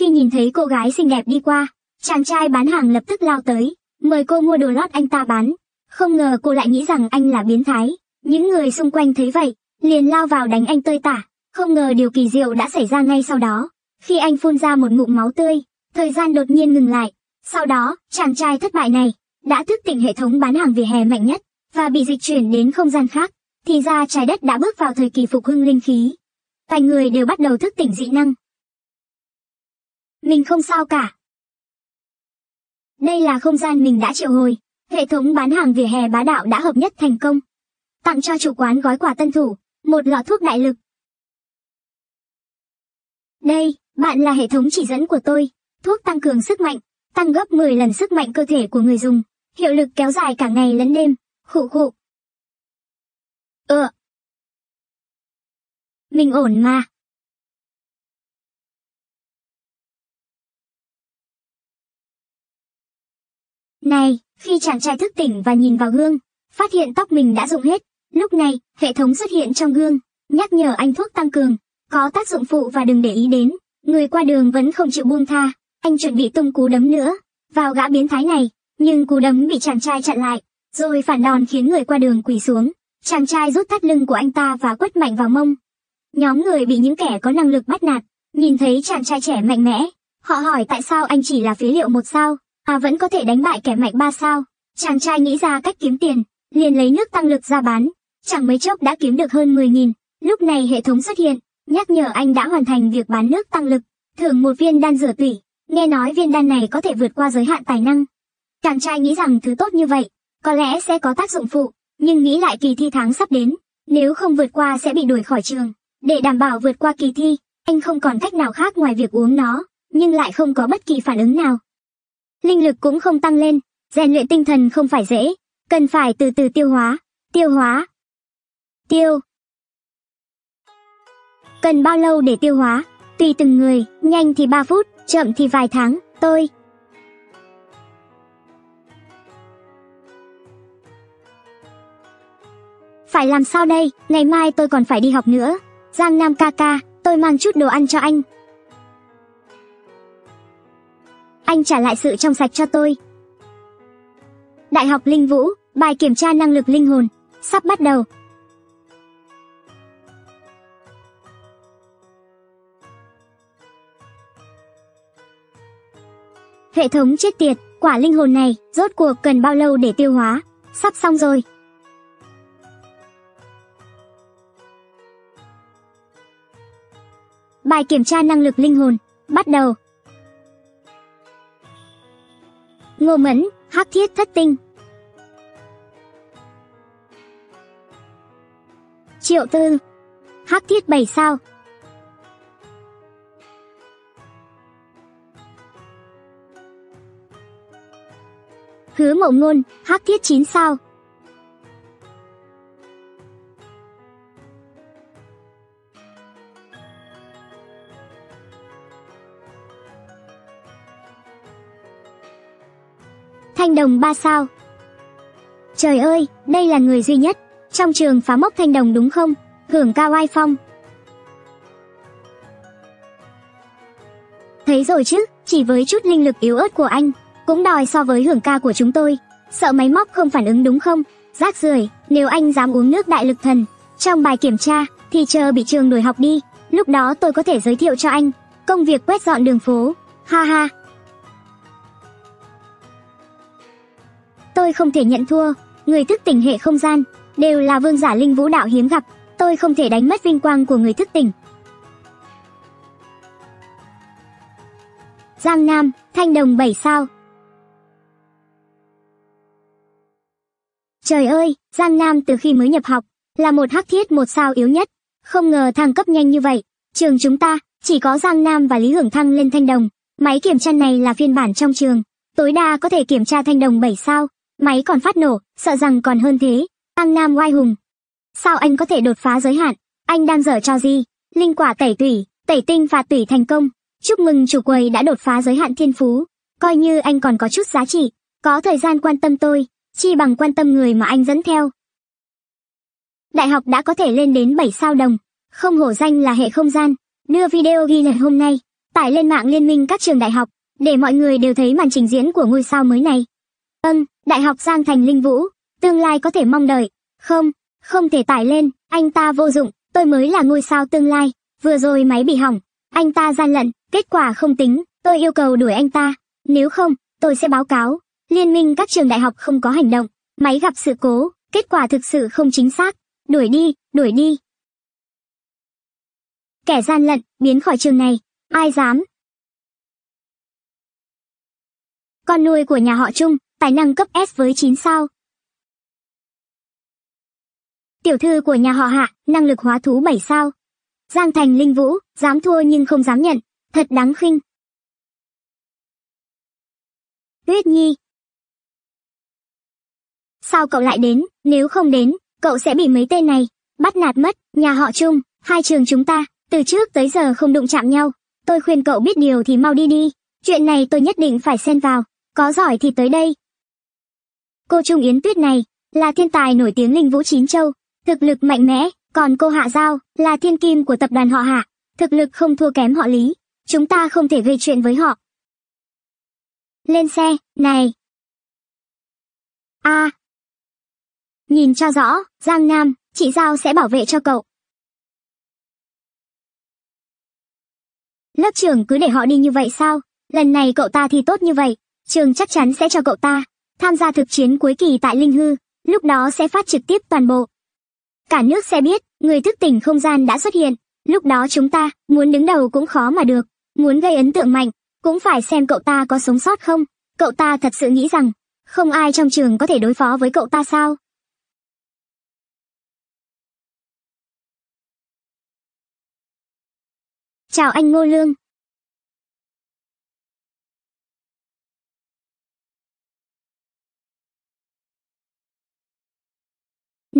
Khi nhìn thấy cô gái xinh đẹp đi qua, chàng trai bán hàng lập tức lao tới, mời cô mua đồ lót anh ta bán. Không ngờ cô lại nghĩ rằng anh là biến thái. Những người xung quanh thấy vậy, liền lao vào đánh anh tơi tả. Không ngờ điều kỳ diệu đã xảy ra ngay sau đó. Khi anh phun ra một ngụm máu tươi, thời gian đột nhiên ngừng lại. Sau đó, chàng trai thất bại này đã thức tỉnh hệ thống bán hàng vỉa hè mạnh nhất và bị dịch chuyển đến không gian khác. Thì ra trái đất đã bước vào thời kỳ phục hưng linh khí. Vài người đều bắt đầu thức tỉnh dị năng. Mình không sao cả. Đây là không gian mình đã triệu hồi. Hệ thống bán hàng vỉa hè bá đạo đã hợp nhất thành công. Tặng cho chủ quán gói quà tân thủ, một lọ thuốc đại lực. Đây, bạn là hệ thống chỉ dẫn của tôi. Thuốc tăng cường sức mạnh, tăng gấp 10 lần sức mạnh cơ thể của người dùng. Hiệu lực kéo dài cả ngày lẫn đêm. Khụ khụ. Ờ. Mình ổn mà. Này, khi chàng trai thức tỉnh và nhìn vào gương, phát hiện tóc mình đã dùng hết. Lúc này, hệ thống xuất hiện trong gương, nhắc nhở anh thuốc tăng cường, có tác dụng phụ và đừng để ý đến. Người qua đường vẫn không chịu buông tha, anh chuẩn bị tung cú đấm nữa, vào gã biến thái này, nhưng cú đấm bị chàng trai chặn lại, rồi phản đòn khiến người qua đường quỳ xuống. Chàng trai rút thắt lưng của anh ta và quất mạnh vào mông. Nhóm người bị những kẻ có năng lực bắt nạt, nhìn thấy chàng trai trẻ mạnh mẽ, họ hỏi tại sao anh chỉ là phế liệu một sao, ta vẫn có thể đánh bại kẻ mạnh ba sao. Chàng trai nghĩ ra cách kiếm tiền, liền lấy nước tăng lực ra bán, chẳng mấy chốc đã kiếm được hơn 10.000. Lúc này hệ thống xuất hiện, nhắc nhở anh đã hoàn thành việc bán nước tăng lực, thưởng một viên đan rửa tủy. Nghe nói viên đan này có thể vượt qua giới hạn tài năng. Chàng trai nghĩ rằng thứ tốt như vậy, có lẽ sẽ có tác dụng phụ, nhưng nghĩ lại kỳ thi tháng sắp đến, nếu không vượt qua sẽ bị đuổi khỏi trường. Để đảm bảo vượt qua kỳ thi, anh không còn cách nào khác ngoài việc uống nó, nhưng lại không có bất kỳ phản ứng nào. Linh lực cũng không tăng lên, rèn luyện tinh thần không phải dễ, cần phải từ từ tiêu hóa, tiêu hóa. Tiêu. Cần bao lâu để tiêu hóa? Tùy từng người, nhanh thì 3 phút, chậm thì vài tháng, tôi. Phải làm sao đây, ngày mai tôi còn phải đi học nữa. Giang Nam ca ca, tôi mang chút đồ ăn cho anh. Anh trả lại sự trong sạch cho tôi. Đại học Linh Vũ, bài kiểm tra năng lực linh hồn, sắp bắt đầu. Hệ thống chết tiệt, quả linh hồn này, rốt cuộc cần bao lâu để tiêu hóa? Sắp xong rồi. Bài kiểm tra năng lực linh hồn, bắt đầu. Ngô Mẫn, Hắc Thiết Thất Tinh. Triệu Tư, Hắc Thiết bảy sao. Hứa Mậu Ngôn, Hắc Thiết chín sao. Thanh đồng 3 sao. Trời ơi, đây là người duy nhất trong trường phá mốc thanh đồng đúng không? Hưởng cao ai phong. Thấy rồi chứ, chỉ với chút linh lực yếu ớt của anh, cũng đòi so với hưởng ca của chúng tôi. Sợ máy móc không phản ứng đúng không? Rác rưởi, nếu anh dám uống nước đại lực thần trong bài kiểm tra thì chờ bị trường đuổi học đi, lúc đó tôi có thể giới thiệu cho anh công việc quét dọn đường phố. Ha ha. Tôi không thể nhận thua, người thức tỉnh hệ không gian đều là vương giả linh vũ đạo hiếm gặp, tôi không thể đánh mất vinh quang của người thức tỉnh. Giang Nam, Thanh Đồng 7 sao. Trời ơi, Giang Nam từ khi mới nhập học, là một hắc thiết một sao yếu nhất. Không ngờ thăng cấp nhanh như vậy. Trường chúng ta, chỉ có Giang Nam và Lý Hưởng thăng lên thanh đồng. Máy kiểm tra này là phiên bản trong trường. Tối đa có thể kiểm tra thanh đồng 7 sao. Máy còn phát nổ, sợ rằng còn hơn thế. Tăng Nam oai hùng. Sao anh có thể đột phá giới hạn? Anh đang dở cho gì? Linh quả tẩy tủy, tẩy tinh và tủy thành công. Chúc mừng chủ quầy đã đột phá giới hạn thiên phú. Coi như anh còn có chút giá trị. Có thời gian quan tâm tôi, chi bằng quan tâm người mà anh dẫn theo. Đại học đã có thể lên đến 7 sao đồng, không hổ danh là hệ không gian, đưa video ghi lại hôm nay, tải lên mạng liên minh các trường đại học, để mọi người đều thấy màn trình diễn của ngôi sao mới này. Vâng, Đại học Giang Thành Linh Vũ, tương lai có thể mong đợi. Không, không thể tải lên, anh ta vô dụng, tôi mới là ngôi sao tương lai. Vừa rồi máy bị hỏng, anh ta gian lận, kết quả không tính, tôi yêu cầu đuổi anh ta. Nếu không, tôi sẽ báo cáo. Liên minh các trường đại học không có hành động, máy gặp sự cố, kết quả thực sự không chính xác. Đuổi đi, đuổi đi. Kẻ gian lận, biến khỏi trường này, ai dám. Con nuôi của nhà họ Trung, tài năng cấp S với 9 sao. Tiểu thư của nhà họ Hạ, năng lực hóa thú 7 sao. Giang Thành Linh Vũ, dám thua nhưng không dám nhận, thật đáng khinh. Tuyết Nhi. Sao cậu lại đến, nếu không đến, cậu sẽ bị mấy tên này, bắt nạt mất, nhà họ Trung, hai trường chúng ta, từ trước tới giờ không đụng chạm nhau. Tôi khuyên cậu biết điều thì mau đi đi, chuyện này tôi nhất định phải xen vào, có giỏi thì tới đây. Cô Trung Yến Tuyết này, là thiên tài nổi tiếng linh vũ chín châu, thực lực mạnh mẽ, còn cô Hạ Giao, là thiên kim của tập đoàn họ Hạ, thực lực không thua kém họ Lý, chúng ta không thể gây chuyện với họ. Lên xe, này. a Nhìn cho rõ, Giang Nam, chị Giao sẽ bảo vệ cho cậu. Lớp trưởng cứ để họ đi như vậy sao? Lần này cậu ta thi tốt như vậy, trường chắc chắn sẽ cho cậu ta tham gia thực chiến cuối kỳ tại Linh Hư, lúc đó sẽ phát trực tiếp toàn bộ. Cả nước sẽ biết, người thức tỉnh không gian đã xuất hiện, lúc đó chúng ta muốn đứng đầu cũng khó mà được, muốn gây ấn tượng mạnh, cũng phải xem cậu ta có sống sót không. Cậu ta thật sự nghĩ rằng, không ai trong trường có thể đối phó với cậu ta sao? Chào anh Ngô Lương.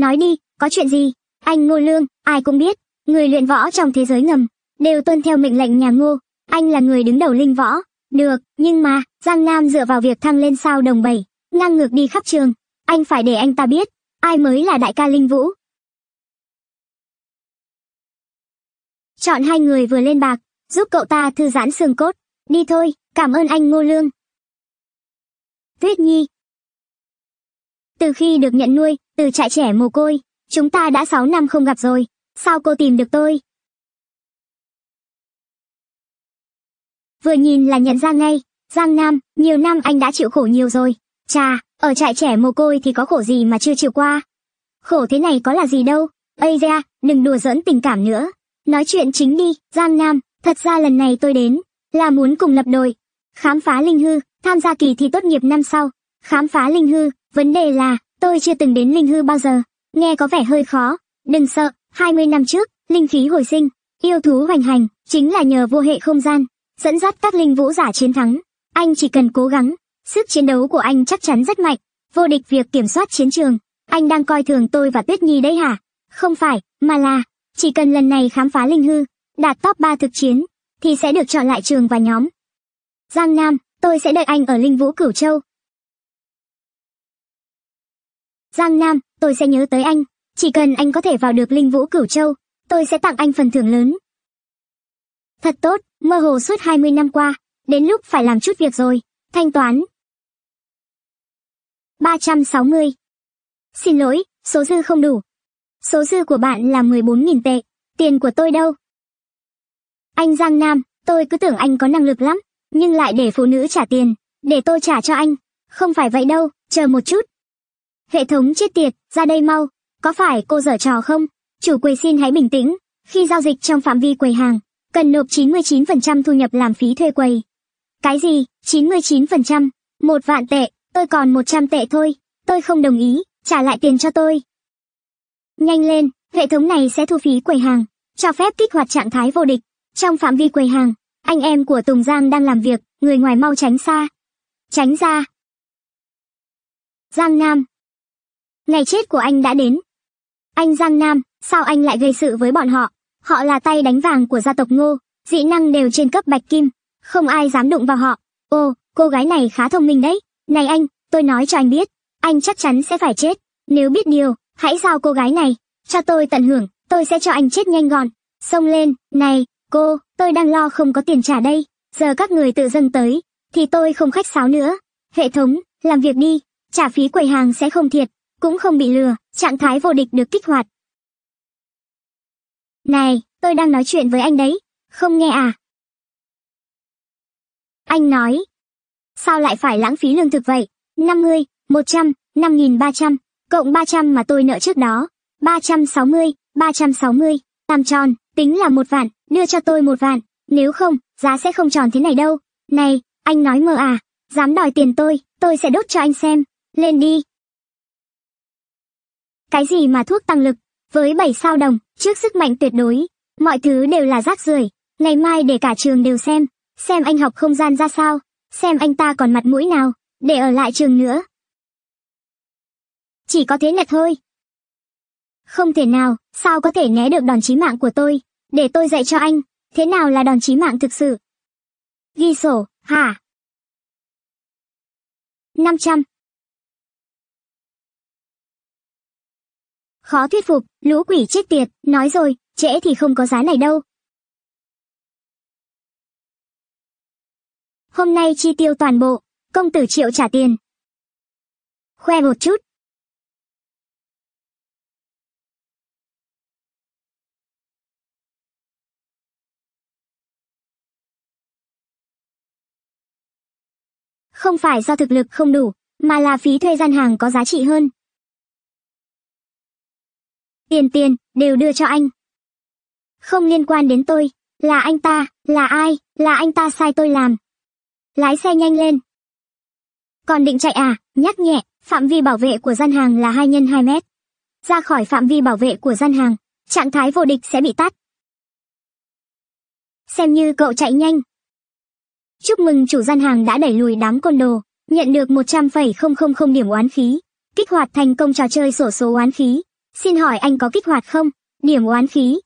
Nói đi, có chuyện gì? Anh Ngô Lương, ai cũng biết, người luyện võ trong thế giới ngầm, đều tuân theo mệnh lệnh nhà Ngô. Anh là người đứng đầu linh võ. Được, nhưng mà, Giang Nam dựa vào việc thăng lên sao đồng bảy, ngang ngược đi khắp trường. Anh phải để anh ta biết, ai mới là đại ca linh vũ. Chọn hai người vừa lên bạc, giúp cậu ta thư giãn xương cốt. Đi thôi, cảm ơn anh Ngô Lương. Tuyết Nhi từ khi được nhận nuôi, từ trại trẻ mồ côi, chúng ta đã 6 năm không gặp rồi. Sao cô tìm được tôi? Vừa nhìn là nhận ra ngay, Giang Nam, nhiều năm anh đã chịu khổ nhiều rồi. Chà, ở trại trẻ mồ côi thì có khổ gì mà chưa chịu qua. Khổ thế này có là gì đâu. Ây ra, đừng đùa giỡn tình cảm nữa. Nói chuyện chính đi, Giang Nam, thật ra lần này tôi đến, là muốn cùng lập đội. Khám phá linh hư, tham gia kỳ thi tốt nghiệp năm sau. Khám phá linh hư, vấn đề là, tôi chưa từng đến linh hư bao giờ. Nghe có vẻ hơi khó. Đừng sợ, 20 năm trước, linh khí hồi sinh, yêu thú hoành hành, chính là nhờ vô hệ không gian, dẫn dắt các linh vũ giả chiến thắng. Anh chỉ cần cố gắng, sức chiến đấu của anh chắc chắn rất mạnh, vô địch việc kiểm soát chiến trường. Anh đang coi thường tôi và Tuyết Nhi đấy hả? Không phải, mà là, chỉ cần lần này khám phá linh hư, đạt top 3 thực chiến, thì sẽ được chọn lại trường và nhóm. Giang Nam, tôi sẽ đợi anh ở Linh Vũ Cửu Châu. Giang Nam, tôi sẽ nhớ tới anh. Chỉ cần anh có thể vào được Linh Vũ Cửu Châu, tôi sẽ tặng anh phần thưởng lớn. Thật tốt, mơ hồ suốt 20 năm qua, đến lúc phải làm chút việc rồi. Thanh toán. 360. Xin lỗi, số dư không đủ. Số dư của bạn là 14.000 tệ. Tiền của tôi đâu? Anh Giang Nam, tôi cứ tưởng anh có năng lực lắm, nhưng lại để phụ nữ trả tiền, để tôi trả cho anh. Không phải vậy đâu, chờ một chút. Hệ thống chết tiệt, ra đây mau. Có phải cô dở trò không? Chủ quầy xin hãy bình tĩnh. Khi giao dịch trong phạm vi quầy hàng, cần nộp 99% thu nhập làm phí thuê quầy. Cái gì? 99%? Một vạn tệ, tôi còn 100 tệ thôi. Tôi không đồng ý, trả lại tiền cho tôi. Nhanh lên, hệ thống này sẽ thu phí quầy hàng, cho phép kích hoạt trạng thái vô địch. Trong phạm vi quầy hàng, anh em của Tùng Giang đang làm việc, người ngoài mau tránh xa. Tránh ra. Giang Nam. Ngày chết của anh đã đến. Anh Giang Nam, sao anh lại gây sự với bọn họ? Họ là tay đánh vàng của gia tộc Ngô, dị năng đều trên cấp bạch kim, không ai dám đụng vào họ. Ô, cô gái này khá thông minh đấy. Này anh, tôi nói cho anh biết, anh chắc chắn sẽ phải chết. Nếu biết điều, hãy giao cô gái này, cho tôi tận hưởng, tôi sẽ cho anh chết nhanh gọn. Xông lên, này, Cô, tôi đang lo không có tiền trả đây. Giờ các người tự dâng tới, thì tôi không khách sáo nữa. Hệ thống, làm việc đi, trả phí quầy hàng sẽ không thiệt, cũng không bị lừa, trạng thái vô địch được kích hoạt. Này, tôi đang nói chuyện với anh đấy, không nghe à? Anh nói. Sao lại phải lãng phí lương thực vậy? 50, 100, 5.300, cộng 300 mà tôi nợ trước đó. 360, 360, tam tròn, tính là một vạn, đưa cho tôi một vạn. Nếu không, giá sẽ không tròn thế này đâu. Này, anh nói mơ à, dám đòi tiền tôi, tôi sẽ đốt cho anh xem. Lên đi. Cái gì mà thuốc tăng lực, với 7 sao đồng, trước sức mạnh tuyệt đối, mọi thứ đều là rác rưởi. Ngày mai để cả trường đều xem, xem anh học không gian ra sao, xem anh ta còn mặt mũi nào, để ở lại trường nữa. Chỉ có thế này thôi. Không thể nào, sao có thể né được đòn chí mạng của tôi, để tôi dạy cho anh, thế nào là đòn chí mạng thực sự. Ghi sổ, hả? 500. Khó thuyết phục, lũ quỷ chết tiệt, nói rồi, trễ thì không có giá này đâu. Hôm nay chi tiêu toàn bộ, công tử triệu trả tiền. Khoe một chút. Không phải do thực lực không đủ, mà là phí thuê gian hàng có giá trị hơn. Tiền tiền, đều đưa cho anh. Không liên quan đến tôi, là anh ta, là ai, là anh ta sai tôi làm. Lái xe nhanh lên. Còn định chạy à, nhắc nhẹ, phạm vi bảo vệ của gian hàng là 2 x 2 mét. Ra khỏi phạm vi bảo vệ của gian hàng, trạng thái vô địch sẽ bị tắt. Xem như cậu chạy nhanh. Chúc mừng chủ gian hàng đã đẩy lùi đám côn đồ, nhận được 100,000 điểm oán khí, kích hoạt thành công trò chơi sổ số oán khí. Xin hỏi anh có kích hoạt không? Điểm oán khí.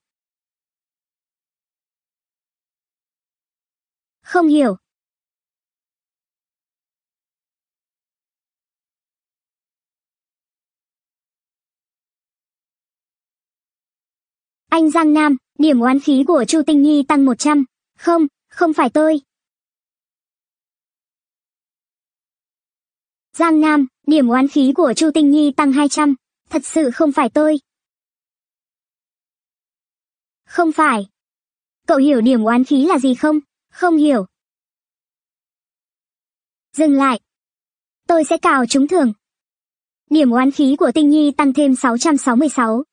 Không hiểu. Anh Giang Nam, điểm oán khí của Chu Tinh Nhi tăng 100. Không, không phải tôi. Giang Nam, điểm oán khí của Chu Tinh Nhi tăng 200. Thật sự không phải tôi. Không phải. Cậu hiểu điểm oán khí là gì không? Không hiểu. Dừng lại. Tôi sẽ cào trúng thường Điểm oán khí của Tinh Nhi tăng thêm 666.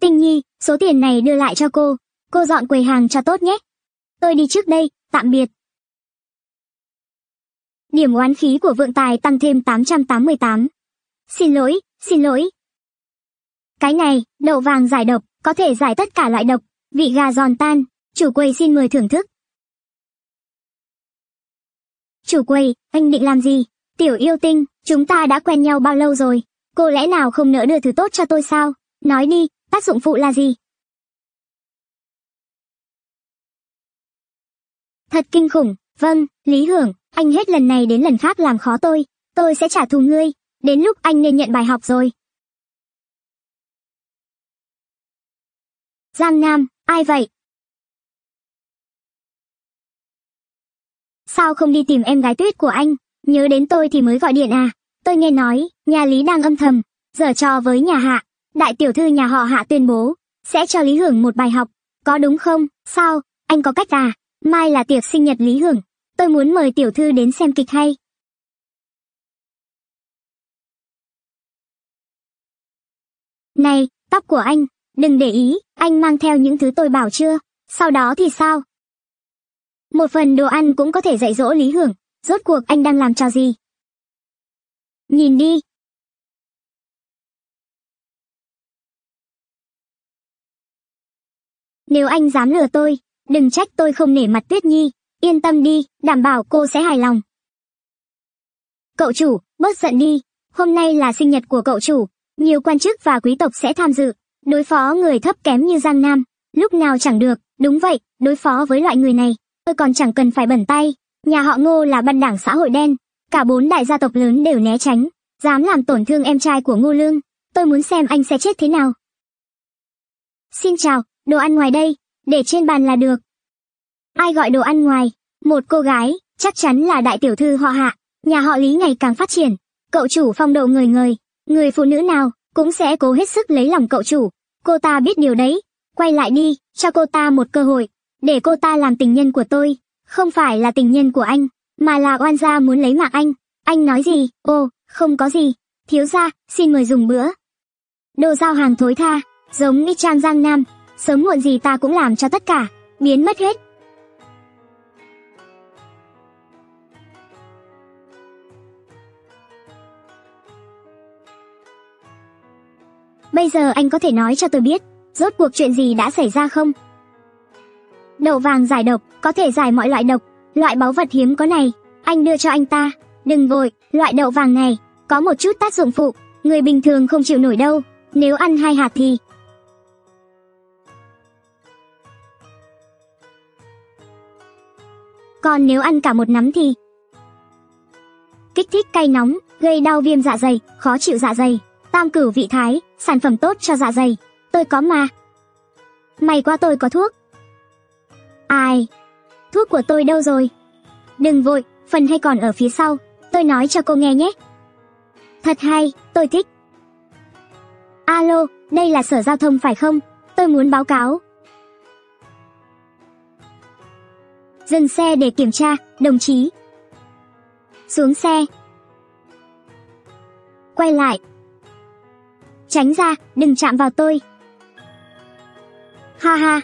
Tinh Nhi, số tiền này đưa lại cho cô. Cô dọn quầy hàng cho tốt nhé. Tôi đi trước đây, tạm biệt. Điểm oán khí của vượng tài tăng thêm 888. Xin lỗi, xin lỗi. Cái này, đậu vàng giải độc, có thể giải tất cả loại độc. Vị gà giòn tan, chủ quầy xin mời thưởng thức. Chủ quầy, anh định làm gì? Tiểu yêu tinh, chúng ta đã quen nhau bao lâu rồi? Cô lẽ nào không nỡ đưa thứ tốt cho tôi sao? Nói đi, tác dụng phụ là gì? Thật kinh khủng, vâng, Lý Hưởng, anh hết lần này đến lần khác làm khó tôi, tôi sẽ trả thù ngươi, đến lúc anh nên nhận bài học rồi. Giang Nam, ai vậy? Sao không đi tìm em gái tuyết của anh, nhớ đến tôi thì mới gọi điện à? Tôi nghe nói, nhà Lý đang âm thầm, giở trò với nhà Hạ. Đại tiểu thư nhà họ Hạ tuyên bố, sẽ cho Lý Hưởng một bài học. Có đúng không? Sao? Anh có cách à? Mai là tiệc sinh nhật Lý Hưởng. Tôi muốn mời tiểu thư đến xem kịch hay. Này, tóc của anh, đừng để ý, anh mang theo những thứ tôi bảo chưa? Sau đó thì sao? Một phần đồ ăn cũng có thể dạy dỗ Lý Hưởng, rốt cuộc anh đang làm trò gì? Nhìn đi. Nếu anh dám lừa tôi, đừng trách tôi không nể mặt Tuyết Nhi, yên tâm đi, đảm bảo cô sẽ hài lòng. Cậu chủ, bớt giận đi, hôm nay là sinh nhật của cậu chủ, nhiều quan chức và quý tộc sẽ tham dự, đối phó người thấp kém như Giang Nam, lúc nào chẳng được, đúng vậy, đối phó với loại người này, tôi còn chẳng cần phải bẩn tay, nhà họ Ngô là ban đảng xã hội đen, cả bốn đại gia tộc lớn đều né tránh, dám làm tổn thương em trai của Ngô Lương, tôi muốn xem anh sẽ chết thế nào. Xin chào, đồ ăn ngoài đây, để trên bàn là được. ai gọi đồ ăn ngoài? Một cô gái, chắc chắn là đại tiểu thư họ hạ. Nhà họ Lý ngày càng phát triển. Cậu chủ phong độ người người. Người phụ nữ nào, cũng sẽ cố hết sức lấy lòng cậu chủ. Cô ta biết điều đấy. Quay lại đi, cho cô ta một cơ hội. Để cô ta làm tình nhân của tôi. Không phải là tình nhân của anh, mà là oan gia muốn lấy mạng anh. Anh nói gì? Ồ, không có gì. Thiếu gia, xin mời dùng bữa. Đồ giao hàng thối tha, giống như Trang Giang Nam. Sớm muộn gì ta cũng làm cho tất cả, biến mất hết. Bây giờ anh có thể nói cho tôi biết, rốt cuộc chuyện gì đã xảy ra không? Đậu vàng giải độc, có thể giải mọi loại độc, loại báu vật hiếm có này, anh đưa cho anh ta. Đừng vội, loại đậu vàng này, có một chút tác dụng phụ, người bình thường không chịu nổi đâu, nếu ăn hai hạt thì... Còn nếu ăn cả một nắm thì... Kích thích cay nóng, gây đau viêm dạ dày, khó chịu dạ dày. Tam cửu vị thái, sản phẩm tốt cho dạ dày. Tôi có mà. May qua tôi có thuốc. Ai? Thuốc của tôi đâu rồi? Đừng vội, phần hay còn ở phía sau. Tôi nói cho cô nghe nhé. Thật hay, tôi thích. Alo, đây là sở giao thông phải không? Tôi muốn báo cáo. Dừng xe để kiểm tra, đồng chí. Xuống xe. Quay lại. Tránh ra, đừng chạm vào tôi. Ha ha.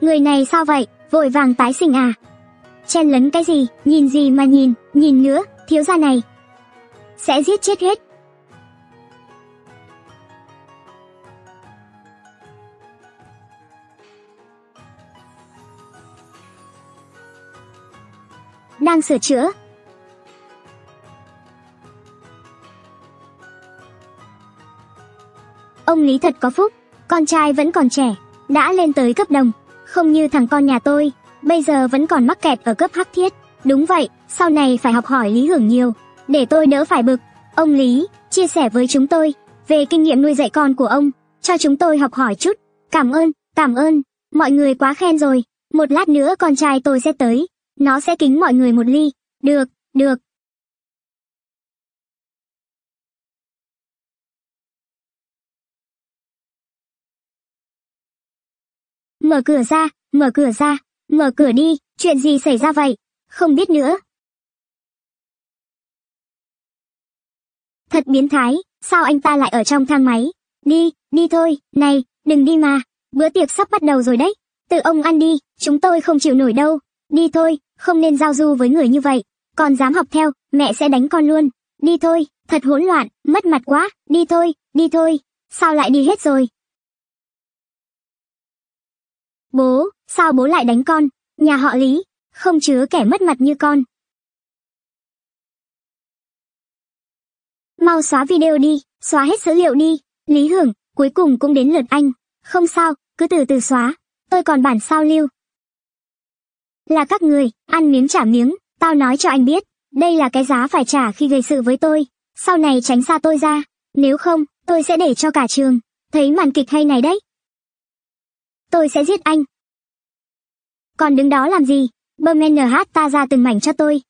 Người này sao vậy, vội vàng tái sinh à? Chen lấn cái gì, nhìn gì mà nhìn, nhìn nữa, thiếu gia này. Sẽ giết chết hết. Đang sửa chữa. Ông Lý thật có phúc, con trai vẫn còn trẻ, đã lên tới cấp đồng, không như thằng con nhà tôi, bây giờ vẫn còn mắc kẹt ở cấp hắc thiết. Đúng vậy, sau này phải học hỏi Lý Hưởng nhiều, để tôi đỡ phải bực. Ông Lý, chia sẻ với chúng tôi, về kinh nghiệm nuôi dạy con của ông, cho chúng tôi học hỏi chút. Cảm ơn, cảm ơn, mọi người quá khen rồi, một lát nữa con trai tôi sẽ tới, nó sẽ kính mọi người một ly. Được, được. Mở cửa ra, mở cửa ra, mở cửa đi, chuyện gì xảy ra vậy? Không biết nữa. Thật biến thái, sao anh ta lại ở trong thang máy? Đi, đi thôi, này, đừng đi mà, bữa tiệc sắp bắt đầu rồi đấy. Tự ông ăn đi, chúng tôi không chịu nổi đâu. Đi thôi, không nên giao du với người như vậy. con dám học theo, mẹ sẽ đánh con luôn. Đi thôi, thật hỗn loạn, mất mặt quá, đi thôi, đi thôi. Sao lại đi hết rồi? Bố, sao bố lại đánh con? Nhà họ Lý, không chứa kẻ mất mặt như con. Mau xóa video đi, xóa hết dữ liệu đi. Lý Hưởng, cuối cùng cũng đến lượt anh. Không sao, cứ từ từ xóa. Tôi còn bản sao lưu. Là các người, ăn miếng trả miếng, tao nói cho anh biết. Đây là cái giá phải trả khi gây sự với tôi. Sau này tránh xa tôi ra. Nếu không, tôi sẽ để cho cả trường. Thấy màn kịch hay này đấy. Tôi sẽ giết anh. Còn đứng đó làm gì? Bơm NH ta ra từng mảnh cho tôi.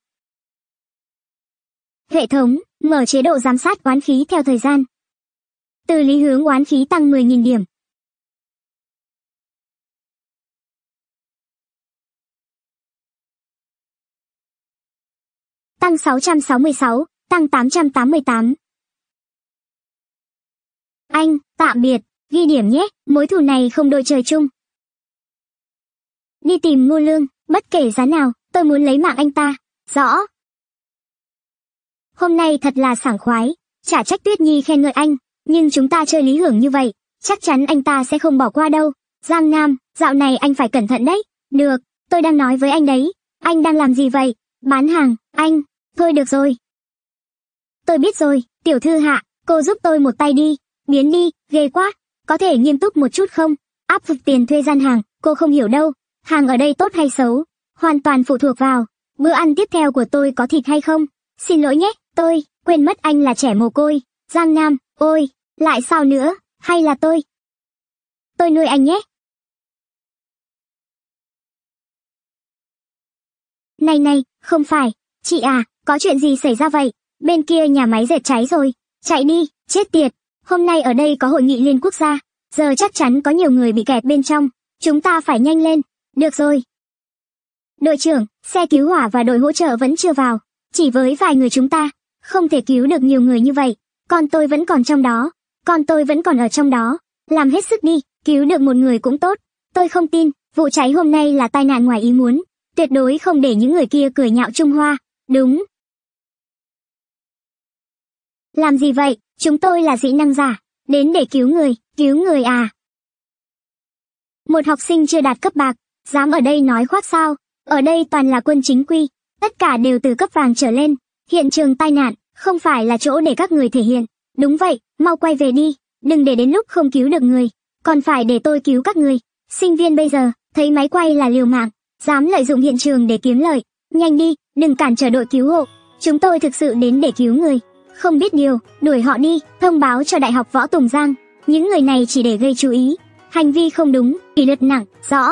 Hệ thống, mở chế độ giám sát oán khí theo thời gian. Từ lý hướng oán khí tăng 10.000 điểm. Tăng 666, tăng 888. Anh, tạm biệt, ghi điểm nhé, mối thù này không đội trời chung. Đi tìm ngô lương, bất kể giá nào, tôi muốn lấy mạng anh ta. Rõ. Hôm nay thật là sảng khoái, chả trách Tuyết Nhi khen ngợi anh, nhưng chúng ta chơi lý hưởng như vậy, chắc chắn anh ta sẽ không bỏ qua đâu. Giang Nam, dạo này anh phải cẩn thận đấy. Được, tôi đang nói với anh đấy. Anh đang làm gì vậy? Bán hàng, anh. Thôi được rồi. Tôi biết rồi, tiểu thư hạ, cô giúp tôi một tay đi. Biến đi, ghê quá. Có thể nghiêm túc một chút không? Áp phục tiền thuê gian hàng, cô không hiểu đâu. Hàng ở đây tốt hay xấu, hoàn toàn phụ thuộc vào bữa ăn tiếp theo của tôi có thịt hay không. Xin lỗi nhé, tôi quên mất anh là trẻ mồ côi. Giang Nam, Ôi, lại sao nữa, hay là tôi? Tôi nuôi anh nhé. Này này, không phải, chị à, có chuyện gì xảy ra vậy? Bên kia nhà máy dệt cháy rồi, chạy đi, chết tiệt. Hôm nay ở đây có hội nghị liên quốc gia, giờ chắc chắn có nhiều người bị kẹt bên trong, chúng ta phải nhanh lên. Được rồi. Đội trưởng, xe cứu hỏa và đội hỗ trợ vẫn chưa vào, chỉ với vài người chúng ta, không thể cứu được nhiều người như vậy. Con tôi vẫn còn trong đó, con tôi vẫn còn ở trong đó, làm hết sức đi, cứu được một người cũng tốt. Tôi không tin, vụ cháy hôm nay là tai nạn ngoài ý muốn, tuyệt đối không để những người kia cười nhạo Trung Hoa. Đúng. Làm gì vậy, chúng tôi là dị năng giả, đến để cứu người, cứu người à. Một học sinh chưa đạt cấp bạc, dám ở đây nói khoác sao, ở đây toàn là quân chính quy, tất cả đều từ cấp vàng trở lên, hiện trường tai nạn, không phải là chỗ để các người thể hiện. Đúng vậy, mau quay về đi, đừng để đến lúc không cứu được người, còn phải để tôi cứu các người. Sinh viên bây giờ, thấy máy quay là liều mạng, dám lợi dụng hiện trường để kiếm lợi. Nhanh đi, đừng cản trở đội cứu hộ. Chúng tôi thực sự đến để cứu người. Không biết điều, đuổi họ đi, thông báo cho Đại học Võ Tùng Giang. Những người này chỉ để gây chú ý. Hành vi không đúng, kỷ luật nặng, rõ.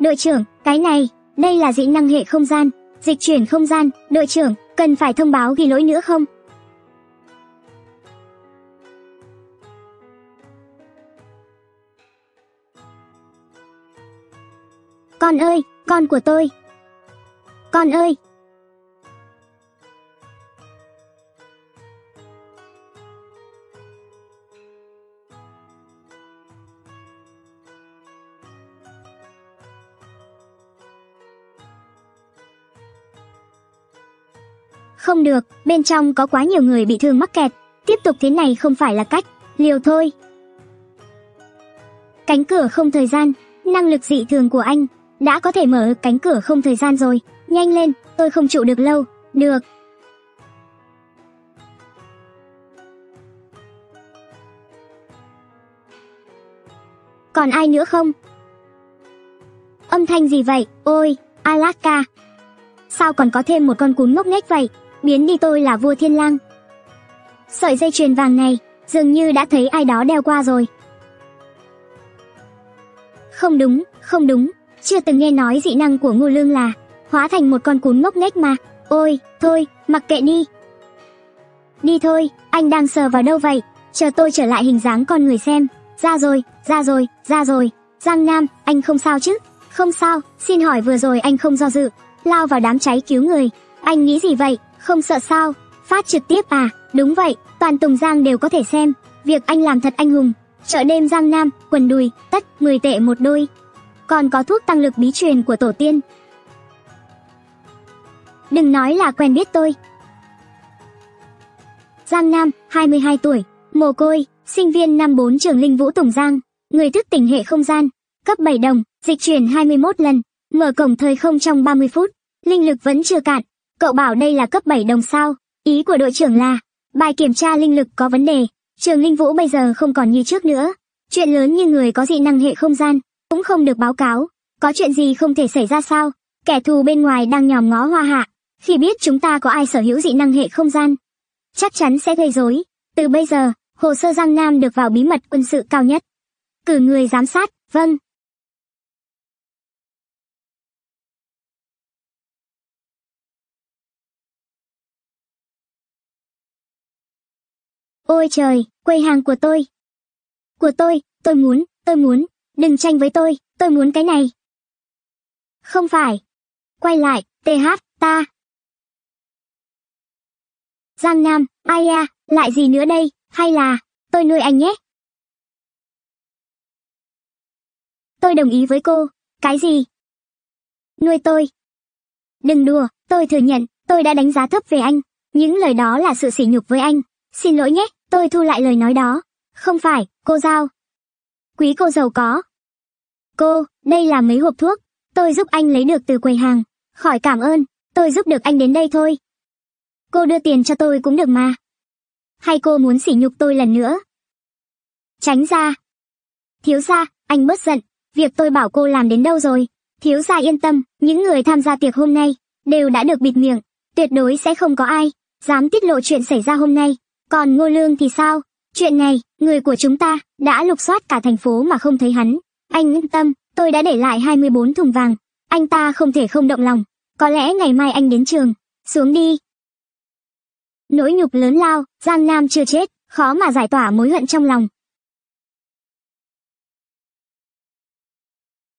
Đội trưởng, cái này, đây là dị năng hệ không gian, dịch chuyển không gian, đội trưởng, cần phải thông báo ghi lỗi nữa không? Con ơi, con của tôi. Con ơi. Không được, bên trong có quá nhiều người bị thương mắc kẹt. Tiếp tục thế này không phải là cách. Liều thôi. Cánh cửa không thời gian, năng lực dị thường của anh đã có thể mở cánh cửa không thời gian rồi. Nhanh lên, tôi không trụ được lâu. Được. Còn ai nữa không? Âm thanh gì vậy? Ôi, Alaska. Sao còn có thêm một con cún ngốc nghếch vậy? Biến đi tôi là vua thiên lang. Sợi dây chuyền vàng này, dường như đã thấy ai đó đeo qua rồi. Không đúng, không đúng, chưa từng nghe nói dị năng của Ngô Lương là hóa thành một con cún ngốc nghếch mà. Ôi, thôi, mặc kệ đi. Đi thôi, anh đang sờ vào đâu vậy? Chờ tôi trở lại hình dáng con người xem. Ra rồi, ra rồi, ra rồi. Giang Nam, anh không sao chứ? Không sao, xin hỏi vừa rồi anh không do dự, lao vào đám cháy cứu người. Anh nghĩ gì vậy? Không sợ sao? Phát trực tiếp à? Đúng vậy, toàn Tùng Giang đều có thể xem. Việc anh làm thật anh hùng. Chợ đêm Giang Nam, quần đùi, tất 10 tệ một đôi còn có thuốc tăng lực bí truyền của tổ tiên. Đừng nói là quen biết tôi. Giang Nam, 22 tuổi, mồ côi, sinh viên năm 4 trường Linh Vũ Tùng Giang, người thức tỉnh hệ không gian, cấp 7 đồng, dịch chuyển 21 lần, mở cổng thời không trong 30 phút, linh lực vẫn chưa cạn. Cậu bảo đây là cấp 7 đồng sao? Ý của đội trưởng là, bài kiểm tra linh lực có vấn đề, trường Linh Vũ bây giờ không còn như trước nữa. Chuyện lớn như người có dị năng hệ không gian, cũng không được báo cáo. Có chuyện gì không thể xảy ra sao? Kẻ thù bên ngoài đang nhòm ngó hoa hạ. Khi biết chúng ta có ai sở hữu dị năng hệ không gian, chắc chắn sẽ gây rối. Từ bây giờ, hồ sơ Giang Nam được vào bí mật quân sự cao nhất. Cử người giám sát, vâng. Ôi trời, quầy hàng của tôi. Của tôi, tôi muốn, tôi muốn, Đừng tranh với tôi, tôi muốn cái này. Không phải. Quay lại, TH, ta. Giang Nam, ai à, lại gì nữa đây, hay là, tôi nuôi anh nhé. Tôi đồng ý với cô, cái gì? Nuôi tôi. Đừng đùa, tôi thừa nhận, tôi đã đánh giá thấp về anh. Những lời đó là sự sỉ nhục với anh. Xin lỗi nhé, tôi thu lại lời nói đó. Không phải, cô Giao, Quý cô giàu có. Cô, đây là mấy hộp thuốc, tôi giúp anh lấy được từ quầy hàng. Khỏi cảm ơn, tôi giúp được anh đến đây thôi. Cô đưa tiền cho tôi cũng được mà. Hay cô muốn sỉ nhục tôi lần nữa? Tránh ra. Thiếu gia, anh bớt giận, việc tôi bảo cô làm đến đâu rồi? Thiếu gia yên tâm, những người tham gia tiệc hôm nay đều đã được bịt miệng, tuyệt đối sẽ không có ai dám tiết lộ chuyện xảy ra hôm nay. Còn Ngô Lương thì sao? Chuyện này, người của chúng ta, đã lục soát cả thành phố mà không thấy hắn. Anh yên tâm, tôi đã để lại 24 thùng vàng. Anh ta không thể không động lòng. Có lẽ ngày mai anh đến trường. Xuống đi. Nỗi nhục lớn lao, Giang Nam chưa chết, khó mà giải tỏa mối hận trong lòng.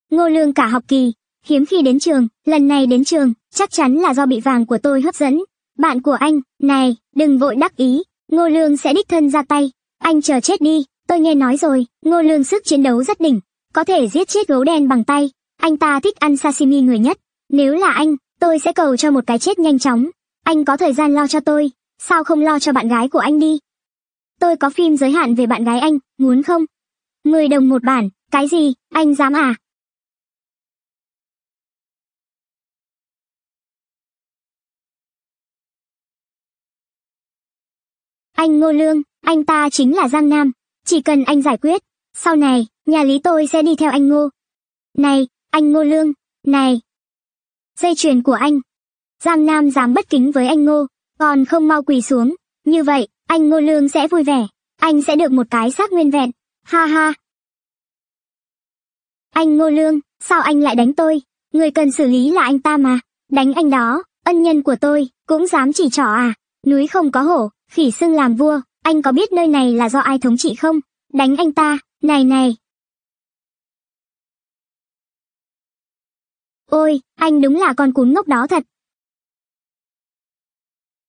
Ngô Lương cả học kỳ, hiếm khi đến trường, lần này đến trường, chắc chắn là do bị vàng của tôi hấp dẫn. Bạn của anh, này, đừng vội đắc ý, Ngô Lương sẽ đích thân ra tay. Anh chờ chết đi, tôi nghe nói rồi, Ngô Lương sức chiến đấu rất đỉnh, có thể giết chết gấu đen bằng tay. Anh ta thích ăn sashimi người nhất. Nếu là anh, tôi sẽ cầu cho một cái chết nhanh chóng. Anh có thời gian lo cho tôi, sao không lo cho bạn gái của anh đi? Tôi có phim giới hạn về bạn gái anh, muốn không? 10 đồng một bản, cái gì, anh dám à? Anh Ngô Lương, anh ta chính là Giang Nam. Chỉ cần anh giải quyết, sau này, nhà lý tôi sẽ đi theo anh Ngô. Này, anh Ngô Lương, này. Dây chuyền của anh. Giang Nam dám bất kính với anh Ngô, còn không mau quỳ xuống. Như vậy, anh Ngô Lương sẽ vui vẻ. Anh sẽ được một cái xác nguyên vẹn. Ha ha. Anh Ngô Lương, sao anh lại đánh tôi? Người cần xử lý là anh ta mà. Đánh anh đó, ân nhân của tôi, cũng dám chỉ trỏ à? Núi không có hổ, khỉ xưng làm vua, anh có biết nơi này là do ai thống trị không? Đánh anh ta, này này. Ôi, anh đúng là con cún ngốc đó thật.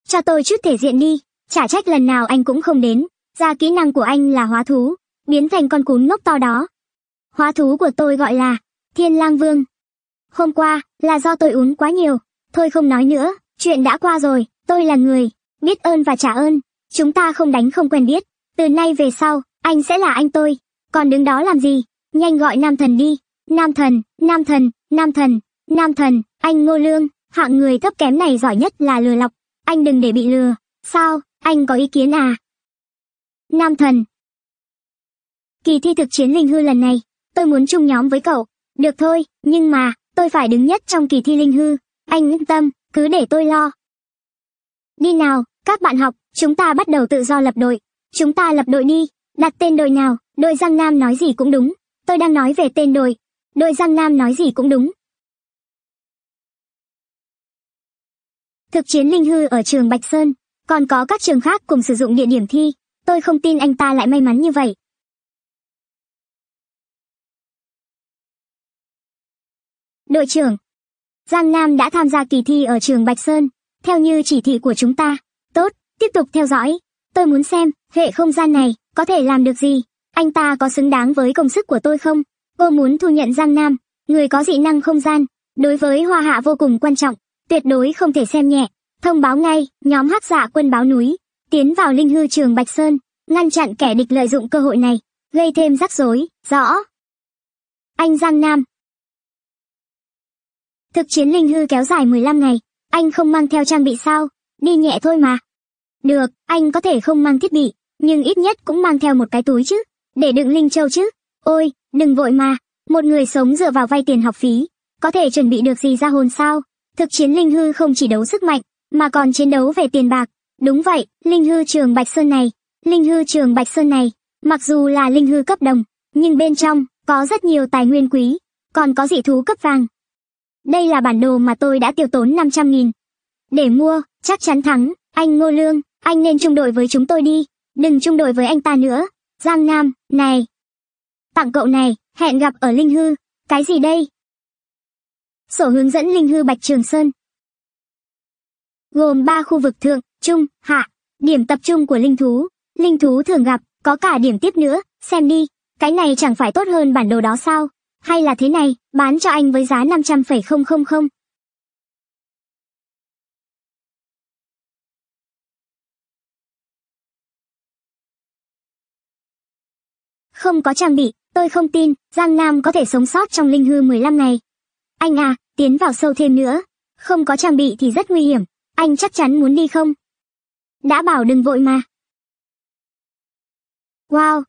Cho tôi chút thể diện đi, chả trách lần nào anh cũng không đến. Ra kỹ năng của anh là hóa thú, biến thành con cún ngốc to đó. Hóa thú của tôi gọi là Thiên Lang Vương. Hôm qua, là do tôi uống quá nhiều. Thôi không nói nữa, chuyện đã qua rồi, tôi là người, biết ơn và trả ơn. Chúng ta không đánh không quen biết. Từ nay về sau, anh sẽ là anh tôi. Còn đứng đó làm gì? Nhanh gọi nam thần đi. Nam thần, nam thần, nam thần, nam thần, anh Ngô Lương, hạng người thấp kém này giỏi nhất là lừa lọc. Anh đừng để bị lừa. Sao, anh có ý kiến à? Nam thần. Kỳ thi thực chiến linh hư lần này, tôi muốn chung nhóm với cậu. Được thôi, nhưng mà, tôi phải đứng nhất trong kỳ thi linh hư. Anh yên tâm, cứ để tôi lo. Đi nào, các bạn học, chúng ta bắt đầu tự do lập đội. Chúng ta lập đội đi. Đặt tên đội nào, đội Giang Nam nói gì cũng đúng. Tôi đang nói về tên đội. Đội Giang Nam nói gì cũng đúng. Thực chiến linh hư ở trường Bạch Sơn, còn có các trường khác cùng sử dụng địa điểm thi. Tôi không tin anh ta lại may mắn như vậy. Đội trưởng Giang Nam đã tham gia kỳ thi ở trường Bạch Sơn, theo như chỉ thị của chúng ta. Tốt, tiếp tục theo dõi. Tôi muốn xem, hệ không gian này, có thể làm được gì? Anh ta có xứng đáng với công sức của tôi không? Cô muốn thu nhận Giang Nam, người có dị năng không gian. Đối với Hoa Hạ vô cùng quan trọng, tuyệt đối không thể xem nhẹ. Thông báo ngay, nhóm hắc dạ quân báo núi, tiến vào linh hư trường Bạch Sơn, ngăn chặn kẻ địch lợi dụng cơ hội này, gây thêm rắc rối, rõ. Anh Giang Nam Thực chiến linh hư kéo dài 15 ngày, anh không mang theo trang bị sao? Đi nhẹ thôi mà. Được, anh có thể không mang thiết bị, nhưng ít nhất cũng mang theo một cái túi chứ, để đựng linh châu chứ. Ôi, đừng vội mà, một người sống dựa vào vay tiền học phí, có thể chuẩn bị được gì ra hồn sao? Thực chiến linh hư không chỉ đấu sức mạnh, mà còn chiến đấu về tiền bạc. Đúng vậy, linh hư trường Bạch Sơn này, linh hư trường Bạch Sơn này, mặc dù là linh hư cấp đồng, nhưng bên trong có rất nhiều tài nguyên quý, còn có dị thú cấp vàng. Đây là bản đồ mà tôi đã tiêu tốn 500 nghìn. Để mua, chắc chắn thắng, anh Ngô Lương, anh nên chung đội với chúng tôi đi, đừng chung đội với anh ta nữa. Giang Nam, này. Tặng cậu này, hẹn gặp ở Linh Hư. Cái gì đây? Sổ hướng dẫn Linh Hư Bạch Trường Sơn. Gồm 3 khu vực thượng, trung, hạ, điểm tập trung của linh thú. Linh thú thường gặp, có cả điểm tiếp nữa, xem đi. Cái này chẳng phải tốt hơn bản đồ đó sao? Hay là thế này, bán cho anh với giá 500,000. Không không có trang bị, tôi không tin, Giang Nam có thể sống sót trong linh hư 15 ngày. Anh à, tiến vào sâu thêm nữa. Không có trang bị thì rất nguy hiểm. Anh chắc chắn muốn đi không? Đã bảo đừng vội mà. Wow!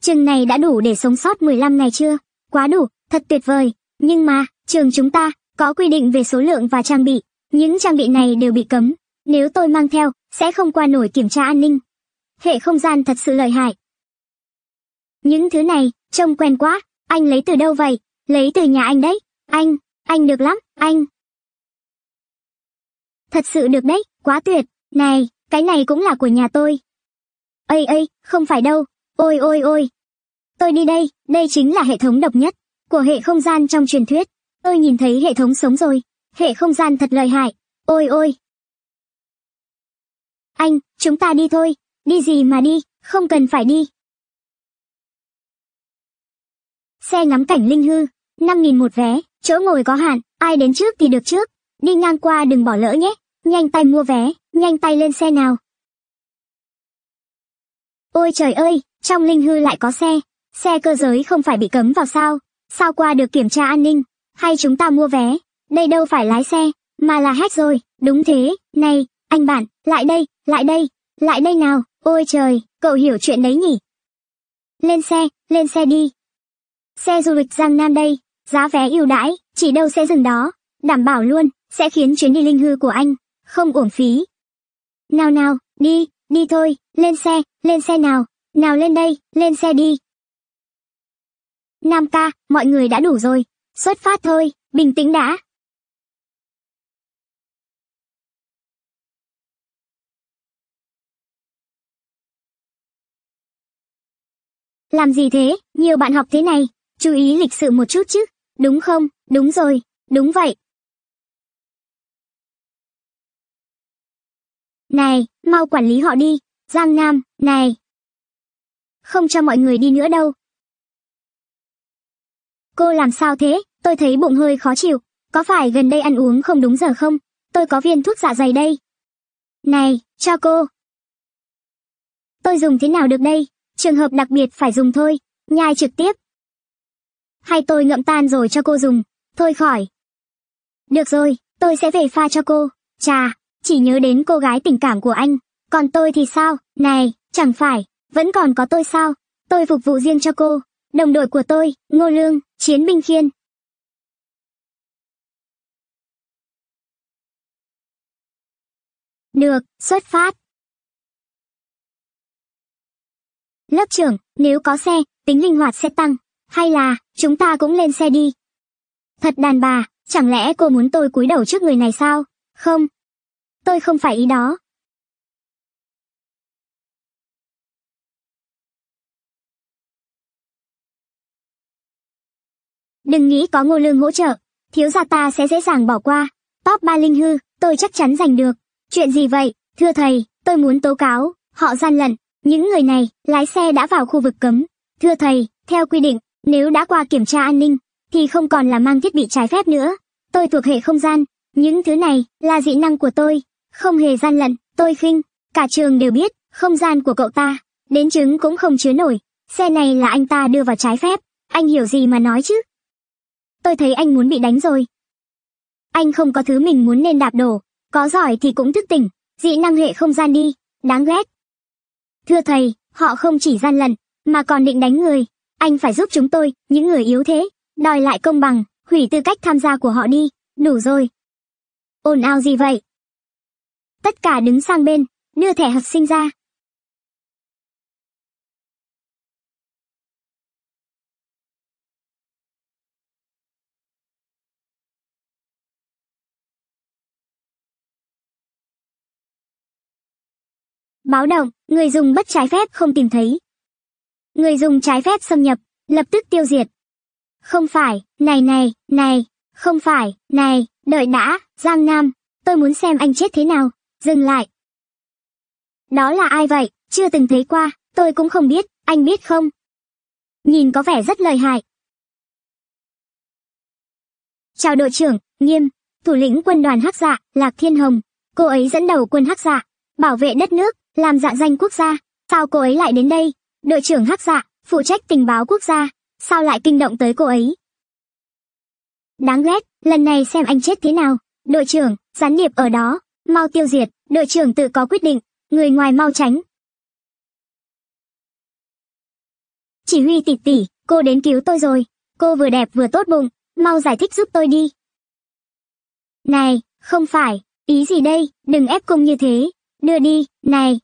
Trường này đã đủ để sống sót 15 ngày chưa? Quá đủ, thật tuyệt vời. Nhưng mà, trường chúng ta, có quy định về số lượng và trang bị. Những trang bị này đều bị cấm. Nếu tôi mang theo, sẽ không qua nổi kiểm tra an ninh. Hệ không gian thật sự lợi hại. Những thứ này, trông quen quá, anh lấy từ đâu vậy? Lấy từ nhà anh đấy. Anh, anh được lắm, anh. Thật sự được đấy, quá tuyệt. Này, cái này cũng là của nhà tôi. Ây ây, không phải đâu. Ôi ôi ôi. Tôi đi đây, đây chính là hệ thống độc nhất của hệ không gian trong truyền thuyết. Tôi nhìn thấy hệ thống sống rồi. Hệ không gian thật lợi hại. Ôi ôi. Anh, chúng ta đi thôi. Đi gì mà đi, không cần phải đi. Xe ngắm cảnh linh hư, 5.000 một vé, chỗ ngồi có hạn, ai đến trước thì được trước. Đi ngang qua đừng bỏ lỡ nhé, nhanh tay mua vé, nhanh tay lên xe nào. Ôi trời ơi, trong linh hư lại có xe. Xe cơ giới không phải bị cấm vào sao? Sao qua được kiểm tra an ninh? Hay chúng ta mua vé? Đây đâu phải lái xe, mà là hack rồi. Đúng thế, này, anh bạn, lại đây, lại đây, lại đây nào. Ôi trời, cậu hiểu chuyện đấy nhỉ? Lên xe, lên xe đi. Xe du lịch Giang Nam đây, giá vé ưu đãi, chỉ đâu sẽ dừng đó. Đảm bảo luôn, sẽ khiến chuyến đi linh hư của anh, không uổng phí. Nào nào, đi, đi thôi, lên xe, lên xe nào, nào lên đây, lên xe đi. Nam ca, mọi người đã đủ rồi, xuất phát thôi, bình tĩnh đã. Làm gì thế, nhiều bạn học thế này, chú ý lịch sự một chút chứ, đúng không, đúng rồi, đúng vậy. Này, mau quản lý họ đi, Giang Nam, này. Không cho mọi người đi nữa đâu. Cô làm sao thế, tôi thấy bụng hơi khó chịu, có phải gần đây ăn uống không đúng giờ không? Tôi có viên thuốc dạ dày đây. Này, cho cô. Tôi dùng thế nào được đây? Trường hợp đặc biệt phải dùng thôi, nhai trực tiếp. Hay tôi ngậm tan rồi cho cô dùng, thôi khỏi. Được rồi, tôi sẽ về pha cho cô. Chà, chỉ nhớ đến cô gái tình cảm của anh. Còn tôi thì sao? Này, chẳng phải, vẫn còn có tôi sao? Tôi phục vụ riêng cho cô. Đồng đội của tôi, Ngô Lương, Chiến binh khiên. Được, xuất phát. Lớp trưởng, nếu có xe, tính linh hoạt sẽ tăng. Hay là, chúng ta cũng lên xe đi. Thật đàn bà, chẳng lẽ cô muốn tôi cúi đầu trước người này sao? Không. Tôi không phải ý đó. Đừng nghĩ có ngô lương hỗ trợ, thiếu gia ta sẽ dễ dàng bỏ qua. Top ba linh hư, tôi chắc chắn giành được. Chuyện gì vậy, thưa thầy, tôi muốn tố cáo, họ gian lận, những người này, lái xe đã vào khu vực cấm. Thưa thầy, theo quy định, nếu đã qua kiểm tra an ninh, thì không còn là mang thiết bị trái phép nữa. Tôi thuộc hệ không gian, những thứ này là dị năng của tôi, không hề gian lận, tôi khinh, cả trường đều biết, không gian của cậu ta, đến chứng cũng không chứa nổi. Xe này là anh ta đưa vào trái phép, anh hiểu gì mà nói chứ? Tôi thấy anh muốn bị đánh rồi. Anh không có thứ mình muốn nên đạp đổ, có giỏi thì cũng thức tỉnh, dị năng hệ không gian đi, đáng ghét. Thưa thầy, họ không chỉ gian lận, mà còn định đánh người. Anh phải giúp chúng tôi, những người yếu thế, đòi lại công bằng, hủy tư cách tham gia của họ đi, đủ rồi. Ồn ào gì vậy? Tất cả đứng sang bên, đưa thẻ học sinh ra. Báo động, người dùng bất trái phép không tìm thấy. Người dùng trái phép xâm nhập, lập tức tiêu diệt. Không phải, này này, này, không phải, này, đợi đã, Giang Nam, tôi muốn xem anh chết thế nào, dừng lại. Đó là ai vậy, chưa từng thấy qua, tôi cũng không biết, anh biết không? Nhìn có vẻ rất lợi hại. Chào đội trưởng, Nghiêm, thủ lĩnh quân đoàn Hắc Dạ, Lạc Thiên Hồng, cô ấy dẫn đầu quân Hắc Dạ, bảo vệ đất nước, làm dạ danh quốc gia. Sao cô ấy lại đến đây? Đội trưởng Hắc Dạ, phụ trách tình báo quốc gia, sao lại kinh động tới cô ấy? Đáng ghét, lần này xem anh chết thế nào. Đội trưởng, gián điệp ở đó, mau tiêu diệt, đội trưởng tự có quyết định, người ngoài mau tránh. Chỉ huy tỉ tỉ cô đến cứu tôi rồi, cô vừa đẹp vừa tốt bụng, mau giải thích giúp tôi đi. Này, không phải, ý gì đây, đừng ép cung như thế, đưa đi, này.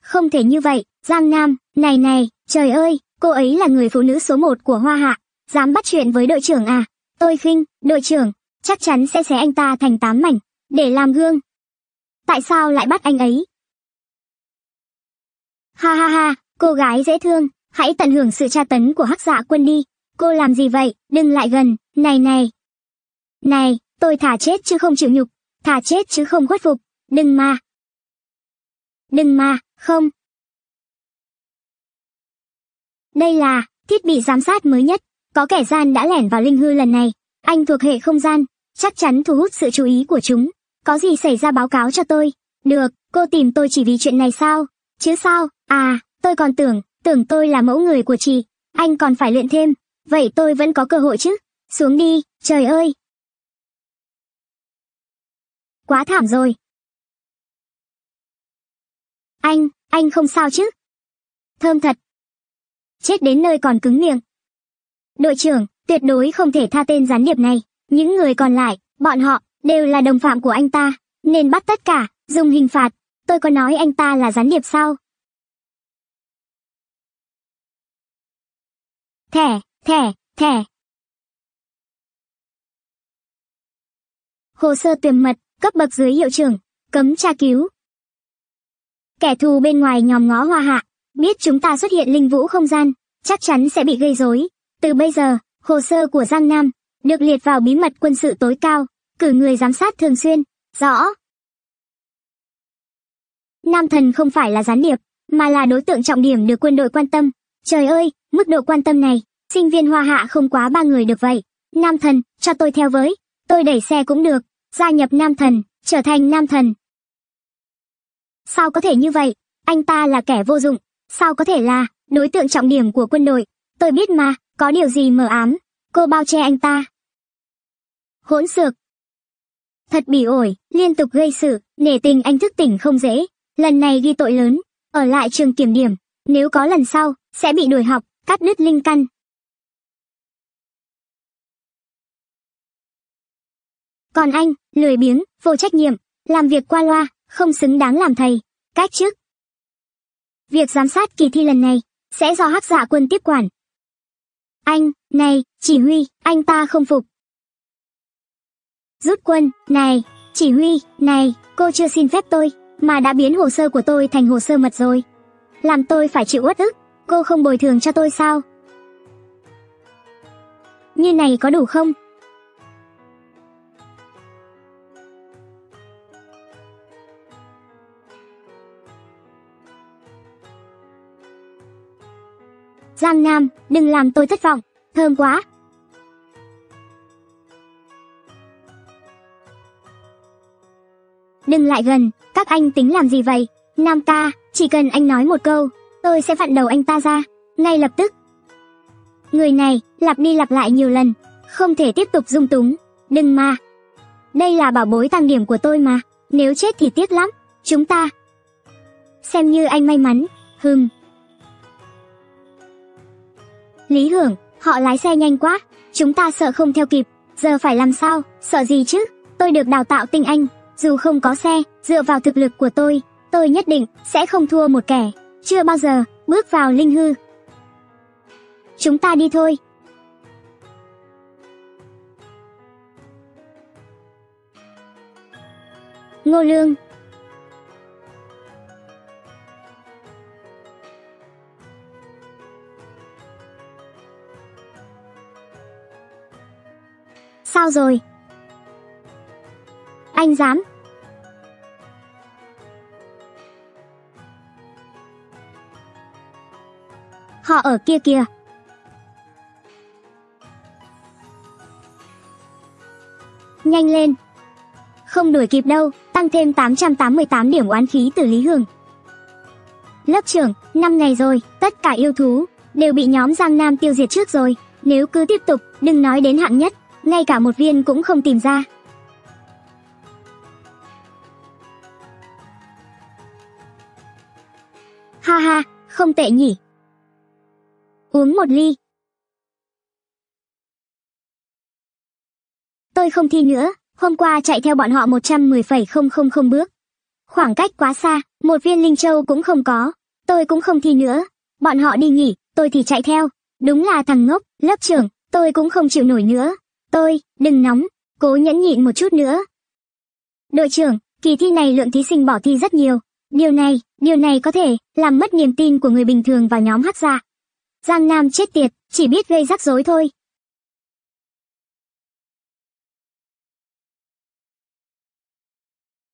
Không thể như vậy, Giang Nam, này này, trời ơi, cô ấy là người phụ nữ số một của Hoa Hạ, dám bắt chuyện với đội trưởng à? Tôi khinh, đội trưởng, chắc chắn sẽ xé anh ta thành tám mảnh, để làm gương. Tại sao lại bắt anh ấy? Ha ha ha, cô gái dễ thương, hãy tận hưởng sự tra tấn của hắc dạ quân đi. Cô làm gì vậy, đừng lại gần, này này. Này, tôi thả chết chứ không chịu nhục, thả chết chứ không khuất phục, đừng mà. Đừng mà, không. Đây là thiết bị giám sát mới nhất, có kẻ gian đã lẻn vào linh hư lần này. Anh thuộc hệ không gian, chắc chắn thu hút sự chú ý của chúng. Có gì xảy ra báo cáo cho tôi. Được, cô tìm tôi chỉ vì chuyện này sao? Chứ sao? À, tôi còn tưởng, tưởng tôi là mẫu người của chị. Anh còn phải luyện thêm. Vậy tôi vẫn có cơ hội chứ? Xuống đi, trời ơi. Quá thảm rồi. Anh, anh không sao chứ? Thơm thật. Chết đến nơi còn cứng miệng. Đội trưởng, tuyệt đối không thể tha tên gián điệp này. Những người còn lại, bọn họ, đều là đồng phạm của anh ta. Nên bắt tất cả, dùng hình phạt. Tôi có nói anh ta là gián điệp sao? Thẻ, thẻ, thẻ. Hồ sơ tuyệt mật, cấp bậc dưới hiệu trưởng, cấm tra cứu. Kẻ thù bên ngoài nhòm ngó hoa hạ, biết chúng ta xuất hiện linh vũ không gian, chắc chắn sẽ bị gây rối. Từ bây giờ, hồ sơ của Giang Nam được liệt vào bí mật quân sự tối cao, cử người giám sát thường xuyên. Rõ. Nam thần không phải là gián điệp, mà là đối tượng trọng điểm được quân đội quan tâm. Trời ơi, mức độ quan tâm này, sinh viên hoa hạ không quá ba người được vậy. Nam thần, cho tôi theo với. Tôi đẩy xe cũng được. Gia nhập nam thần, trở thành nam thần. Sao có thể như vậy? Anh ta là kẻ vô dụng. Sao có thể là đối tượng trọng điểm của quân đội? Tôi biết mà, có điều gì mờ ám. Cô bao che anh ta. Hỗn xược. Thật bỉ ổi, liên tục gây sự, nể tình anh thức tỉnh không dễ. Lần này ghi tội lớn, ở lại trường kiểm điểm. Nếu có lần sau, sẽ bị đuổi học, cắt đứt linh căn. Còn anh, lười biếng, vô trách nhiệm, làm việc qua loa, không xứng đáng làm thầy. Cách chức. Việc giám sát kỳ thi lần này, sẽ do hắc dạ quân tiếp quản. Anh, này, chỉ huy, anh ta không phục. Rút quân, này, chỉ huy, này, cô chưa xin phép tôi, mà đã biến hồ sơ của tôi thành hồ sơ mật rồi. Làm tôi phải chịu uất ức, cô không bồi thường cho tôi sao? Như này có đủ không? Giang Nam, đừng làm tôi thất vọng, thơm quá. Đừng lại gần, các anh tính làm gì vậy? Nam ta, chỉ cần anh nói một câu, tôi sẽ vặn đầu anh ta ra, ngay lập tức. Người này, lặp đi lặp lại nhiều lần, không thể tiếp tục dung túng, đừng mà. Đây là bảo bối tăng điểm của tôi mà, nếu chết thì tiếc lắm, chúng ta. Xem như anh may mắn, hừm, Lý Hưởng, họ lái xe nhanh quá, chúng ta sợ không theo kịp, giờ phải làm sao, sợ gì chứ? Tôi được đào tạo tinh anh, dù không có xe, dựa vào thực lực của tôi, tôi nhất định sẽ không thua một kẻ, chưa bao giờ bước vào linh hư. Chúng ta đi thôi. Ngô Lương, Sao rồi? Anh dám? Họ ở kia kìa. Nhanh lên. Không đuổi kịp đâu, tăng thêm 888 điểm oán khí từ Lý Hương. Lớp trưởng, 5 ngày rồi, tất cả yêu thú đều bị nhóm Giang Nam tiêu diệt trước rồi. Nếu cứ tiếp tục, đừng nói đến hạng nhất, ngay cả một viên cũng không tìm ra. Ha ha, không tệ nhỉ. Uống một ly. Tôi không thi nữa, hôm qua chạy theo bọn họ 110,000 bước. khoảng cách quá xa, một viên linh châu cũng không có. Tôi cũng không thi nữa. Bọn họ đi nghỉ, tôi thì chạy theo. Đúng là thằng ngốc, lớp trưởng, tôi cũng không chịu nổi nữa. Tôi, đừng nóng, cố nhẫn nhịn một chút nữa. Đội trưởng, kỳ thi này lượng thí sinh bỏ thi rất nhiều. Điều này, điều này có thể làm mất niềm tin của người bình thường vào nhóm hắc gia. Giang Nam chết tiệt, chỉ biết gây rắc rối thôi.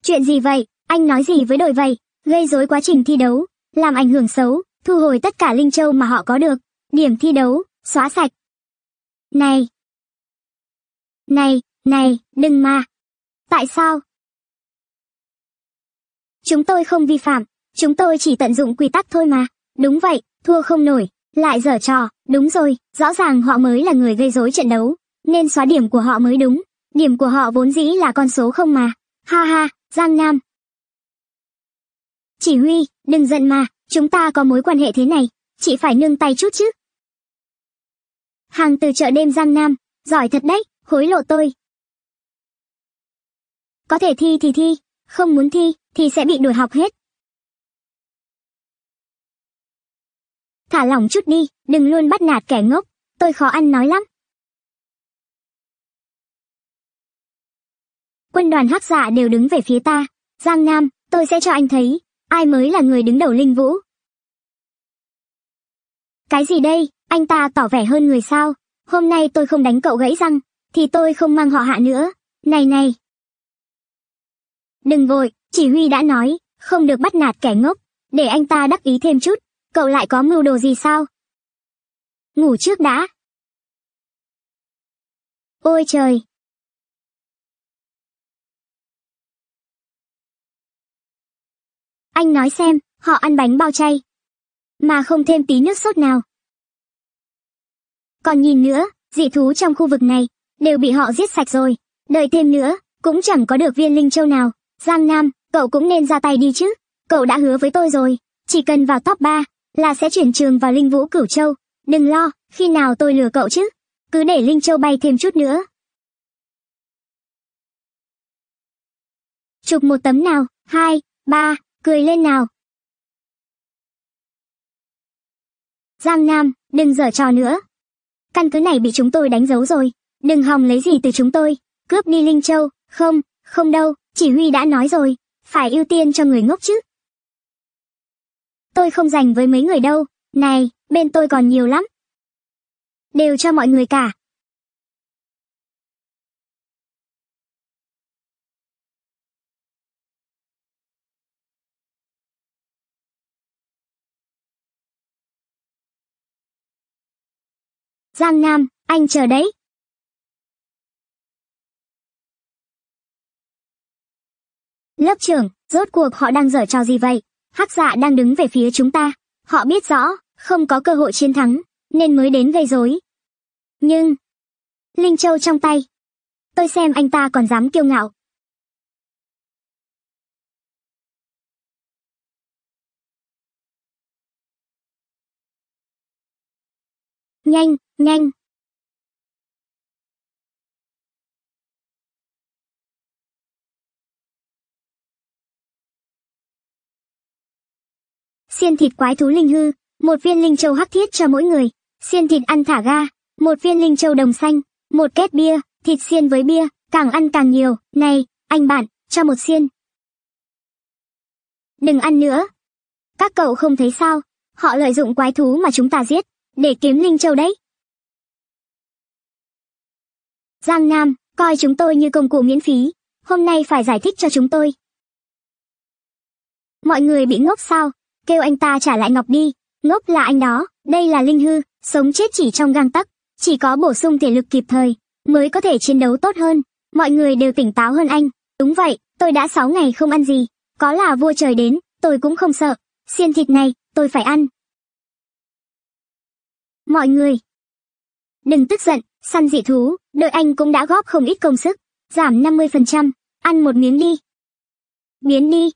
Chuyện gì vậy? Anh nói gì với đội vậy? Gây rối quá trình thi đấu, làm ảnh hưởng xấu, thu hồi tất cả linh châu mà họ có được. Điểm thi đấu, xóa sạch. Này! Này, này, đừng mà! Tại sao? Chúng tôi không vi phạm, chúng tôi chỉ tận dụng quy tắc thôi mà. Đúng vậy, thua không nổi, lại dở trò, đúng rồi, rõ ràng họ mới là người gây rối trận đấu, nên xóa điểm của họ mới đúng. Điểm của họ vốn dĩ là con số không mà. Ha ha, Giang Nam. Chỉ huy, đừng giận mà, chúng ta có mối quan hệ thế này, chị phải nương tay chút chứ. Hàng từ chợ đêm Giang Nam, giỏi thật đấy, hối lộ tôi. Có thể thi thì thi, không muốn thi, thì sẽ bị đuổi học hết. Thả lỏng chút đi, đừng luôn bắt nạt kẻ ngốc, tôi khó ăn nói lắm. Quân đoàn hắc dạ đều đứng về phía ta. Giang Nam, tôi sẽ cho anh thấy, ai mới là người đứng đầu linh vũ. Cái gì đây, anh ta tỏ vẻ hơn người sao? Hôm nay tôi không đánh cậu gãy răng, thì tôi không mang họ hạ nữa. Này này. Đừng vội, chỉ huy đã nói, không được bắt nạt kẻ ngốc, để anh ta đắc ý thêm chút. Cậu lại có mưu đồ gì sao? Ngủ trước đã. Ôi trời, Anh nói xem, họ ăn bánh bao chay. Mà không thêm tí nước sốt nào. Còn nhìn nữa, dị thú trong khu vực này, đều bị họ giết sạch rồi. Đợi thêm nữa, cũng chẳng có được viên linh châu nào. Giang Nam, cậu cũng nên ra tay đi chứ. Cậu đã hứa với tôi rồi, chỉ cần vào top 3, là sẽ chuyển trường vào linh vũ cửu châu. Đừng lo, khi nào tôi lừa cậu chứ. Cứ để linh châu bay thêm chút nữa. Chụp một tấm nào, hai, ba, cười lên nào. Giang Nam, đừng dở trò nữa. Căn cứ này bị chúng tôi đánh dấu rồi, đừng hòng lấy gì từ chúng tôi, cướp đi Linh Châu, không, không đâu, chỉ huy đã nói rồi, phải ưu tiên cho người ngốc chứ. Tôi không dành với mấy người đâu, này, bên tôi còn nhiều lắm. Đều cho mọi người cả. Giang Nam, anh chờ đấy. Lớp trưởng, rốt cuộc họ đang dở trò gì vậy? Hắc dạ đang đứng về phía chúng ta. Họ biết rõ, không có cơ hội chiến thắng, nên mới đến gây rối. Nhưng... Linh Châu trong tay. Tôi xem anh ta còn dám kiêu ngạo. Nhanh, nhanh. Xiên thịt quái thú linh hư, một viên linh châu hắc thiết cho mỗi người. Xiên thịt ăn thả ga, một viên linh châu đồng xanh, một két bia, thịt xiên với bia, càng ăn càng nhiều. Này, anh bạn, cho một xiên. Đừng ăn nữa. Các cậu không thấy sao, họ lợi dụng quái thú mà chúng ta giết, để kiếm linh châu đấy. Giang Nam, coi chúng tôi như công cụ miễn phí, hôm nay phải giải thích cho chúng tôi. Mọi người bị ngốc sao? Kêu anh ta trả lại ngọc đi, ngốc là anh đó, đây là linh hư, sống chết chỉ trong gang tắc, chỉ có bổ sung thể lực kịp thời, mới có thể chiến đấu tốt hơn. Mọi người đều tỉnh táo hơn anh. Đúng vậy, tôi đã 6 ngày không ăn gì, có là vua trời đến, tôi cũng không sợ. Xiên thịt này, tôi phải ăn. Mọi người, đừng tức giận, Săn dị thú, đội anh cũng đã góp không ít công sức. Giảm 50%, ăn một miếng đi. Biến đi.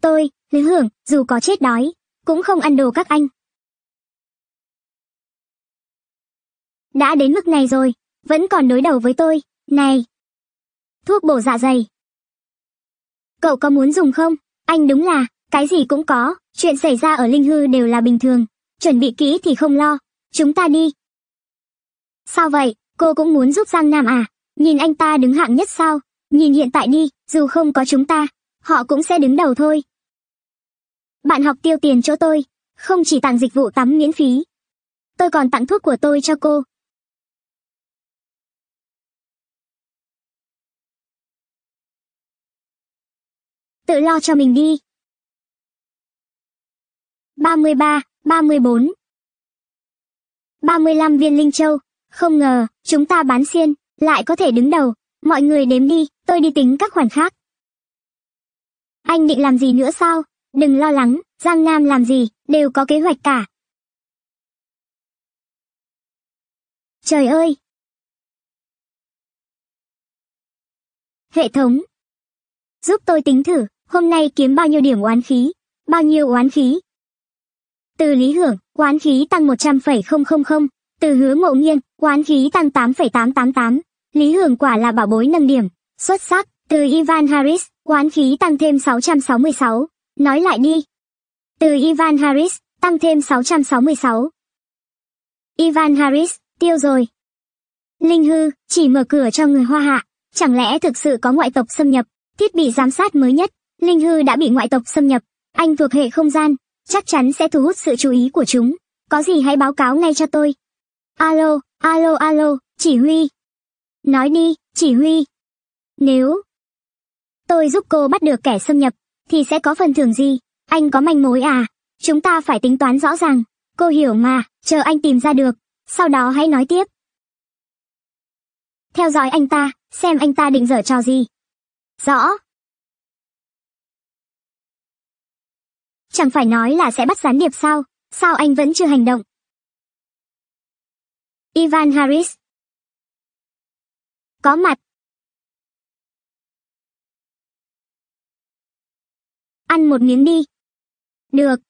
Tôi, Lý Hưởng, dù có chết đói, cũng không ăn đồ các anh. Đã đến mức này rồi, vẫn còn đối đầu với tôi, này. Thuốc bổ dạ dày. Cậu có muốn dùng không? Anh đúng là, cái gì cũng có, chuyện xảy ra ở Linh Hư đều là bình thường. Chuẩn bị kỹ thì không lo. Chúng ta đi. Sao vậy, cô cũng muốn giúp Giang Nam à? Nhìn anh ta đứng hạng nhất sao? Nhìn hiện tại đi, dù không có chúng ta, họ cũng sẽ đứng đầu thôi. Bạn học tiêu tiền chỗ tôi, không chỉ tặng dịch vụ tắm miễn phí. Tôi còn tặng thuốc của tôi cho cô. Tự lo cho mình đi. 33, 34 35 viên linh châu. Không ngờ, chúng ta bán xiên, lại có thể đứng đầu. Mọi người đếm đi, tôi đi tính các khoản khác. Anh định làm gì nữa sao? Đừng lo lắng, Giang Nam làm gì, đều có kế hoạch cả. Trời ơi! Hệ thống! Giúp tôi tính thử, hôm nay kiếm bao nhiêu điểm oán khí? Bao nhiêu oán khí? Từ lý hưởng, oán khí tăng 100,000. Từ hứa ngộ nghiên, oán khí tăng 8,888. Lý hưởng quả là bảo bối nâng điểm. Xuất sắc, từ Ivan Harris, oán khí tăng thêm 666. Nói lại đi. Từ Ivan Harris, tăng thêm 666. Ivan Harris, tiêu rồi. Linh hư, chỉ mở cửa cho người hoa hạ. Chẳng lẽ thực sự có ngoại tộc xâm nhập? Thiết bị giám sát mới nhất, Linh hư đã bị ngoại tộc xâm nhập. Anh thuộc hệ không gian, chắc chắn sẽ thu hút sự chú ý của chúng. Có gì hãy báo cáo ngay cho tôi. Alo, alo alo, chỉ huy. Nói đi, chỉ huy. Nếu tôi giúp cô bắt được kẻ xâm nhập, thì sẽ có phần thưởng gì? Anh có manh mối à? Chúng ta phải tính toán rõ ràng. Cô hiểu mà, chờ anh tìm ra được. Sau đó hãy nói tiếp. Theo dõi anh ta, xem anh ta định dở trò gì. Rõ. Chẳng phải nói là sẽ bắt gián điệp sao? Sao anh vẫn chưa hành động? Ivan Harris Có mặt. Ăn một miếng đi. Được.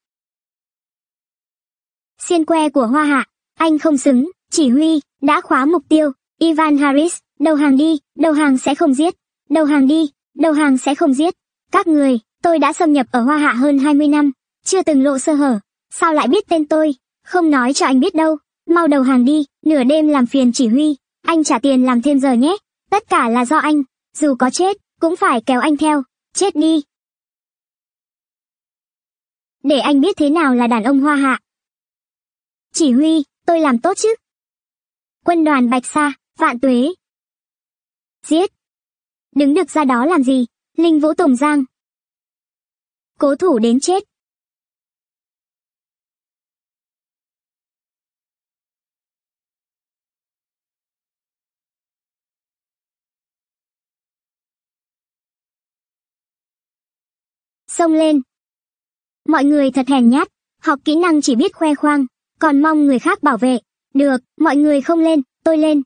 Xiên que của Hoa Hạ, anh không xứng, chỉ huy, đã khóa mục tiêu. Ivan Harris, đầu hàng đi, đầu hàng sẽ không giết. Đầu hàng đi, đầu hàng sẽ không giết. Các người, tôi đã xâm nhập ở Hoa Hạ hơn 20 năm, chưa từng lộ sơ hở. Sao lại biết tên tôi? Không nói cho anh biết đâu. Mau đầu hàng đi, nửa đêm làm phiền chỉ huy. Anh trả tiền làm thêm giờ nhé. Tất cả là do anh. Dù có chết, cũng phải kéo anh theo. Chết đi. Để anh biết thế nào là đàn ông hoa hạ. Chỉ huy, tôi làm tốt chứ. Quân đoàn Bạch Sa, Vạn Tuế. Giết. Đứng được ra đó làm gì? Linh Vũ Tùng Giang. Cố thủ đến chết. Xông lên. Mọi người thật hèn nhát, học kỹ năng chỉ biết khoe khoang, còn mong người khác bảo vệ. Được, mọi người không lên, tôi lên.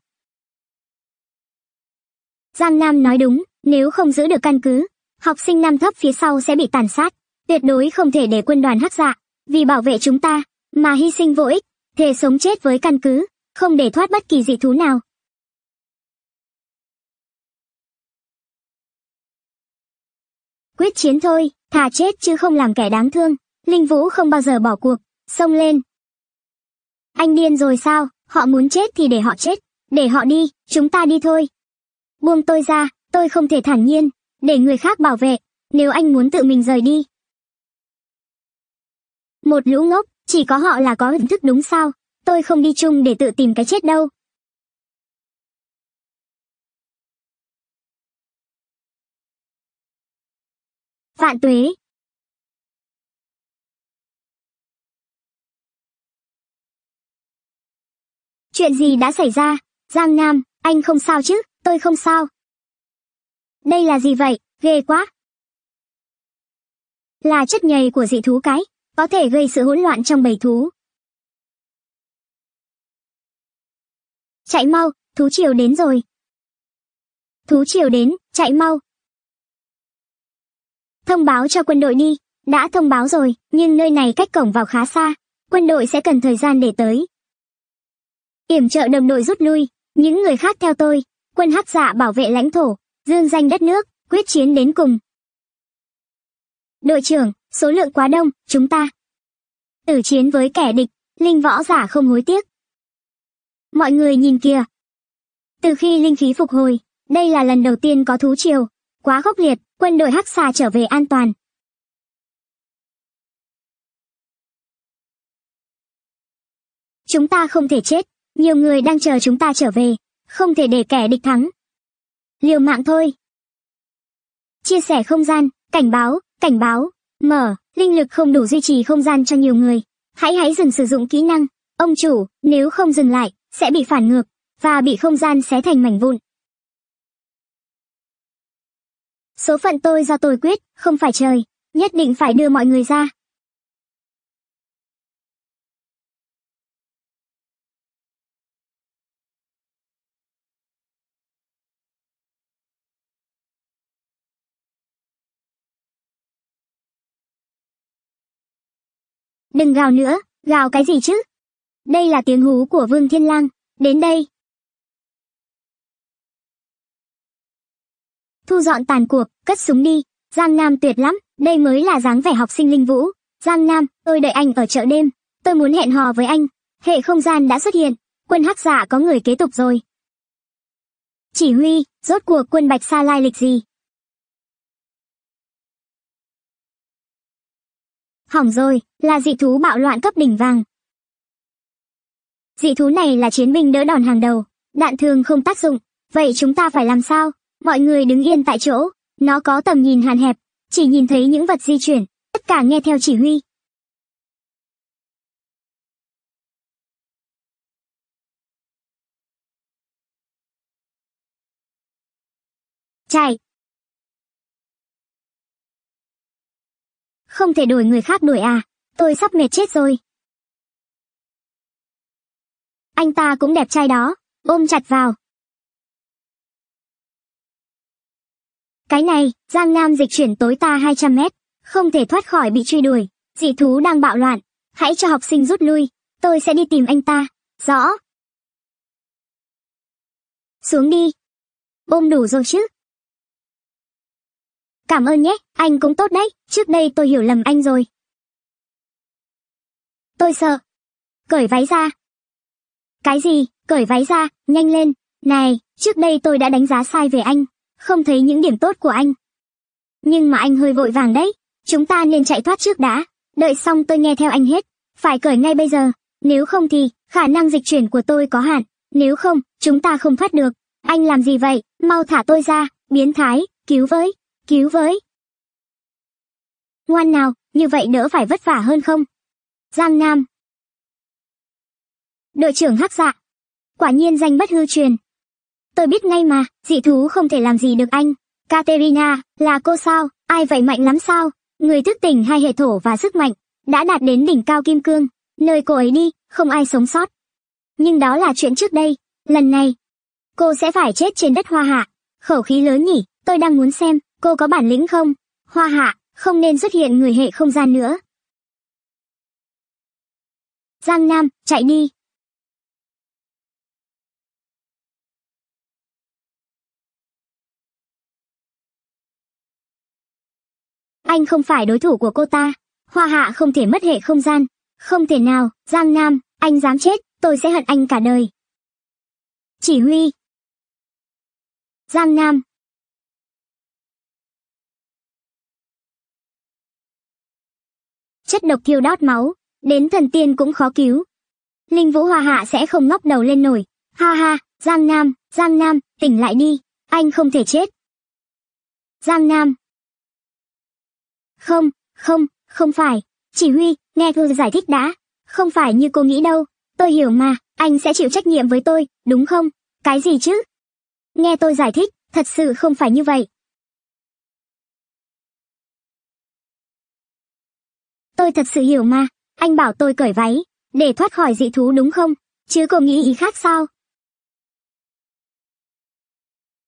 Giang Nam nói đúng, nếu không giữ được căn cứ, học sinh năm thấp phía sau sẽ bị tàn sát. Tuyệt đối không thể để quân đoàn hắc dạ, vì bảo vệ chúng ta, mà hy sinh vô ích, thề sống chết với căn cứ, không để thoát bất kỳ dị thú nào. Quyết chiến thôi, thà chết chứ không làm kẻ đáng thương. Linh Vũ không bao giờ bỏ cuộc, xông lên. Anh điên rồi sao, họ muốn chết thì để họ chết, để họ đi, chúng ta đi thôi. Buông tôi ra, tôi không thể thản nhiên, để người khác bảo vệ, nếu anh muốn tự mình rời đi. Một lũ ngốc, chỉ có họ là có hình thức đúng sao, tôi không đi chung để tự tìm cái chết đâu. Vạn tuế. Chuyện gì đã xảy ra? Giang Nam, anh không sao chứ, tôi không sao. Đây là gì vậy, ghê quá. Là chất nhầy của dị thú cái, có thể gây sự hỗn loạn trong bầy thú. Chạy mau, thú triều đến rồi. Thú triều đến, chạy mau. Thông báo cho quân đội đi, đã thông báo rồi, nhưng nơi này cách cổng vào khá xa, quân đội sẽ cần thời gian để tới. Yểm trợ đồng đội rút lui, những người khác theo tôi, quân hắc dạ bảo vệ lãnh thổ, dương danh đất nước, quyết chiến đến cùng. Đội trưởng, số lượng quá đông, chúng ta. Tử chiến với kẻ địch, linh võ giả không hối tiếc. Mọi người nhìn kìa. Từ khi linh khí phục hồi, đây là lần đầu tiên có thú triều. Quá khốc liệt, quân đội hắc xà trở về an toàn. Chúng ta không thể chết, nhiều người đang chờ chúng ta trở về, không thể để kẻ địch thắng. Liều mạng thôi. Chia sẻ không gian, cảnh báo, cảnh báo, mở, linh lực không đủ duy trì không gian cho nhiều người. Hãy hãy dừng sử dụng kỹ năng. Ông chủ, nếu không dừng lại, sẽ bị phản ngược, và bị không gian xé thành mảnh vụn. Số phận tôi do tôi quyết, không phải trời, nhất định phải đưa mọi người ra. Đừng gào nữa, gào cái gì chứ? Đây là tiếng hú của Vương Thiên Lang, đến đây. Thu dọn tàn cuộc, cất súng đi, Giang Nam tuyệt lắm, đây mới là dáng vẻ học sinh linh vũ. Giang Nam, tôi đợi anh ở chợ đêm, tôi muốn hẹn hò với anh. Hệ không gian đã xuất hiện, quân hắc giả có người kế tục rồi. Chỉ huy, rốt cuộc quân Bạch Sa lai lịch gì? Hỏng rồi, là dị thú bạo loạn cấp đỉnh vàng. Dị thú này là chiến binh đỡ đòn hàng đầu, đạn thường không tác dụng, vậy chúng ta phải làm sao? Mọi người đứng yên tại chỗ, nó có tầm nhìn hạn hẹp, chỉ nhìn thấy những vật di chuyển, tất cả nghe theo chỉ huy. Chạy, Không thể đuổi người khác đuổi à, tôi sắp mệt chết rồi. Anh ta cũng đẹp trai đó, ôm chặt vào. Cái này, Giang Nam dịch chuyển tối ta 200 mét, không thể thoát khỏi bị truy đuổi, dị thú đang bạo loạn, hãy cho học sinh rút lui, tôi sẽ đi tìm anh ta, rõ. Xuống đi. Ôm đủ rồi chứ, Cảm ơn nhé, anh cũng tốt đấy, trước đây tôi hiểu lầm anh rồi. Tôi sợ. Cởi váy ra. Cái gì, cởi váy ra, nhanh lên. Này, trước đây tôi đã đánh giá sai về anh, không thấy những điểm tốt của anh. Nhưng mà anh hơi vội vàng đấy, chúng ta nên chạy thoát trước đã, đợi xong tôi nghe theo anh hết. Phải cởi ngay bây giờ, nếu không thì, khả năng dịch chuyển của tôi có hạn, nếu không, chúng ta không thoát được. Anh làm gì vậy, mau thả tôi ra, biến thái, cứu với. Cứu với. Ngoan nào, như vậy đỡ phải vất vả hơn không? Giang Nam. Đội trưởng hắc dạ. Quả nhiên danh bất hư truyền. Tôi biết ngay mà, dị thú không thể làm gì được anh. Katerina, là cô sao, ai vậy mạnh lắm sao? Người thức tỉnh hai hệ thổ và sức mạnh, đã đạt đến đỉnh cao kim cương. Nơi cô ấy đi, không ai sống sót. Nhưng đó là chuyện trước đây, lần này. Cô sẽ phải chết trên đất hoa hạ. Khẩu khí lớn nhỉ, tôi đang muốn xem, Cô có bản lĩnh không? Hoa hạ, không nên xuất hiện người hệ không gian nữa. Giang Nam, chạy đi. Anh không phải đối thủ của cô ta. Hoa hạ không thể mất hệ không gian. Không thể nào, Giang Nam, anh dám chết, tôi sẽ hận anh cả đời. Chỉ huy. Giang Nam, chất độc thiêu đốt máu, đến thần tiên cũng khó cứu. Linh Vũ Hoa Hạ sẽ không ngóc đầu lên nổi. Ha ha, Giang Nam, Giang Nam, tỉnh lại đi, anh không thể chết. Giang Nam. Không, không, không phải. Chỉ huy, nghe tôi giải thích đã. Không phải như cô nghĩ đâu. Tôi hiểu mà, anh sẽ chịu trách nhiệm với tôi, đúng không? Cái gì chứ? Nghe tôi giải thích, thật sự không phải như vậy. Tôi thật sự hiểu mà, anh bảo tôi cởi váy, để thoát khỏi dị thú đúng không? Chứ cô nghĩ ý khác sao?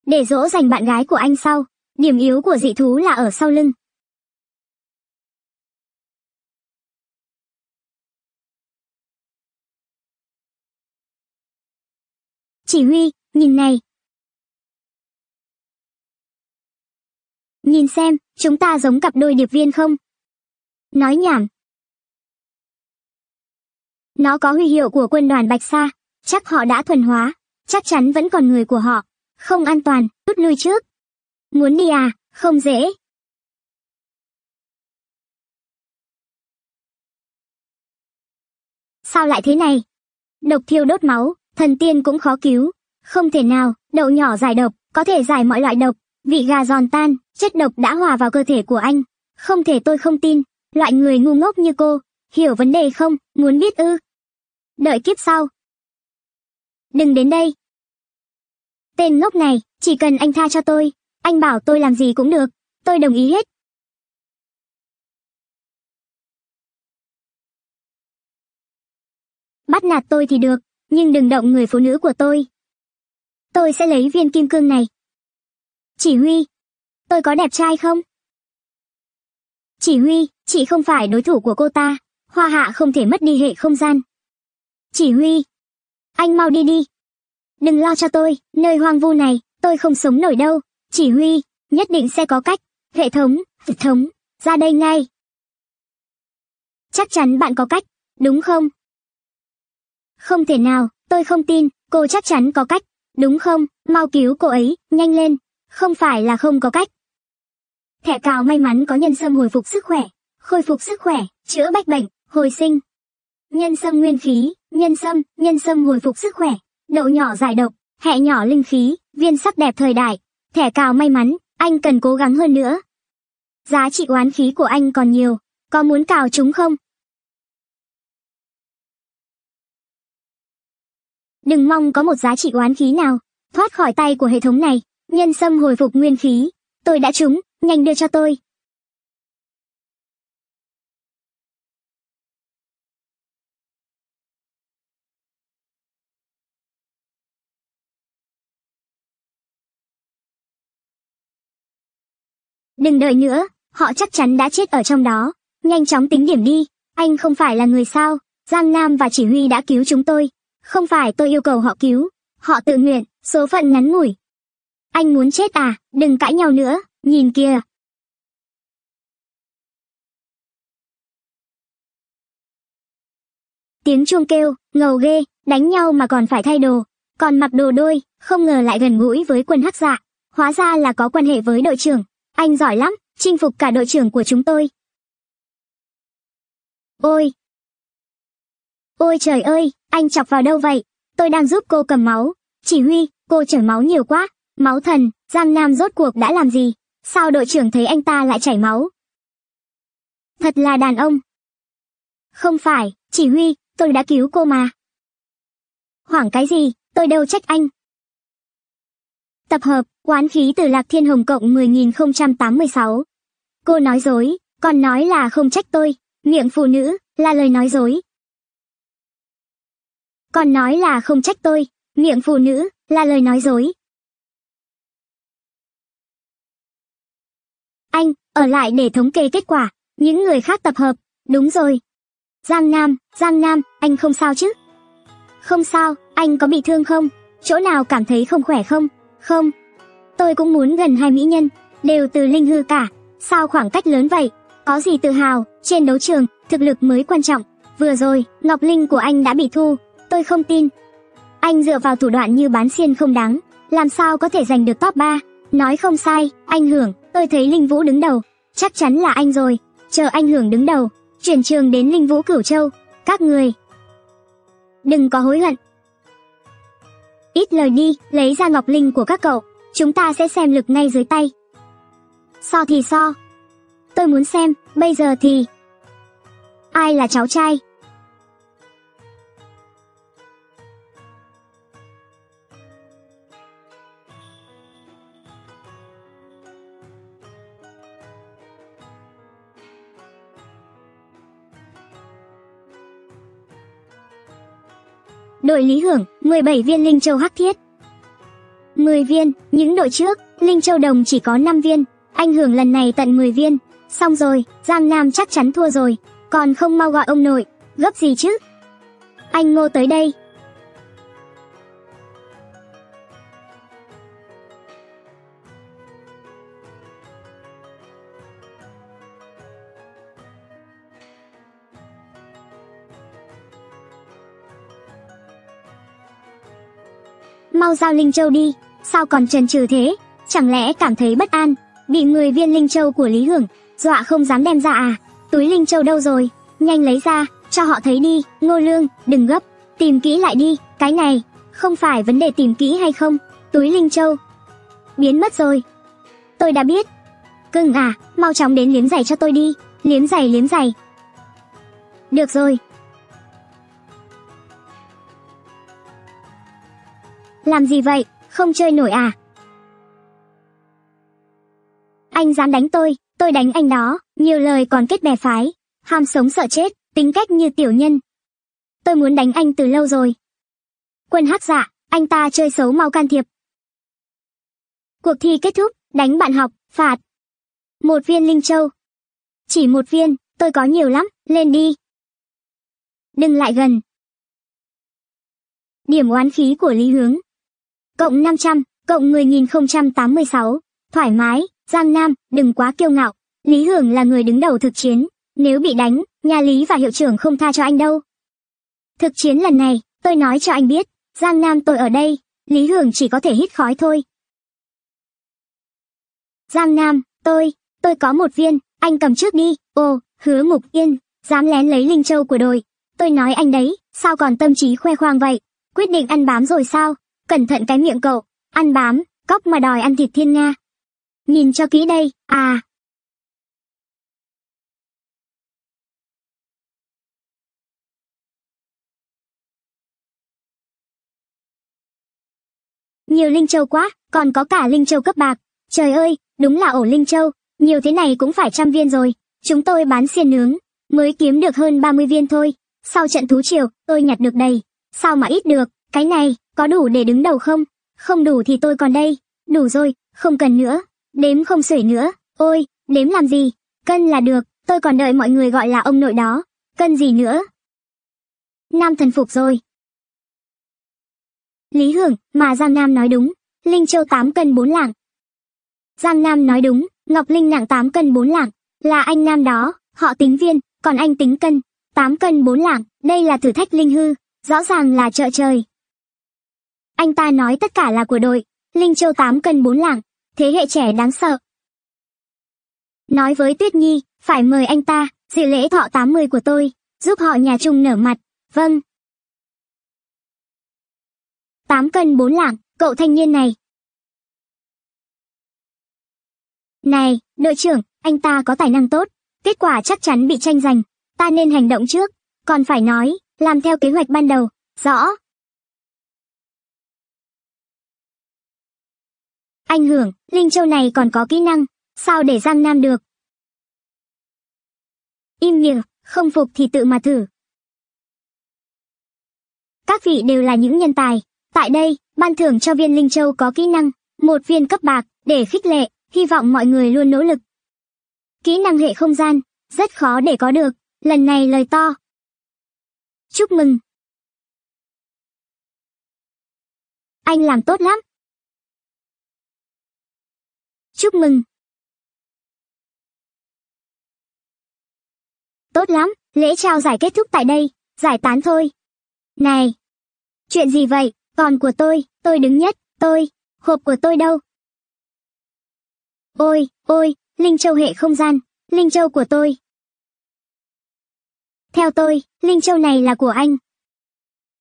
Để dỗ dành bạn gái của anh sau, điểm yếu của dị thú là ở sau lưng. Chỉ huy, nhìn này. Nhìn xem, chúng ta giống cặp đôi điệp viên không? Nói nhảm. Nó có huy hiệu của quân đoàn Bạch Sa, chắc họ đã thuần hóa, chắc chắn vẫn còn người của họ. Không an toàn, rút lui trước. Muốn đi à, không dễ. Sao lại thế này? Độc thiêu đốt máu, thần tiên cũng khó cứu. Không thể nào, đậu nhỏ giải độc, có thể giải mọi loại độc. Vị gà giòn tan, chất độc đã hòa vào cơ thể của anh. Không thể tôi không tin, loại người ngu ngốc như cô, hiểu vấn đề không, muốn biết ư. Đợi kiếp sau. Đừng đến đây. Tên ngốc này, chỉ cần anh tha cho tôi, anh bảo tôi làm gì cũng được, tôi đồng ý hết. Bắt nạt tôi thì được, nhưng đừng động người phụ nữ của tôi. Tôi sẽ lấy viên kim cương này. Chỉ huy, tôi có đẹp trai không? Chỉ huy, chị không phải đối thủ của cô ta, hoa hạ không thể mất đi hệ không gian. Chỉ huy, anh mau đi đi. Đừng lo cho tôi, nơi hoang vu này, tôi không sống nổi đâu. Chỉ huy, nhất định sẽ có cách. Hệ thống, hệ thống, ra đây ngay. Chắc chắn bạn có cách, đúng không? Không thể nào, tôi không tin, cô chắc chắn có cách, đúng không? Mau cứu cô ấy, nhanh lên. Không phải là không có cách. Thẻ cào may mắn có nhân sâm hồi phục sức khỏe, khôi phục sức khỏe, chữa bách bệnh, hồi sinh. Nhân sâm nguyên khí, nhân sâm, nhân sâm hồi phục sức khỏe, đậu nhỏ giải độc, hẹ nhỏ linh khí, viên sắc đẹp thời đại, thẻ cào may mắn, anh cần cố gắng hơn nữa. Giá trị oán khí của anh còn nhiều, có muốn cào chúng không? Đừng mong có một giá trị oán khí nào, thoát khỏi tay của hệ thống này, nhân sâm hồi phục nguyên khí. Tôi đã trúng, nhanh đưa cho tôi. Đừng đợi nữa, họ chắc chắn đã chết ở trong đó. Nhanh chóng tính điểm đi, anh không phải là người sao. Giang Nam và chỉ huy đã cứu chúng tôi. Không phải tôi yêu cầu họ cứu. Họ tự nguyện, số phận ngắn ngủi. Anh muốn chết à, đừng cãi nhau nữa, nhìn kìa. Tiếng chuông kêu, ngầu ghê, đánh nhau mà còn phải thay đồ. Còn mặc đồ đôi, không ngờ lại gần gũi với quân hắc dạ. Hóa ra là có quan hệ với đội trưởng. Anh giỏi lắm, chinh phục cả đội trưởng của chúng tôi. Ôi! Ôi trời ơi, anh chọc vào đâu vậy? Tôi đang giúp cô cầm máu. Chỉ huy, cô chảy máu nhiều quá. Máu thần, Giang Nam rốt cuộc đã làm gì? Sao đội trưởng thấy anh ta lại chảy máu? Thật là đàn ông. Không phải, chỉ huy, tôi đã cứu cô mà. Hoảng cái gì, tôi đâu trách anh. Tập hợp, quán khí từ Lạc Thiên Hồng cộng 10.086. Cô nói dối, còn nói là không trách tôi, miệng phụ nữ, là lời nói dối. Còn nói là không trách tôi, miệng phụ nữ, là lời nói dối. Anh, ở lại để thống kê kết quả, những người khác tập hợp, đúng rồi. Giang Nam, Giang Nam, anh không sao chứ? Không sao, anh có bị thương không? Chỗ nào cảm thấy không khỏe không? Không. Tôi cũng muốn gần hai mỹ nhân, đều từ linh hư cả. Sao khoảng cách lớn vậy? Có gì tự hào, trên đấu trường, thực lực mới quan trọng. Vừa rồi, Ngọc Linh của anh đã bị thu. Tôi không tin. Anh dựa vào thủ đoạn như bán xiên không đáng. Làm sao có thể giành được top 3? Nói không sai, anh hưởng, tôi thấy Linh Vũ đứng đầu. Chắc chắn là anh rồi. Chờ anh hưởng đứng đầu. Chuyển trường đến Linh Vũ Cửu Châu. Các người. Đừng có hối hận. Ít lời đi, lấy ra ngọc linh của các cậu. Chúng ta sẽ xem lực ngay dưới tay. So thì so. Tôi muốn xem, bây giờ thì... Ai là cháu trai? Đội Lý Hưởng, 17 viên Linh Châu Hắc Thiết. 10 viên, những đội trước, Linh Châu Đồng chỉ có 5 viên, anh Hưởng lần này tận 10 viên. Xong rồi, Giang Nam chắc chắn thua rồi, còn không mau gọi ông nội, gấp gì chứ? Anh Ngô tới đây. Mau giao Linh Châu đi, sao còn chần chừ thế? Chẳng lẽ cảm thấy bất an, bị người viên Linh Châu của Lý Hưởng, dọa không dám đem ra à? Túi Linh Châu đâu rồi? Nhanh lấy ra, cho họ thấy đi, Ngô Lương, đừng gấp, tìm kỹ lại đi, cái này, không phải vấn đề tìm kỹ hay không, túi Linh Châu. Biến mất rồi. Tôi đã biết. Cưng à, mau chóng đến liếm giày cho tôi đi, liếm giày liếm giày. Được rồi. Làm gì vậy, không chơi nổi à? Anh dám đánh tôi, tôi đánh anh đó, nhiều lời còn kết bè phái, ham sống sợ chết, tính cách như tiểu nhân. Tôi muốn đánh anh từ lâu rồi. Quân hắc dạ, anh ta chơi xấu mau can thiệp. Cuộc thi kết thúc, đánh bạn học, phạt. Một viên linh châu. Chỉ một viên, tôi có nhiều lắm, lên đi. Đừng lại gần. Điểm oán khí của Lý Hướng. Cộng 500, cộng 10.086. Thoải mái, Giang Nam, đừng quá kiêu ngạo. Lý Hưởng là người đứng đầu thực chiến. Nếu bị đánh, nhà Lý và hiệu trưởng không tha cho anh đâu. Thực chiến lần này, tôi nói cho anh biết, Giang Nam tôi ở đây, Lý Hưởng chỉ có thể hít khói thôi. Giang Nam, tôi, tôi có một viên, anh cầm trước đi, ồ, hứa mục yên, dám lén lấy linh châu của đồi Tôi nói anh đấy, sao còn tâm trí khoe khoang vậy? Quyết định ăn bám rồi sao? Cẩn thận cái miệng cậu, ăn bám, cóc mà đòi ăn thịt thiên nga. Nhìn cho kỹ đây, à. Nhiều linh châu quá, còn có cả linh châu cấp bạc. Trời ơi, đúng là ổ linh châu, nhiều thế này cũng phải trăm viên rồi. Chúng tôi bán xiên nướng, mới kiếm được hơn 30 viên thôi. Sau trận thú triều, tôi nhặt được đầy. Sao mà ít được, cái này, có đủ để đứng đầu không? Không đủ thì tôi còn đây. Đủ rồi, không cần nữa. Đếm không xuể nữa. Ôi, đếm làm gì? Cân là được, tôi còn đợi mọi người gọi là ông nội đó. Cân gì nữa? Nam thần phục rồi. Lý Hưởng, mà Giang Nam nói đúng. Linh Châu 8 cân 4 lạng. Giang Nam nói đúng, Ngọc Linh nặng 8 cân 4 lạng. Là anh Nam đó, họ tính viên, còn anh tính cân. 8 cân 4 lạng, đây là thử thách linh hư, rõ ràng là trợ trời. Anh ta nói tất cả là của đội, Linh Châu 8 cân 4 lạng, thế hệ trẻ đáng sợ. Nói với Tuyết Nhi, phải mời anh ta, dự lễ thọ 80 của tôi, giúp họ nhà chung nở mặt. Vâng. 8 cân 4 lạng, cậu thanh niên này. Này, đội trưởng, anh ta có tài năng tốt, kết quả chắc chắn bị tranh giành, ta nên hành động trước, còn phải nói, làm theo kế hoạch ban đầu, rõ. Anh hưởng, Linh Châu này còn có kỹ năng, sao để Giang Nam được? Im miệng, không phục thì tự mà thử. Các vị đều là những nhân tài. Tại đây, ban thưởng cho viên Linh Châu có kỹ năng, một viên cấp bạc, để khích lệ, hy vọng mọi người luôn nỗ lực. Kỹ năng hệ không gian, rất khó để có được, lần này lời to. Chúc mừng. Anh làm tốt lắm. Chúc mừng. Tốt lắm, lễ trao giải kết thúc tại đây, giải tán thôi. Này! Chuyện gì vậy, còn của tôi, tôi đứng nhất, tôi, hộp của tôi đâu? Ôi, ôi, Linh Châu hệ không gian, Linh Châu của tôi. Theo tôi, Linh Châu này là của anh.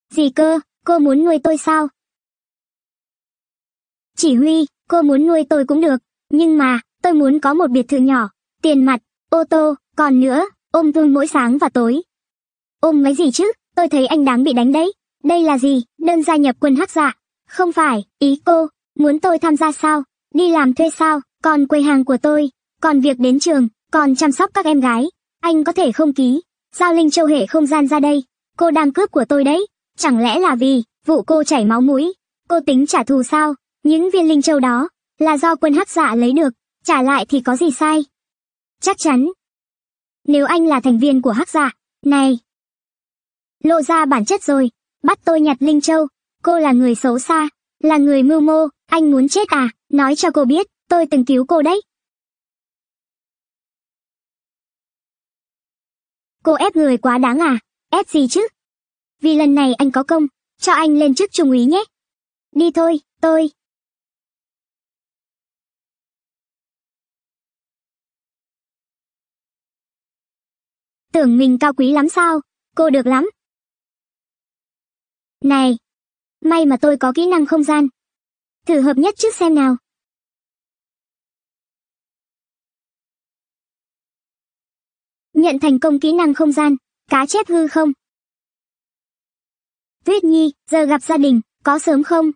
Gì cơ, cô muốn nuôi tôi sao? Chỉ huy, cô muốn nuôi tôi cũng được, nhưng mà, tôi muốn có một biệt thự nhỏ, tiền mặt, ô tô, còn nữa, ôm thương mỗi sáng và tối. Ôm mấy gì chứ, tôi thấy anh đáng bị đánh đấy. Đây là gì, đơn gia nhập quân hắc dạ? Không phải, ý cô, muốn tôi tham gia sao? Đi làm thuê sao? Còn quầy hàng của tôi, còn việc đến trường, còn chăm sóc các em gái. Anh có thể không ký, giao linh châu hệ không gian ra đây. Cô đang cướp của tôi đấy. Chẳng lẽ là vì, vụ cô chảy máu mũi, cô tính trả thù sao? Những viên linh châu đó, là do quân hắc dạ lấy được, trả lại thì có gì sai? Chắc chắn. Nếu anh là thành viên của hắc dạ, này. Lộ ra bản chất rồi, bắt tôi nhặt Linh Châu, cô là người xấu xa, là người mưu mô, anh muốn chết à, nói cho cô biết, tôi từng cứu cô đấy. Cô ép người quá đáng à, ép gì chứ? Vì lần này anh có công, cho anh lên chức trung úy nhé. đi thôi, tôi. Tưởng mình cao quý lắm sao, cô được lắm. Này, may mà tôi có kỹ năng không gian. Thử hợp nhất trước xem nào. Nhận thành công kỹ năng không gian, cá chép hư không. Tuyết Nhi, giờ gặp gia đình, có sớm không?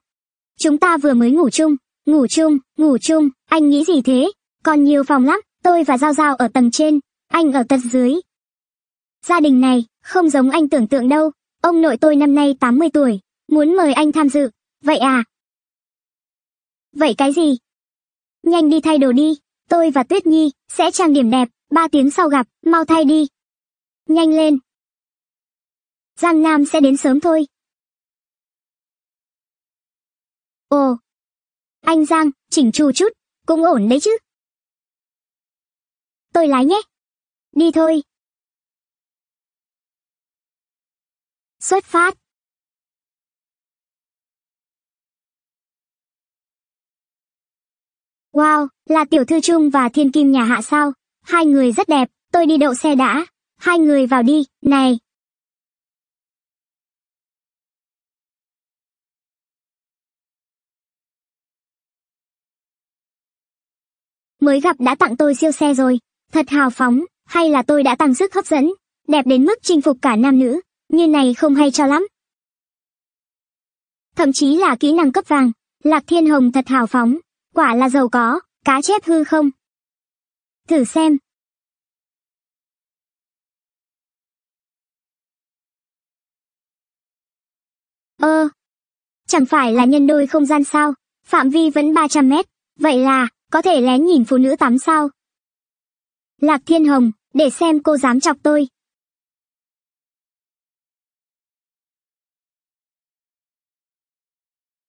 Chúng ta vừa mới ngủ chung, ngủ chung, ngủ chung, anh nghĩ gì thế? Còn nhiều phòng lắm, tôi và Giao Giao ở tầng trên, anh ở tầng dưới. Gia đình này, không giống anh tưởng tượng đâu, ông nội tôi năm nay 80 tuổi, muốn mời anh tham dự, vậy à? Vậy cái gì? Nhanh đi thay đồ đi, tôi và Tuyết Nhi sẽ trang điểm đẹp, ba tiếng sau gặp, mau thay đi. Nhanh lên. Giang Nam sẽ đến sớm thôi. Ồ. Anh Giang, chỉnh chu chút, cũng ổn đấy chứ. Tôi lái nhé. Đi thôi. Xuất phát. Wow, là tiểu thư trung và thiên kim nhà hạ sao? Hai người rất đẹp, tôi đi đậu xe đã. Hai người vào đi, này. Mới gặp đã tặng tôi siêu xe rồi. Thật hào phóng, hay là tôi đã tăng sức hấp dẫn, đẹp đến mức chinh phục cả nam nữ. Như này không hay cho lắm. Thậm chí là kỹ năng cấp vàng. Lạc Thiên Hồng thật hào phóng, quả là giàu có, cá chép hư không. Thử xem. Ơ, chẳng phải là nhân đôi không gian sao, phạm vi vẫn 300 mét, vậy là, có thể lén nhìn phụ nữ tắm sao? Lạc Thiên Hồng, để xem cô dám chọc tôi.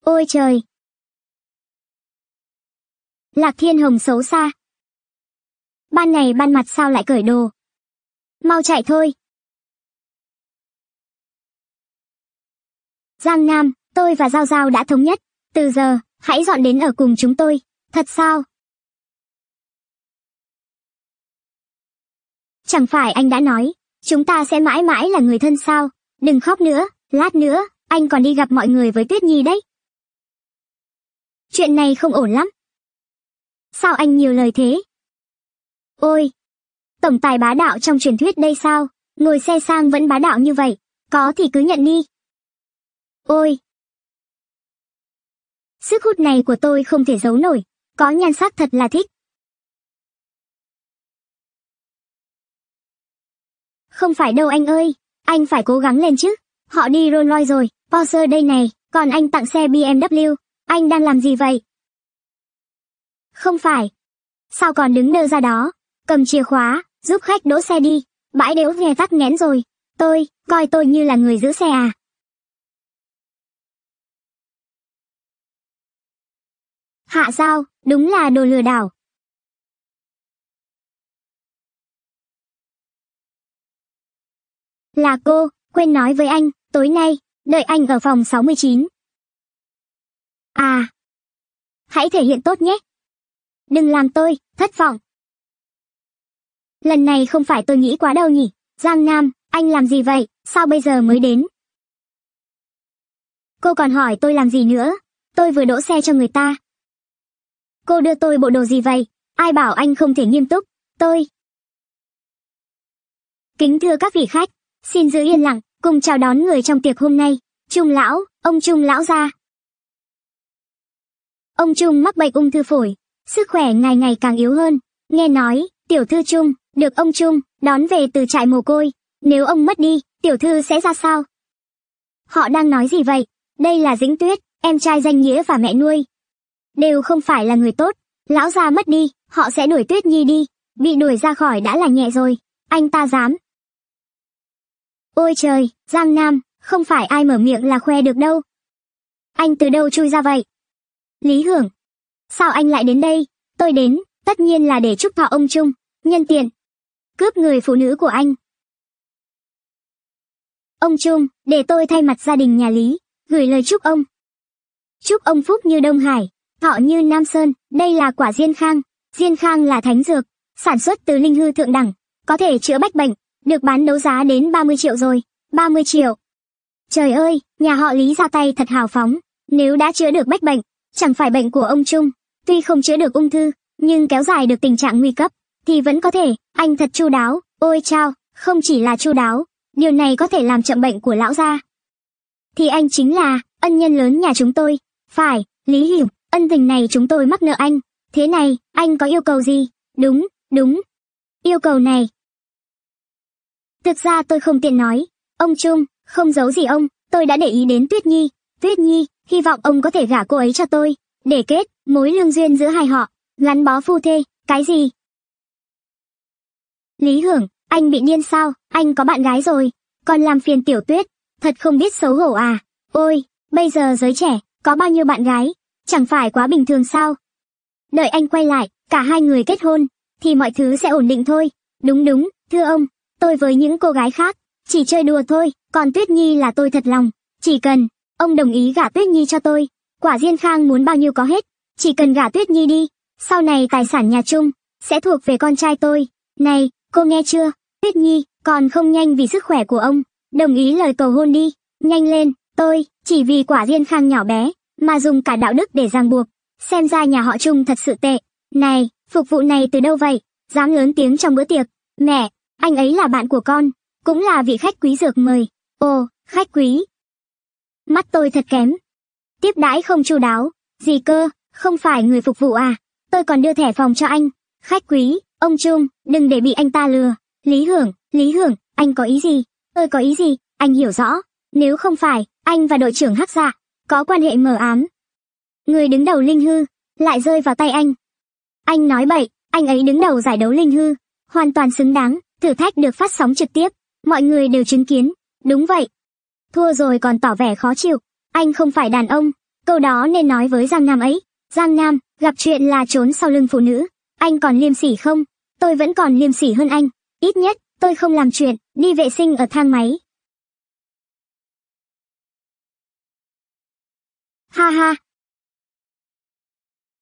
Ôi trời! Lạc Thiên Hồng xấu xa. Ban ngày ban mặt sao lại cởi đồ? Mau chạy thôi. Giang Nam, tôi và Giao Giao đã thống nhất. Từ giờ, hãy dọn đến ở cùng chúng tôi. Thật sao? Chẳng phải anh đã nói, chúng ta sẽ mãi mãi là người thân sao? Đừng khóc nữa, lát nữa, anh còn đi gặp mọi người với Tuyết Nhi đấy. Chuyện này không ổn lắm. Sao anh nhiều lời thế? Ôi! Tổng tài bá đạo trong truyền thuyết đây sao? Ngồi xe sang vẫn bá đạo như vậy. Có thì cứ nhận đi. Ôi! Sức hút này của tôi không thể giấu nổi. Có nhan sắc thật là thích. Không phải đâu anh ơi. Anh phải cố gắng lên chứ. Họ đi Rolls Royce rồi. Porsche đây này. Còn anh tặng xe BMW. Anh đang làm gì vậy? Không phải. Sao còn đứng đơ ra đó? Cầm chìa khóa, giúp khách đỗ xe đi. Bãi đếu nghe tắc nghẽn rồi. Tôi, coi tôi như là người giữ xe à? Hạ sao, đúng là đồ lừa đảo. Là cô, quên nói với anh, tối nay, đợi anh ở phòng 69. À. Hãy thể hiện tốt nhé. Đừng làm tôi, thất vọng. Lần này không phải tôi nghĩ quá đâu nhỉ. Giang Nam, anh làm gì vậy, sao bây giờ mới đến? Cô còn hỏi tôi làm gì nữa? Tôi vừa đỗ xe cho người ta. Cô đưa tôi bộ đồ gì vậy? Ai bảo anh không thể nghiêm túc? Tôi. Kính thưa các vị khách, xin giữ yên lặng, cùng chào đón người trong tiệc hôm nay. Trung lão, ông Trung lão gia. Ông Trung mắc bệnh ung thư phổi, sức khỏe ngày ngày càng yếu hơn. Nghe nói, tiểu thư Trung, được ông Trung, đón về từ trại mồ côi. Nếu ông mất đi, tiểu thư sẽ ra sao? Họ đang nói gì vậy? Đây là Dĩnh Tuyết, em trai danh nghĩa và mẹ nuôi. Đều không phải là người tốt. Lão gia mất đi, họ sẽ đuổi Tuyết Nhi đi. Bị đuổi ra khỏi đã là nhẹ rồi. Anh ta dám. Ôi trời, Giang Nam, không phải ai mở miệng là khoe được đâu. Anh từ đâu chui ra vậy? Lý Hưởng. Sao anh lại đến đây? Tôi đến, tất nhiên là để chúc thọ ông Trung, nhân tiện. Cướp người phụ nữ của anh. Ông Trung, để tôi thay mặt gia đình nhà Lý, gửi lời chúc ông. chúc ông phúc như Đông Hải, thọ như Nam Sơn, đây là quả diên khang. Diên khang là thánh dược, sản xuất từ linh hư thượng đẳng, có thể chữa bách bệnh, được bán đấu giá đến 30 triệu rồi. 30 triệu. Trời ơi, nhà họ Lý ra tay thật hào phóng, nếu đã chữa được bách bệnh, chẳng phải bệnh của ông Trung, tuy không chữa được ung thư, nhưng kéo dài được tình trạng nguy cấp, thì vẫn có thể, anh thật chu đáo, ôi chao, không chỉ là chu đáo, điều này có thể làm chậm bệnh của lão gia. Thì anh chính là, ân nhân lớn nhà chúng tôi, phải, Lý Hiểu, ân tình này chúng tôi mắc nợ anh, thế này, anh có yêu cầu gì? Đúng, đúng. Yêu cầu này. Thực ra tôi không tiện nói, ông Trung, không giấu gì ông, tôi đã để ý đến Tuyết Nhi, Tuyết Nhi, hy vọng ông có thể gả cô ấy cho tôi, để kết mối lương duyên giữa hai họ, gắn bó phu thê, cái gì? Lý Hưởng, anh bị điên sao, anh có bạn gái rồi, còn làm phiền tiểu tuyết, thật không biết xấu hổ à, ôi, bây giờ giới trẻ, có bao nhiêu bạn gái, chẳng phải quá bình thường sao? Đợi anh quay lại, cả hai người kết hôn, thì mọi thứ sẽ ổn định thôi. Đúng đúng, thưa ông, tôi với những cô gái khác, chỉ chơi đùa thôi, còn Tuyết Nhi là tôi thật lòng. Chỉ cần, ông đồng ý gả Tuyết Nhi cho tôi, quả Diên Khang muốn bao nhiêu có hết, chỉ cần gả Tuyết Nhi đi, sau này tài sản nhà chung, sẽ thuộc về con trai tôi. Này, cô nghe chưa, Tuyết Nhi, còn không nhanh vì sức khỏe của ông, đồng ý lời cầu hôn đi, nhanh lên, tôi, chỉ vì quả Diên Khang nhỏ bé, mà dùng cả đạo đức để ràng buộc, xem ra nhà họ chung thật sự tệ. Này, phục vụ này từ đâu vậy, dám lớn tiếng trong bữa tiệc, mẹ, anh ấy là bạn của con, cũng là vị khách quý dược mời. Ồ, khách quý. Mắt tôi thật kém. Tiếp đãi không chu đáo. Gì cơ, không phải người phục vụ à? Tôi còn đưa thẻ phòng cho anh. Khách quý, ông Trung, đừng để bị anh ta lừa. Lý Hưởng, Lý Hưởng, anh có ý gì? Tôi có ý gì? Anh hiểu rõ. Nếu không phải, anh và đội trưởng Hắc Dạ có quan hệ mờ ám. Người đứng đầu Linh Hư lại rơi vào tay anh. Anh nói bậy, anh ấy đứng đầu giải đấu Linh Hư, hoàn toàn xứng đáng, thử thách được phát sóng trực tiếp. Mọi người đều chứng kiến. Đúng vậy. Thua rồi còn tỏ vẻ khó chịu. Anh không phải đàn ông. Câu đó nên nói với Giang Nam ấy. Giang Nam, gặp chuyện là trốn sau lưng phụ nữ. Anh còn liêm sỉ không? Tôi vẫn còn liêm sỉ hơn anh. Ít nhất, tôi không làm chuyện, đi vệ sinh ở thang máy. Ha ha.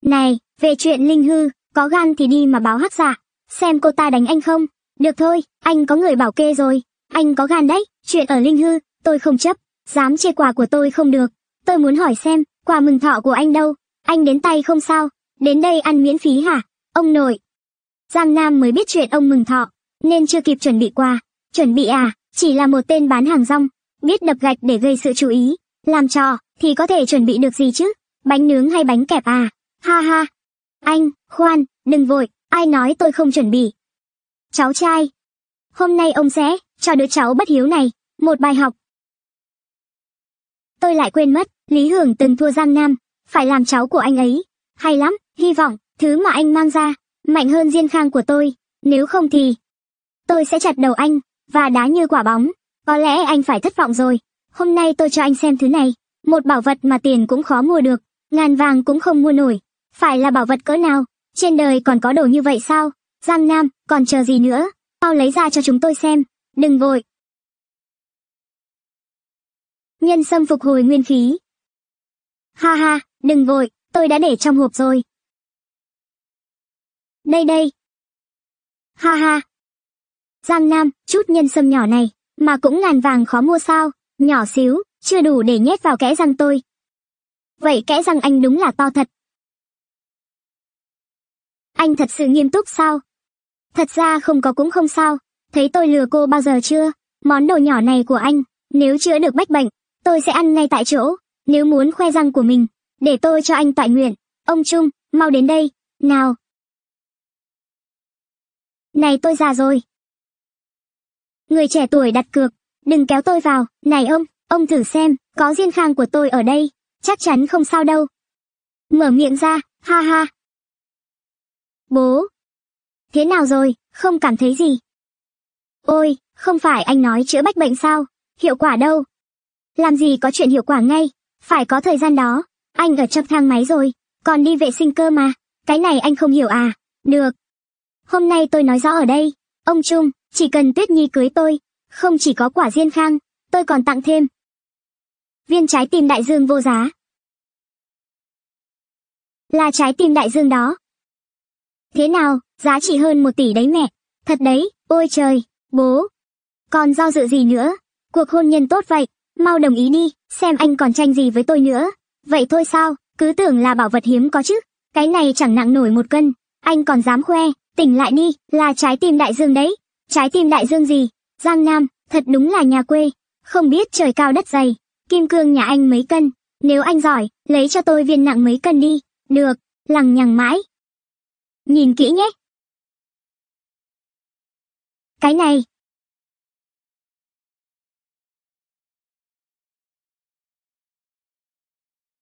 Này, về chuyện Linh Hư, có gan thì đi mà báo hắc giả. Xem cô ta đánh anh không? Được thôi, anh có người bảo kê rồi. Anh có gan đấy, chuyện ở Linh Hư, tôi không chấp, dám chê quà của tôi không được. Tôi muốn hỏi xem, quà mừng thọ của anh đâu? Anh đến tay không sao? Đến đây ăn miễn phí hả? Ông nội. Giang Nam mới biết chuyện ông mừng thọ, nên chưa kịp chuẩn bị quà. Chuẩn bị à, chỉ là một tên bán hàng rong, biết đập gạch để gây sự chú ý. Làm trò, thì có thể chuẩn bị được gì chứ? Bánh nướng hay bánh kẹp à? Ha ha. Anh, khoan, đừng vội, ai nói tôi không chuẩn bị. Cháu trai, Hôm nay ông sẽ cho đứa cháu bất hiếu này một bài học. Tôi lại quên mất, Lý Hưởng từng thua Giang Nam, phải làm cháu của anh ấy. Hay lắm, hy vọng, thứ mà anh mang ra, mạnh hơn diên khang của tôi. Nếu không thì, tôi sẽ chặt đầu anh, và đá như quả bóng. Có lẽ anh phải thất vọng rồi. Hôm nay tôi cho anh xem thứ này. Một bảo vật mà tiền cũng khó mua được, ngàn vàng cũng không mua nổi. Phải là bảo vật cỡ nào? Trên đời còn có đồ như vậy sao? Giang Nam, còn chờ gì nữa? Mau lấy ra cho chúng tôi xem, đừng vội. Nhân sâm phục hồi nguyên khí. Ha ha, đừng vội, tôi đã để trong hộp rồi. Đây đây. Ha ha. Giang Nam, chút nhân sâm nhỏ này, mà cũng ngàn vàng khó mua sao, nhỏ xíu, chưa đủ để nhét vào kẽ răng tôi. Vậy kẽ răng anh đúng là to thật. Anh thật sự nghiêm túc sao? Thật ra không có cũng không sao, thấy tôi lừa cô bao giờ chưa? Món đồ nhỏ này của anh, nếu chữa được bách bệnh, tôi sẽ ăn ngay tại chỗ. Nếu muốn khoe răng của mình, để tôi cho anh tọa nguyện. Ông Trung, mau đến đây, nào. Này tôi già rồi. Người trẻ tuổi đặt cược, đừng kéo tôi vào. Này ông, ông thử xem, có riêng khang của tôi ở đây, chắc chắn không sao đâu. Mở miệng ra, ha ha. Bố, Thế nào rồi, không cảm thấy gì? Ôi, không phải anh nói chữa bách bệnh sao? Hiệu quả đâu? Làm gì có chuyện hiệu quả ngay? Phải có thời gian đó. Anh ở trong thang máy rồi, còn đi vệ sinh cơ mà. Cái này anh không hiểu à? Được. Hôm nay tôi nói rõ ở đây. Ông Trung, chỉ cần Tuyết Nhi cưới tôi, không chỉ có quả diên khang, tôi còn tặng thêm. Viên trái tim đại dương vô giá. là trái tim đại dương đó. Thế nào, giá trị hơn một tỷ đấy mẹ. Thật đấy, ôi trời, bố. Còn do dự gì nữa? Cuộc hôn nhân tốt vậy, mau đồng ý đi, xem anh còn tranh gì với tôi nữa. Vậy thôi sao, cứ tưởng là bảo vật hiếm có chứ. Cái này chẳng nặng nổi một cân, anh còn dám khoe, tỉnh lại đi, là trái tim đại dương đấy. Trái tim đại dương gì? Giang Nam, thật đúng là nhà quê. Không biết trời cao đất dày, kim cương nhà anh mấy cân. Nếu anh giỏi, lấy cho tôi viên nặng mấy cân đi. Được, lằng nhằng mãi. Nhìn kỹ nhé. Cái này.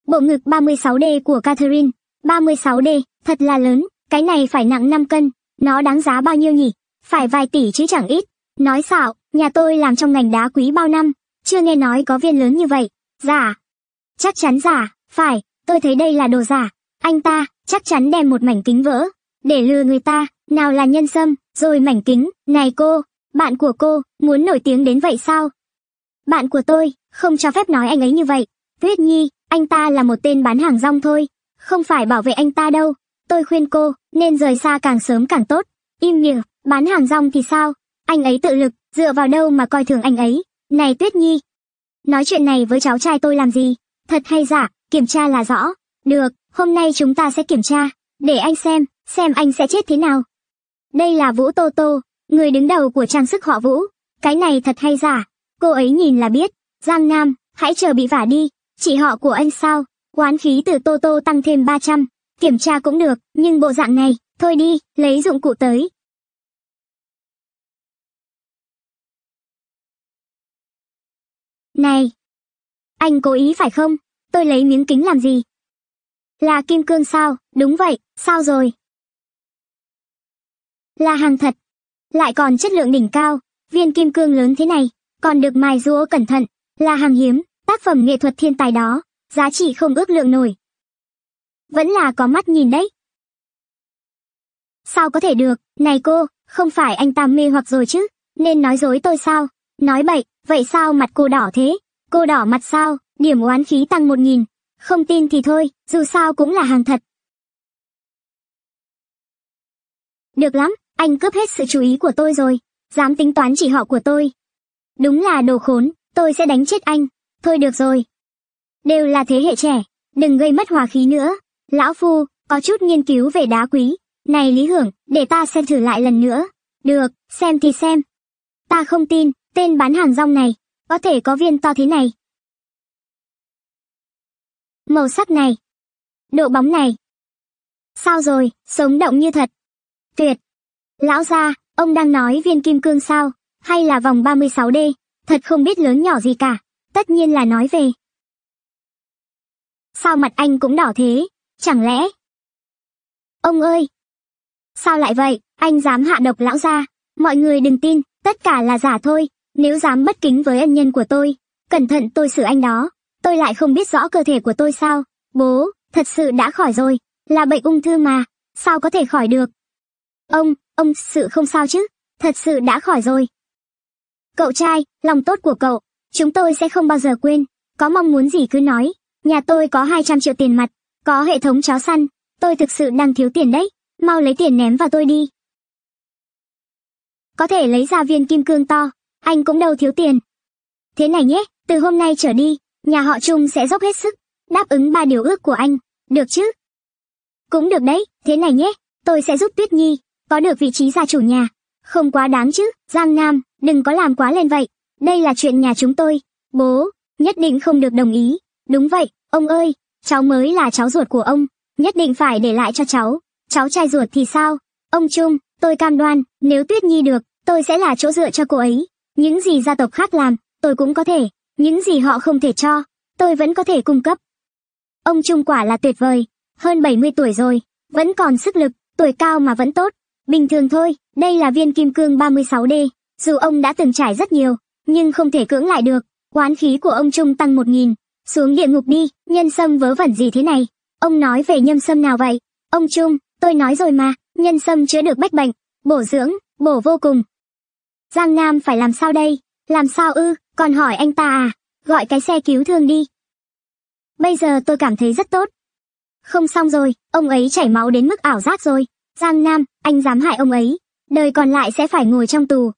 Bộ ngực 36D của Catherine. 36D, thật là lớn, cái này phải nặng 5 cân. Nó đáng giá bao nhiêu nhỉ? Phải vài tỷ chứ chẳng ít. Nói xạo, nhà tôi làm trong ngành đá quý bao năm, chưa nghe nói có viên lớn như vậy. Giả. Chắc chắn giả, phải, tôi thấy đây là đồ giả. Anh ta, chắc chắn đem một mảnh kính vỡ. Để lừa người ta, nào là nhân sâm, rồi mảnh kính. Này cô, bạn của cô, muốn nổi tiếng đến vậy sao? Bạn của tôi, không cho phép nói anh ấy như vậy. Tuyết Nhi, anh ta là một tên bán hàng rong thôi. Không phải bảo vệ anh ta đâu. Tôi khuyên cô, nên rời xa càng sớm càng tốt. Im miệng, bán hàng rong thì sao? Anh ấy tự lực, dựa vào đâu mà coi thường anh ấy? Này Tuyết Nhi, nói chuyện này với cháu trai tôi làm gì? Thật hay giả, kiểm tra là rõ. Được, hôm nay chúng ta sẽ kiểm tra, để anh xem, xem anh sẽ chết thế nào. Đây là Vũ Tô Tô, người đứng đầu của trang sức họ Vũ. Cái này thật hay giả, cô ấy nhìn là biết. Giang Nam, hãy chờ bị vả đi, chị họ của anh sao? Quán khí từ Tô Tô tăng thêm 300, kiểm tra cũng được, nhưng bộ dạng này, thôi đi, lấy dụng cụ tới. Này! Anh cố ý phải không? Tôi lấy miếng kính làm gì? Là kim cương sao? Đúng vậy, sao rồi? Là hàng thật. Lại còn chất lượng đỉnh cao, viên kim cương lớn thế này, còn được mài rúa cẩn thận, là hàng hiếm, tác phẩm nghệ thuật thiên tài đó, giá trị không ước lượng nổi. Vẫn là có mắt nhìn đấy. Sao có thể được, này cô, không phải anh ta mê hoặc rồi chứ, nên nói dối tôi sao? Nói bậy, vậy sao mặt cô đỏ thế? Cô đỏ mặt sao? Điểm oán khí tăng một nghìn. Không tin thì thôi, dù sao cũng là hàng thật. Được lắm, anh cướp hết sự chú ý của tôi rồi. Dám tính toán chỉ họ của tôi. Đúng là đồ khốn, tôi sẽ đánh chết anh. Thôi được rồi. Đều là thế hệ trẻ, đừng gây mất hòa khí nữa. Lão Phu, có chút nghiên cứu về đá quý. Này Lý Hưởng, để ta xem thử lại lần nữa. Được, xem thì xem. Ta không tin, tên bán hàng rong này, có thể có viên to thế này. Màu sắc này. Độ bóng này. Sao rồi, sống động như thật. Tuyệt. Lão gia, ông đang nói viên kim cương sao, hay là vòng 36D, thật không biết lớn nhỏ gì cả, tất nhiên là nói về. Sao mặt anh cũng đỏ thế, chẳng lẽ? Ông ơi! Sao lại vậy, anh dám hạ độc lão gia, mọi người đừng tin, tất cả là giả thôi, nếu dám bất kính với ân nhân của tôi, cẩn thận tôi xử anh đó. Tôi lại không biết rõ cơ thể của tôi sao. Bố, thật sự đã khỏi rồi, là bệnh ung thư mà, sao có thể khỏi được? Ông, ông sự không sao chứ, thật sự đã khỏi rồi. Cậu trai, lòng tốt của cậu, chúng tôi sẽ không bao giờ quên, có mong muốn gì cứ nói. Nhà tôi có 200 triệu tiền mặt, có hệ thống chó săn, tôi thực sự đang thiếu tiền đấy, mau lấy tiền ném vào tôi đi. Có thể lấy ra viên kim cương to, anh cũng đâu thiếu tiền. Thế này nhé, từ hôm nay trở đi, nhà họ Trung sẽ dốc hết sức, đáp ứng ba điều ước của anh, được chứ? Cũng được đấy, thế này nhé, tôi sẽ giúp Tuyết Nhi, có được vị trí gia chủ nhà. Không quá đáng chứ, Giang Nam, đừng có làm quá lên vậy, đây là chuyện nhà chúng tôi. Bố, nhất định không được đồng ý. Đúng vậy, ông ơi, cháu mới là cháu ruột của ông, nhất định phải để lại cho cháu. Cháu trai ruột thì sao? Ông Trung, tôi cam đoan, nếu Tuyết Nhi được, tôi sẽ là chỗ dựa cho cô ấy. Những gì gia tộc khác làm, tôi cũng có thể. Những gì họ không thể cho, tôi vẫn có thể cung cấp. Ông Trung quả là tuyệt vời. Hơn 70 tuổi rồi, vẫn còn sức lực, tuổi cao mà vẫn tốt. Bình thường thôi, đây là viên kim cương 36D. Dù ông đã từng trải rất nhiều, nhưng không thể cưỡng lại được. Quán khí của ông Trung tăng 1.000. Xuống địa ngục đi, nhân sâm vớ vẩn gì thế này? Ông nói về nhân sâm nào vậy? Ông Trung, tôi nói rồi mà, nhân sâm chữa được bách bệnh, bổ dưỡng, bổ vô cùng, Giang Nam phải làm sao đây? Làm sao ư? Còn hỏi anh ta à? Gọi cái xe cứu thương đi. Bây giờ tôi cảm thấy rất tốt. Không xong rồi, ông ấy chảy máu đến mức ảo giác rồi. Giang Nam, anh dám hại ông ấy. Đời còn lại sẽ phải ngồi trong tù.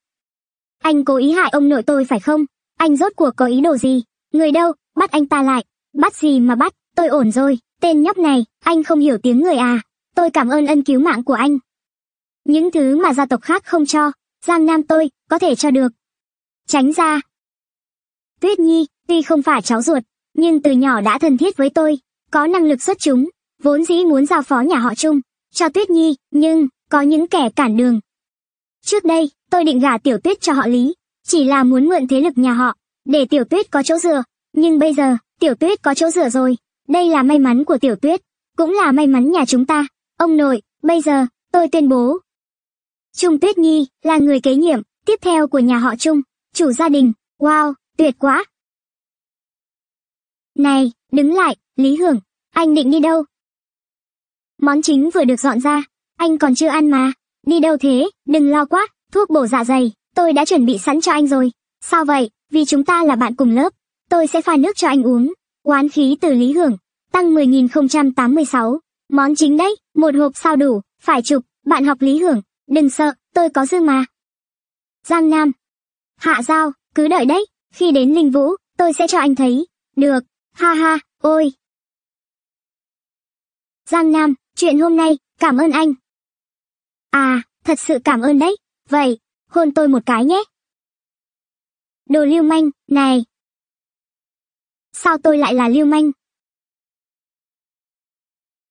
Anh cố ý hại ông nội tôi phải không? Anh rốt cuộc có ý đồ gì? Người đâu, bắt anh ta lại. Bắt gì mà bắt, tôi ổn rồi. Tên nhóc này, anh không hiểu tiếng người à. Tôi cảm ơn ân cứu mạng của anh. Những thứ mà gia tộc khác không cho, Giang Nam tôi, có thể cho được. Tránh ra. Tuyết Nhi, tuy không phải cháu ruột, nhưng từ nhỏ đã thân thiết với tôi, có năng lực xuất chúng, vốn dĩ muốn giao phó nhà họ chung, cho Tuyết Nhi, nhưng, có những kẻ cản đường. Trước đây, tôi định gả Tiểu Tuyết cho họ Lý, chỉ là muốn mượn thế lực nhà họ, để Tiểu Tuyết có chỗ dựa, nhưng bây giờ, Tiểu Tuyết có chỗ dựa rồi, đây là may mắn của Tiểu Tuyết, cũng là may mắn nhà chúng ta. Ông nội, bây giờ, tôi tuyên bố. Trung Tuyết Nhi là người kế nhiệm, tiếp theo của nhà họ Trung, chủ gia đình, wow, tuyệt quá. Này, đứng lại, Lý Hưởng, anh định đi đâu? Món chính vừa được dọn ra, anh còn chưa ăn mà. Đi đâu thế, đừng lo quá, thuốc bổ dạ dày, tôi đã chuẩn bị sẵn cho anh rồi. Sao vậy, vì chúng ta là bạn cùng lớp, tôi sẽ pha nước cho anh uống. Oán khí từ Lý Hưởng, tăng 10.086. Món chính đấy, một hộp sao đủ, phải chụp, bạn học Lý Hưởng, đừng sợ, tôi có dư mà. Giang Nam. Hạ Giao, cứ đợi đấy, khi đến Linh Vũ, tôi sẽ cho anh thấy. Được, ha ha, ôi. Giang Nam, chuyện hôm nay, cảm ơn anh. À, thật sự cảm ơn đấy. Vậy, hôn tôi một cái nhé. Đồ lưu manh, này. Sao tôi lại là lưu manh?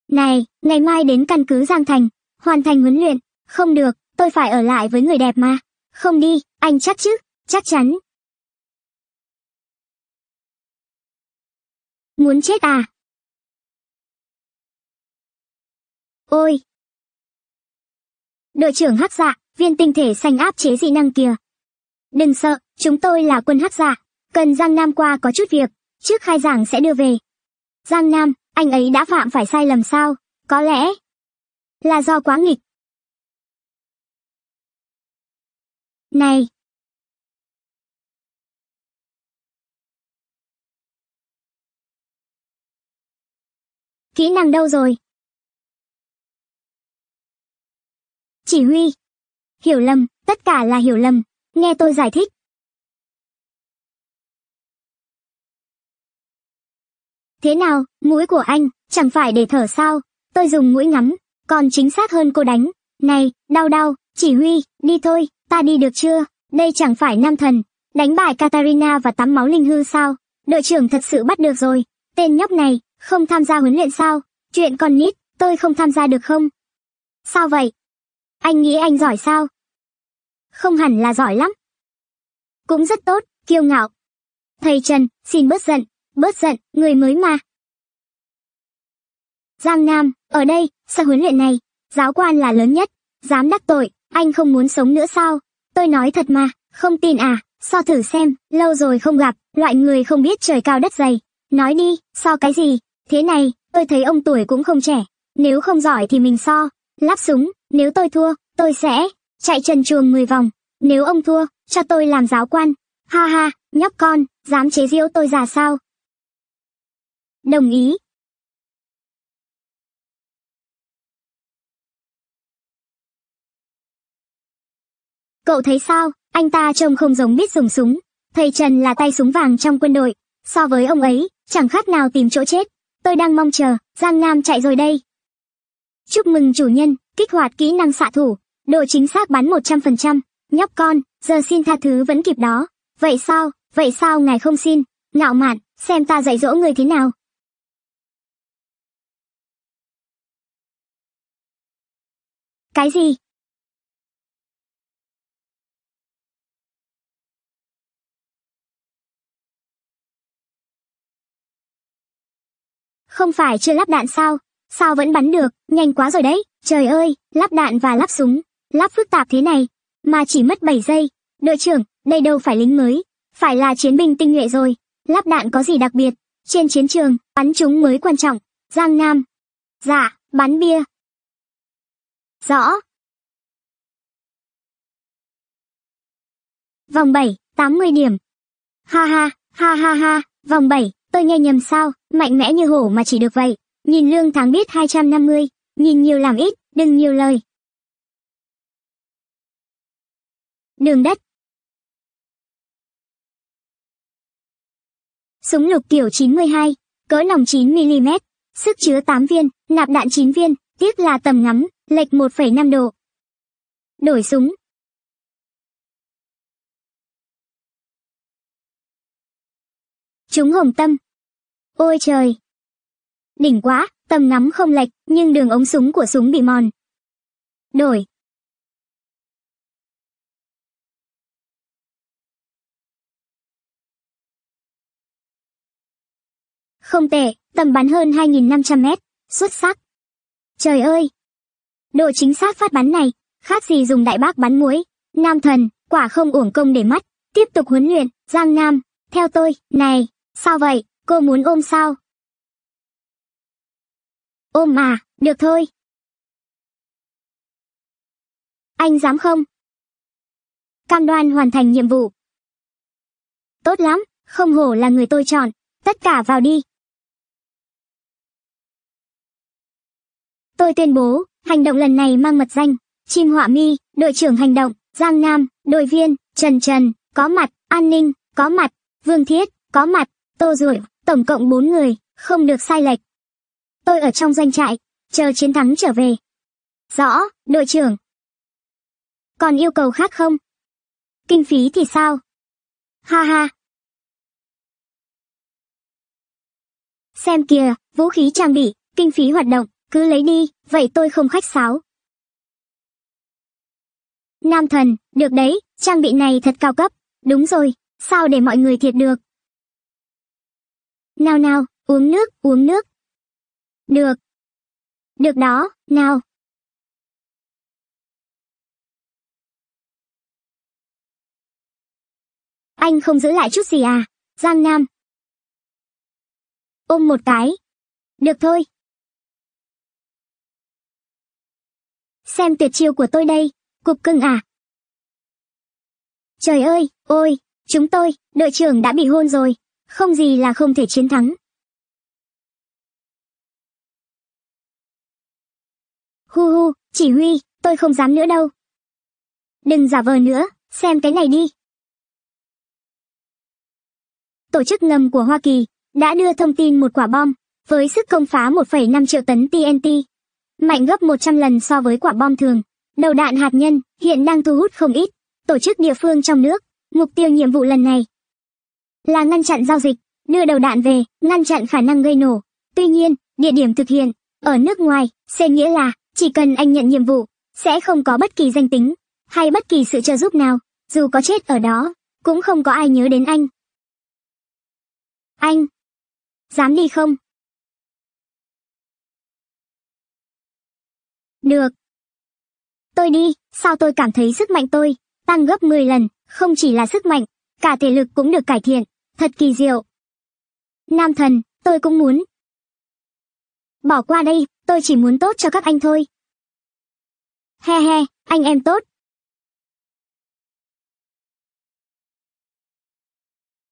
Này, ngày mai đến căn cứ Giang Thành, hoàn thành huấn luyện. Không được, tôi phải ở lại với người đẹp mà. Không đi, anh chắc chứ, chắc chắn. Muốn chết à? Ôi! Đội trưởng hắc dạ, viên tinh thể xanh áp chế dị năng kia. Đừng sợ, chúng tôi là quân hắc giả. Cần Giang Nam qua có chút việc, trước khai giảng sẽ đưa về. Giang Nam, anh ấy đã phạm phải sai lầm sao? Có lẽ là do quá nghịch. Này! Kỹ năng đâu rồi? Chỉ huy. Hiểu lầm, tất cả là hiểu lầm. Nghe tôi giải thích. Thế nào, mũi của anh, chẳng phải để thở sao? Tôi dùng mũi ngắm, còn chính xác hơn cô đánh. Này, đau đau, chỉ huy, đi thôi, ta đi được chưa? Đây chẳng phải nam thần, đánh bại Katarina và tắm máu linh hư sao? Đội trưởng thật sự bắt được rồi. Tên nhóc này, không tham gia huấn luyện sao? Chuyện con nít, tôi không tham gia được không? Sao vậy? Anh nghĩ anh giỏi sao? Không hẳn là giỏi lắm. Cũng rất tốt, kiêu ngạo. Thầy Trần, xin bớt giận, bớt giận, người mới mà. Giang Nam, ở đây, sau huấn luyện này, giáo quan là lớn nhất, dám đắc tội, anh không muốn sống nữa sao? Tôi nói thật mà, không tin à, so thử xem, lâu rồi không gặp, loại người không biết trời cao đất dày. Nói đi, so cái gì? Thế này, tôi thấy ông tuổi cũng không trẻ, nếu không giỏi thì mình so. Lắp súng, nếu tôi thua, tôi sẽ chạy trần chuồng 10 vòng. Nếu ông thua, cho tôi làm giáo quan. Ha ha, nhóc con, dám chế giễu tôi già sao? Đồng ý. Cậu thấy sao, anh ta trông không giống biết dùng súng. Thầy Trần là tay súng vàng trong quân đội. So với ông ấy, chẳng khác nào tìm chỗ chết. Tôi đang mong chờ, Giang Nam chạy rồi đây. Chúc mừng chủ nhân, kích hoạt kỹ năng xạ thủ, độ chính xác bắn 100%. Nhóc con, giờ xin tha thứ vẫn kịp đó. Vậy sao, vậy sao ngài không xin? Ngạo mạn, xem ta dạy dỗ người thế nào. Cái gì? Không phải chưa lắp đạn sao? Sao vẫn bắn được, nhanh quá rồi đấy. Trời ơi, lắp đạn và lắp súng, lắp phức tạp thế này, mà chỉ mất 7 giây. Đội trưởng, đây đâu phải lính mới, phải là chiến binh tinh nhuệ rồi. Lắp đạn có gì đặc biệt? Trên chiến trường, bắn chúng mới quan trọng. Giang Nam. Dạ, bắn bia. Rõ. Vòng 7, 80 điểm. Ha ha, ha ha ha, vòng 7, tôi nghe nhầm sao, mạnh mẽ như hổ mà chỉ được vậy nhìn lương tháng biết 250, nhìn nhiều làm ít, đừng nhiều lời. Đường đất Súng lục kiểu 92, cỡ nòng 9mm, sức chứa 8 viên, nạp đạn 9 viên, tiếc là tầm ngắm, lệch 1,5 độ. Đổi súng. Chúng hồng tâm. Ôi trời! Đỉnh quá, tầm ngắm không lệch, nhưng đường ống súng của súng bị mòn. Đổi. Không tệ, tầm bắn hơn 2.500 mét, xuất sắc. Trời ơi! Độ chính xác phát bắn này, khác gì dùng đại bác bắn muối. Nam thần, quả không uổng công để mắt. Tiếp tục huấn luyện, Giang Nam, theo tôi, này, sao vậy, cô muốn ôm sao? Ôm mà, được thôi. Anh dám không? Cam đoan hoàn thành nhiệm vụ. Tốt lắm, không hổ là người tôi chọn. Tất cả vào đi. Tôi tuyên bố, hành động lần này mang mật danh, Chim Họa Mi, đội trưởng hành động, Giang Nam, đội viên, Trần Trần, có mặt, An Ninh, có mặt, Vương Thiết, có mặt, Tô Rủi, tổng cộng 4 người, không được sai lệch. Tôi ở trong doanh trại, chờ chiến thắng trở về. Rõ, đội trưởng. Còn yêu cầu khác không? Kinh phí thì sao? Ha ha. Xem kìa, vũ khí trang bị, kinh phí hoạt động, cứ lấy đi, vậy tôi không khách sáo. Nam thần, được đấy, trang bị này thật cao cấp. Đúng rồi, sao để mọi người thiệt được? Nào nào, uống nước, uống nước. Được. Được đó, nào. Anh không giữ lại chút gì à? Giang Nam. Ôm một cái. Được thôi. Xem tuyệt chiêu của tôi đây, cục cưng à. Trời ơi, ôi, chúng tôi, đội trưởng đã bị hôn rồi, không gì là không thể chiến thắng. Hu hu, chỉ huy, tôi không dám nữa đâu. Đừng giả vờ nữa, xem cái này đi. Tổ chức ngầm của Hoa Kỳ đã đưa thông tin một quả bom với sức công phá 1,5 triệu tấn TNT mạnh gấp 100 lần so với quả bom thường. Đầu đạn hạt nhân hiện đang thu hút không ít tổ chức địa phương trong nước. Mục tiêu nhiệm vụ lần này là ngăn chặn giao dịch, đưa đầu đạn về, ngăn chặn khả năng gây nổ. Tuy nhiên, địa điểm thực hiện ở nước ngoài, sẽ nghĩa là chỉ cần anh nhận nhiệm vụ, sẽ không có bất kỳ danh tính hay bất kỳ sự trợ giúp nào, dù có chết ở đó, cũng không có ai nhớ đến anh. Anh, dám đi không? Được. Tôi đi, sao tôi cảm thấy sức mạnh tôi tăng gấp 10 lần, không chỉ là sức mạnh, cả thể lực cũng được cải thiện, thật kỳ diệu. Nam thần, tôi cũng muốn. Bỏ qua đây, tôi chỉ muốn tốt cho các anh thôi. He he, anh em tốt.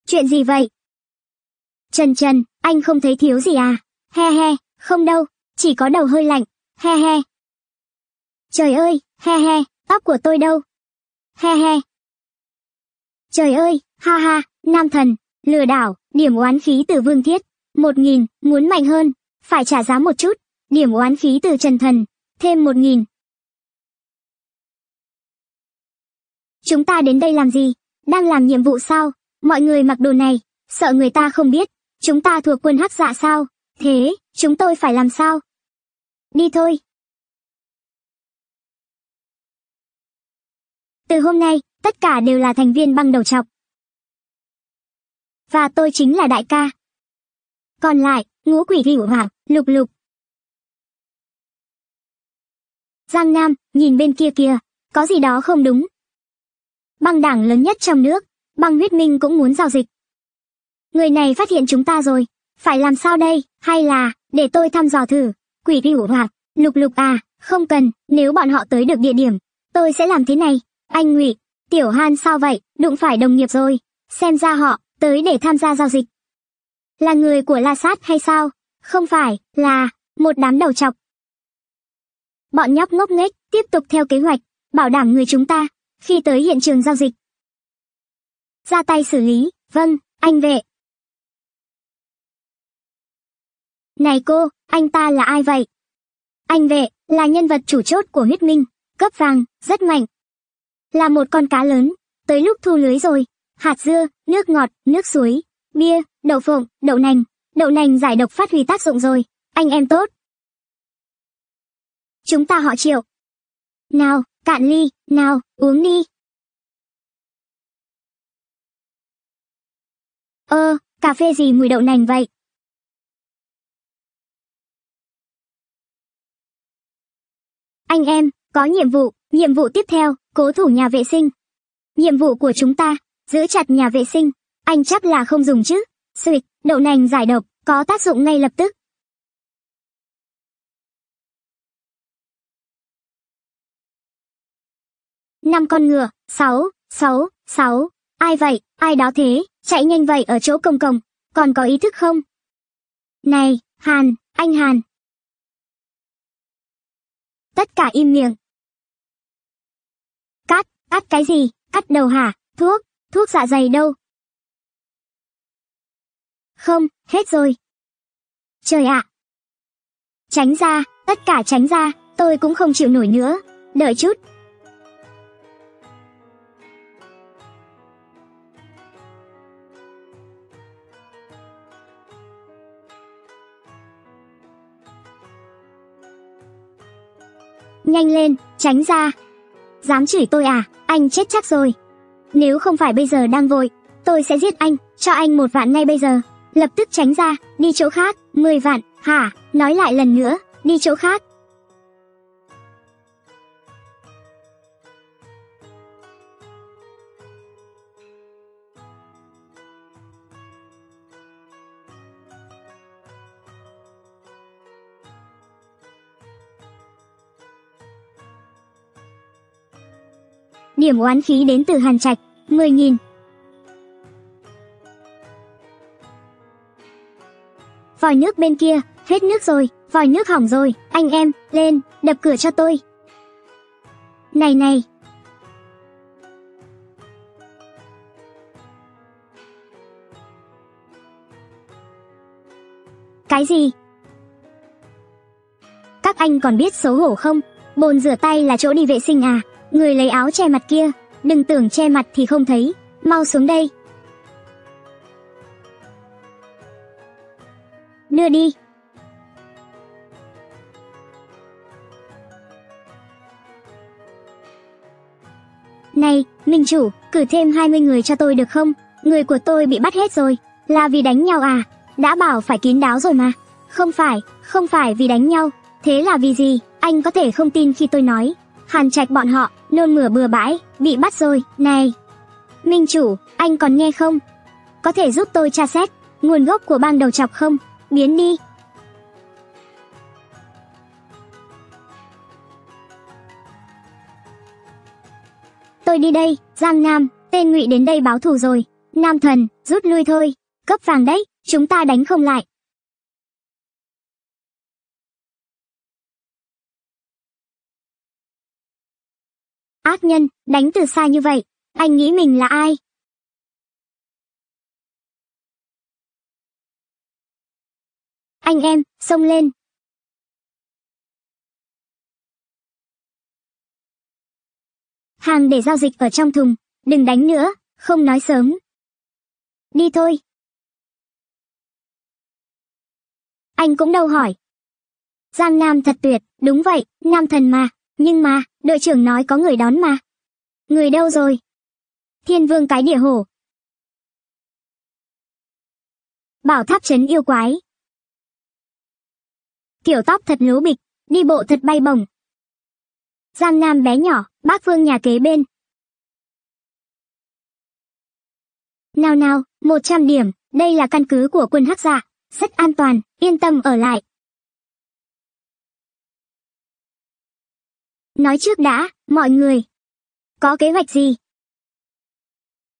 Chuyện gì vậy? Trần Trần, anh không thấy thiếu gì à? He he, không đâu, chỉ có đầu hơi lạnh. He he, Trời ơi, he he, tóc của tôi đâu? He he. Trời ơi, ha ha, nam thần, lừa đảo, điểm oán khí từ vương thiết. Một nghìn, muốn mạnh hơn, phải trả giá một chút. Điểm oán khí từ trần thần, thêm một nghìn. Chúng ta đến đây làm gì? Đang làm nhiệm vụ sao? Mọi người mặc đồ này, sợ người ta không biết. Chúng ta thuộc quân hắc dạ sao? Thế, chúng tôi phải làm sao? Đi thôi. Từ hôm nay, tất cả đều là thành viên băng đầu chọc. Và tôi chính là đại ca. Còn lại, ngũ quỷ hữu hoàng lục lục. Giang Nam, nhìn bên kia kia có gì đó không đúng. Băng đảng lớn nhất trong nước, băng huyết minh cũng muốn giao dịch. Người này phát hiện chúng ta rồi, phải làm sao đây, hay là, để tôi thăm dò thử, quỷ hữu hoàng lục lục à, không cần, nếu bọn họ tới được địa điểm, tôi sẽ làm thế này. Anh Ngụy, Tiểu Han sao vậy, đụng phải đồng nghiệp rồi, xem ra họ tới để tham gia giao dịch. Là người của La Sát hay sao? Không phải, là một đám đầu chọc. Bọn nhóc ngốc nghếch, tiếp tục theo kế hoạch, bảo đảm người chúng ta, khi tới hiện trường giao dịch. Ra tay xử lý, vâng, anh vệ. Này cô, anh ta là ai vậy? Anh vệ, là nhân vật chủ chốt của huyết minh, cấp vàng, rất mạnh. Là một con cá lớn, tới lúc thu lưới rồi. Hạt dưa, nước ngọt, nước suối, bia, đậu phộng, đậu nành. Đậu nành giải độc phát huy tác dụng rồi, anh em tốt. Chúng ta họ triệu. Nào, cạn ly, nào, uống đi. Ơ, cà phê gì mùi đậu nành vậy? Anh em, có nhiệm vụ, nhiệm vụ tiếp theo, cố thủ nhà vệ sinh. Nhiệm vụ của chúng ta, giữ chặt nhà vệ sinh. Anh chắc là không dùng chứ. Sweet, đậu nành giải độc, có tác dụng ngay lập tức. Năm con ngựa, sáu, sáu, sáu. Ai vậy, ai đó thế, chạy nhanh vậy ở chỗ công cộng, còn có ý thức không? Này, Hàn, anh Hàn. Tất cả im miệng. Cắt, cắt cái gì, cắt đầu hả, thuốc, thuốc dạ dày đâu? Không, hết rồi. Trời ạ. Tránh ra, tất cả tránh ra, tôi cũng không chịu nổi nữa. Đợi chút, Nhanh lên, tránh ra. Dám chửi tôi à, anh chết chắc rồi. Nếu không phải bây giờ đang vội, tôi sẽ giết anh, cho anh một vạn ngay bây giờ. Lập tức tránh ra, đi chỗ khác, 10 vạn, hả, nói lại lần nữa, đi chỗ khác. Điểm oán khí đến từ Hàn Trạch, 10.000. Vòi nước bên kia, hết nước rồi, vòi nước hỏng rồi, anh em, lên, đập cửa cho tôi. Này này. Cái gì? Các anh còn biết xấu hổ không? Bồn rửa tay là chỗ đi vệ sinh à? Người lấy áo che mặt kia, đừng tưởng che mặt thì không thấy, mau xuống đây. Đưa đi. Này, Minh chủ, cử thêm 20 người cho tôi được không? Người của tôi bị bắt hết rồi. Là vì đánh nhau à? Đã bảo phải kín đáo rồi mà. Không phải, không phải vì đánh nhau. Thế là vì gì? Anh có thể không tin khi tôi nói. Hàn trạch bọn họ, nôn mửa bừa bãi, bị bắt rồi, này. Minh chủ, anh còn nghe không? Có thể giúp tôi tra xét, nguồn gốc của bang đầu chọc không? Biến đi. Tôi đi đây, Giang Nam, tên ngụy đến đây báo thù rồi. Nam thần, rút lui thôi. Cấp vàng đấy, chúng ta đánh không lại. Ác nhân, đánh từ xa như vậy, anh nghĩ mình là ai? Anh em, xông lên. Hàng để giao dịch ở trong thùng, đừng đánh nữa, không nói sớm. Đi thôi. Anh cũng đâu hỏi. Giang Nam thật tuyệt, đúng vậy, Nam thần mà. Nhưng mà, đội trưởng nói có người đón mà. Người đâu rồi? Thiên vương cái địa hổ. Bảo tháp trấn yêu quái. Kiểu tóc thật lố bịch, đi bộ thật bay bổng. Giang Nam bé nhỏ, bác vương nhà kế bên. Nào nào, 100 điểm, đây là căn cứ của quân hắc dạ, rất an toàn, yên tâm ở lại. Nói trước đã, mọi người. Có kế hoạch gì?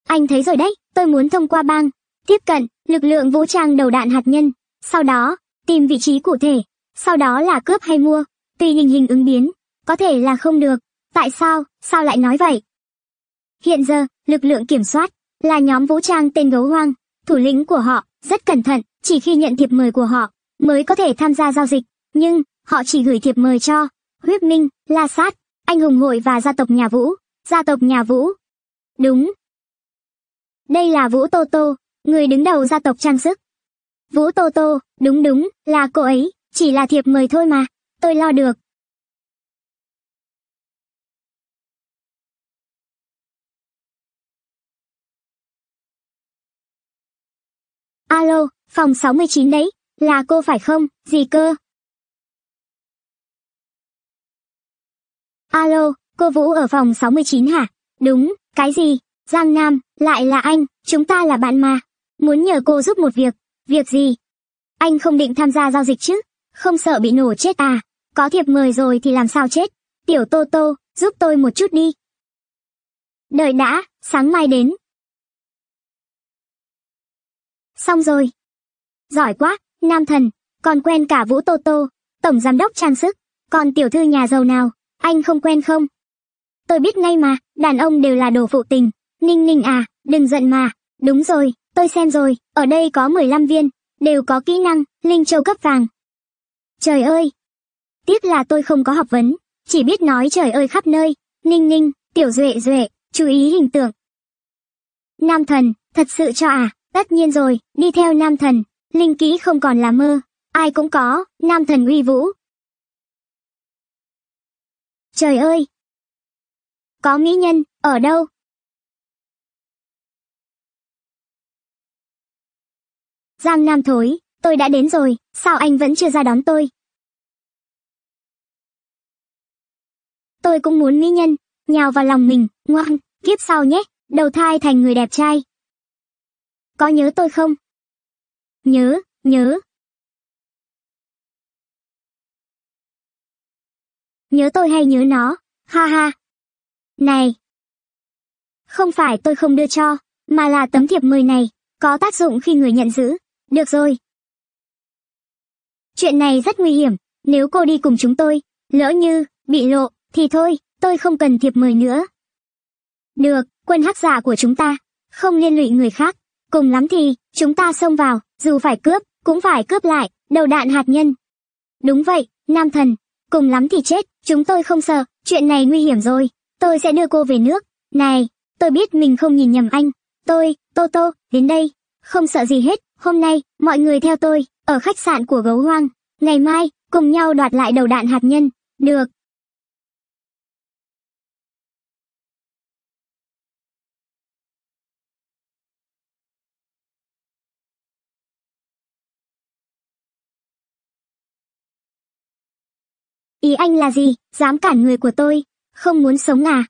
Anh thấy rồi đấy, tôi muốn thông qua bang, tiếp cận, lực lượng vũ trang đầu đạn hạt nhân. Sau đó, tìm vị trí cụ thể, sau đó là cướp hay mua, tùy hình hình ứng biến, có thể là không được. Tại sao, sao lại nói vậy? Hiện giờ, lực lượng kiểm soát, là nhóm vũ trang tên gấu hoang, thủ lĩnh của họ, rất cẩn thận, chỉ khi nhận thiệp mời của họ, mới có thể tham gia giao dịch, nhưng, họ chỉ gửi thiệp mời cho, huyết minh, la sát, anh hùng hội và gia tộc nhà vũ, gia tộc nhà vũ. Đúng. Đây là Vũ Tô Tô, người đứng đầu gia tộc trang sức. Vũ Tô Tô, đúng đúng, là cô ấy, chỉ là thiệp mời thôi mà, tôi lo được. Alo, phòng 69 đấy, là cô phải không, gì cơ? Alo, cô Vũ ở phòng 69 hả? Đúng, cái gì? Giang Nam, lại là anh, chúng ta là bạn mà. Muốn nhờ cô giúp một việc. Việc gì? Anh không định tham gia giao dịch chứ? Không sợ bị nổ chết à? Có thiệp mời rồi thì làm sao chết? Tiểu Tô Tô, giúp tôi một chút đi. Đợi đã, sáng mai đến. Xong rồi. Giỏi quá, nam thần, còn quen cả Vũ Tô Tô, tổng giám đốc trang sức, còn tiểu thư nhà giàu nào, anh không quen không? Tôi biết ngay mà, đàn ông đều là đồ phụ tình. Ninh ninh à, đừng giận mà. Đúng rồi, tôi xem rồi, ở đây có 15 viên, đều có kỹ năng, linh châu cấp vàng. Trời ơi! Tiếc là tôi không có học vấn, chỉ biết nói trời ơi khắp nơi. Ninh ninh, tiểu duệ duệ, chú ý hình tượng. Nam thần, thật sự cho à, tất nhiên rồi, đi theo nam thần, linh kỹ không còn là mơ, ai cũng có, nam thần uy vũ. Trời ơi! Có mỹ nhân, ở đâu? Giang Nam thối, tôi đã đến rồi, sao anh vẫn chưa ra đón tôi? Tôi cũng muốn mỹ nhân, nhào vào lòng mình, ngoan, kiếp sau nhé, đầu thai thành người đẹp trai. Có nhớ tôi không? Nhớ, nhớ. Nhớ tôi hay nhớ nó, ha ha. Này! Không phải tôi không đưa cho, mà là tấm thiệp mời này, có tác dụng khi người nhận giữ. Được rồi. Chuyện này rất nguy hiểm, nếu cô đi cùng chúng tôi, lỡ như, bị lộ, thì thôi, tôi không cần thiệp mời nữa. Được, quân hắc giả của chúng ta, không liên lụy người khác, cùng lắm thì, chúng ta xông vào, dù phải cướp, cũng phải cướp lại, đầu đạn hạt nhân. Đúng vậy, nam thần, cùng lắm thì chết, chúng tôi không sợ, chuyện này nguy hiểm rồi, tôi sẽ đưa cô về nước. Này, tôi biết mình không nhìn nhầm anh, tôi, Tô Tô, đến đây, không sợ gì hết, hôm nay, mọi người theo tôi, ở khách sạn của gấu hoang. Ngày mai, cùng nhau đoạt lại đầu đạn hạt nhân. Được. Ý anh là gì, dám cản người của tôi, không muốn sống à?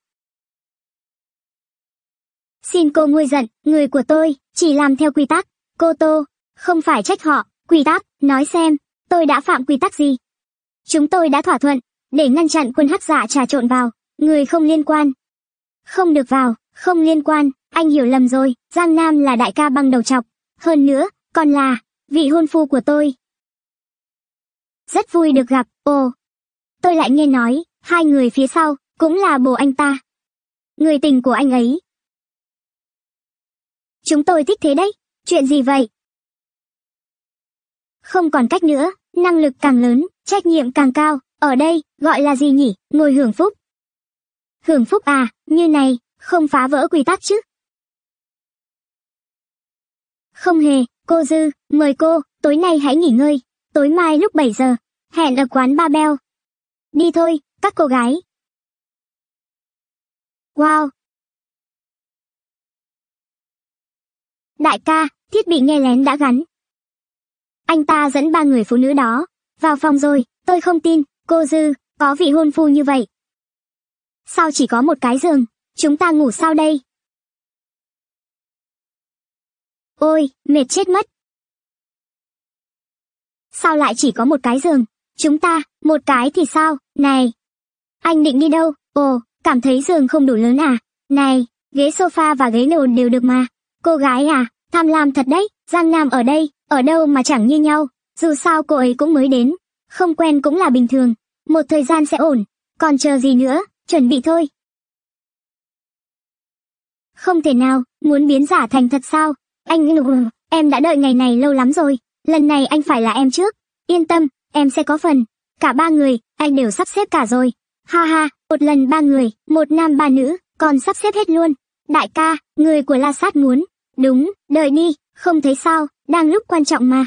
Xin cô nguôi giận, người của tôi, chỉ làm theo quy tắc. Cô Tô, không phải trách họ, quy tắc, nói xem, tôi đã phạm quy tắc gì? Chúng tôi đã thỏa thuận, để ngăn chặn quân hắc dạ trà trộn vào, người không liên quan. Không được vào, không liên quan, anh hiểu lầm rồi, Giang Nam là đại ca băng đầu chọc. Hơn nữa, còn là, vị hôn phu của tôi. Rất vui được gặp, ồ. Tôi lại nghe nói, hai người phía sau, cũng là bồ anh ta. Người tình của anh ấy, Chúng tôi thích thế đấy. Chuyện gì vậy? Không còn cách nữa, năng lực càng lớn, trách nhiệm càng cao. Ở đây, gọi là gì nhỉ? Ngồi hưởng phúc. Hưởng phúc à, như này, không phá vỡ quy tắc chứ? Không hề, cô Dư, mời cô, tối nay hãy nghỉ ngơi. Tối mai lúc 7 giờ, hẹn ở quán Ba Beo. Đi thôi, các cô gái. Wow, Đại ca, thiết bị nghe lén đã gắn. Anh ta dẫn ba người phụ nữ đó. Vào phòng rồi, tôi không tin, cô Dư, có vị hôn phu như vậy. Sao chỉ có một cái giường, chúng ta ngủ sao đây? Ôi, mệt chết mất. Sao lại chỉ có một cái giường? Chúng ta, một cái thì sao? Này! Anh định đi đâu? Ồ, cảm thấy giường không đủ lớn à? Này, ghế sofa và ghế nồn đều được mà. Cô gái à, tham lam thật đấy, Giang Nam ở đây, ở đâu mà chẳng như nhau, dù sao cô ấy cũng mới đến. không quen cũng là bình thường. Một thời gian sẽ ổn. Còn chờ gì nữa, chuẩn bị thôi. Không thể nào, muốn biến giả thành thật sao? Anh em đã đợi ngày này lâu lắm rồi. Lần này anh phải là em trước. Yên tâm, em sẽ có phần. Cả ba người, anh đều sắp xếp cả rồi. Ha ha, một lần ba người, một nam ba nữ, còn sắp xếp hết luôn. Đại ca, người của La Sát muốn. Đúng, đợi đi, không thấy sao, đang lúc quan trọng mà.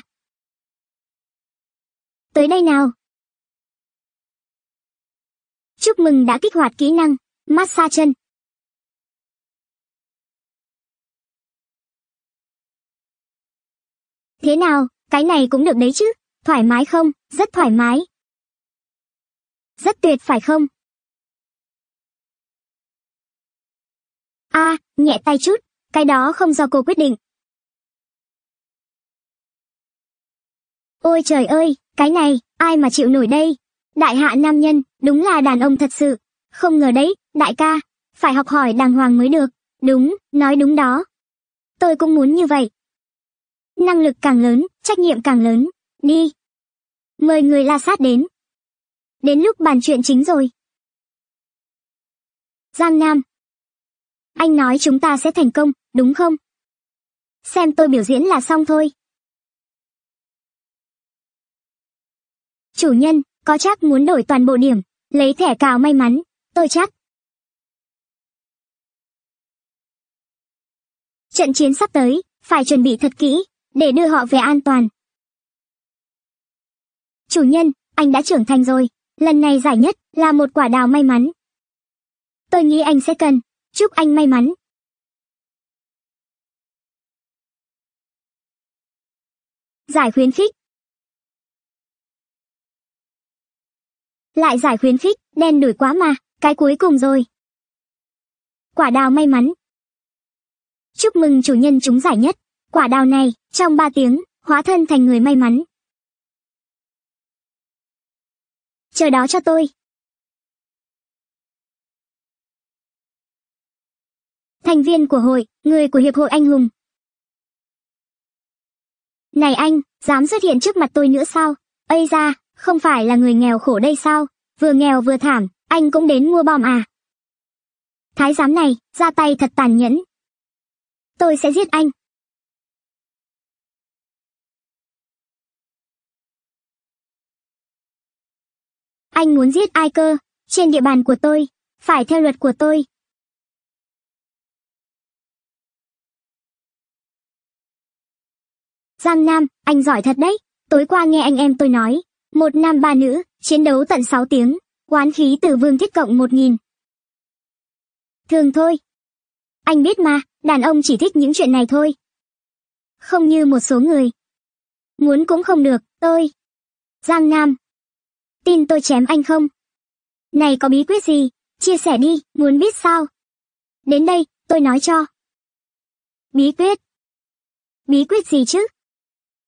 Tới đây nào. Chúc mừng đã kích hoạt kỹ năng, massage chân. Thế nào, cái này cũng được đấy chứ, thoải mái không, rất thoải mái. Rất tuyệt phải không? a à, nhẹ tay chút, cái đó không do cô quyết định. Ôi trời ơi, cái này, ai mà chịu nổi đây? Đại hạ nam nhân, đúng là đàn ông thật sự. Không ngờ đấy, đại ca, phải học hỏi đàng hoàng mới được. Đúng, nói đúng đó. Tôi cũng muốn như vậy. Năng lực càng lớn, trách nhiệm càng lớn. Đi. Mời người la sát đến. Đến lúc bàn chuyện chính rồi. Giang Nam. Anh nói chúng ta sẽ thành công, đúng không? Xem tôi biểu diễn là xong thôi. Chủ nhân, có chắc muốn đổi toàn bộ điểm, lấy thẻ cào may mắn, tôi chắc. Trận chiến sắp tới, phải chuẩn bị thật kỹ, để đưa họ về an toàn. Chủ nhân, anh đã trưởng thành rồi, lần này giải nhất là một quả đào may mắn. Tôi nghĩ anh sẽ cần, chúc anh may mắn. Giải khuyến khích Lại giải khuyến khích, đen đuổi quá mà, cái cuối cùng rồi. Quả đào may mắn. Chúc mừng chủ nhân chúng giải nhất. Quả đào này, trong 3 tiếng, hóa thân thành người may mắn. Chờ đó cho tôi. Thành viên của hội, người của Hiệp hội Anh Hùng. Này anh, dám xuất hiện trước mặt tôi nữa sao? Ây ra, không phải là người nghèo khổ đây sao? Vừa nghèo vừa thảm, anh cũng đến mua bom à? Thái giám này, ra tay thật tàn nhẫn. Tôi sẽ giết anh. Anh muốn giết ai cơ? Trên địa bàn của tôi, phải theo luật của tôi. Giang Nam, anh giỏi thật đấy. Tối qua nghe anh em tôi nói, một nam ba nữ, chiến đấu tận 6 tiếng, quán khí từ vương thiết cộng 1.000. Thường thôi. Anh biết mà, đàn ông chỉ thích những chuyện này thôi. Không như một số người. Muốn cũng không được, tôi. Giang Nam. Tin tôi chém anh không? Này có bí quyết gì? Chia sẻ đi, muốn biết sao? Đến đây, tôi nói cho. Bí quyết. Bí quyết gì chứ?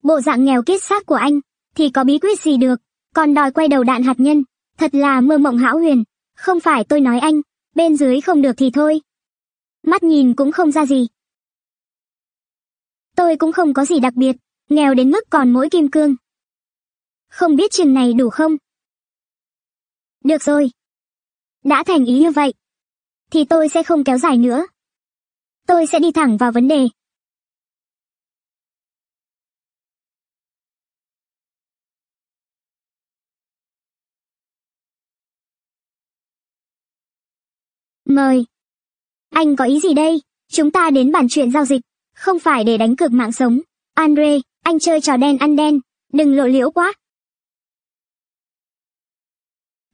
Bộ dạng nghèo kết xác của anh, thì có bí quyết gì được, còn đòi quay đầu đạn hạt nhân, thật là mơ mộng hão huyền. Không phải tôi nói anh, bên dưới không được thì thôi. Mắt nhìn cũng không ra gì. Tôi cũng không có gì đặc biệt, nghèo đến mức còn mỗi kim cương. Không biết chừng này đủ không? Được rồi. Đã thành ý như vậy. Thì tôi sẽ không kéo dài nữa. Tôi sẽ đi thẳng vào vấn đề. Mời. Anh có ý gì đây? Chúng ta đến bàn chuyện giao dịch, không phải để đánh cược mạng sống. Andre, anh chơi trò đen ăn đen, đừng lộ liễu quá.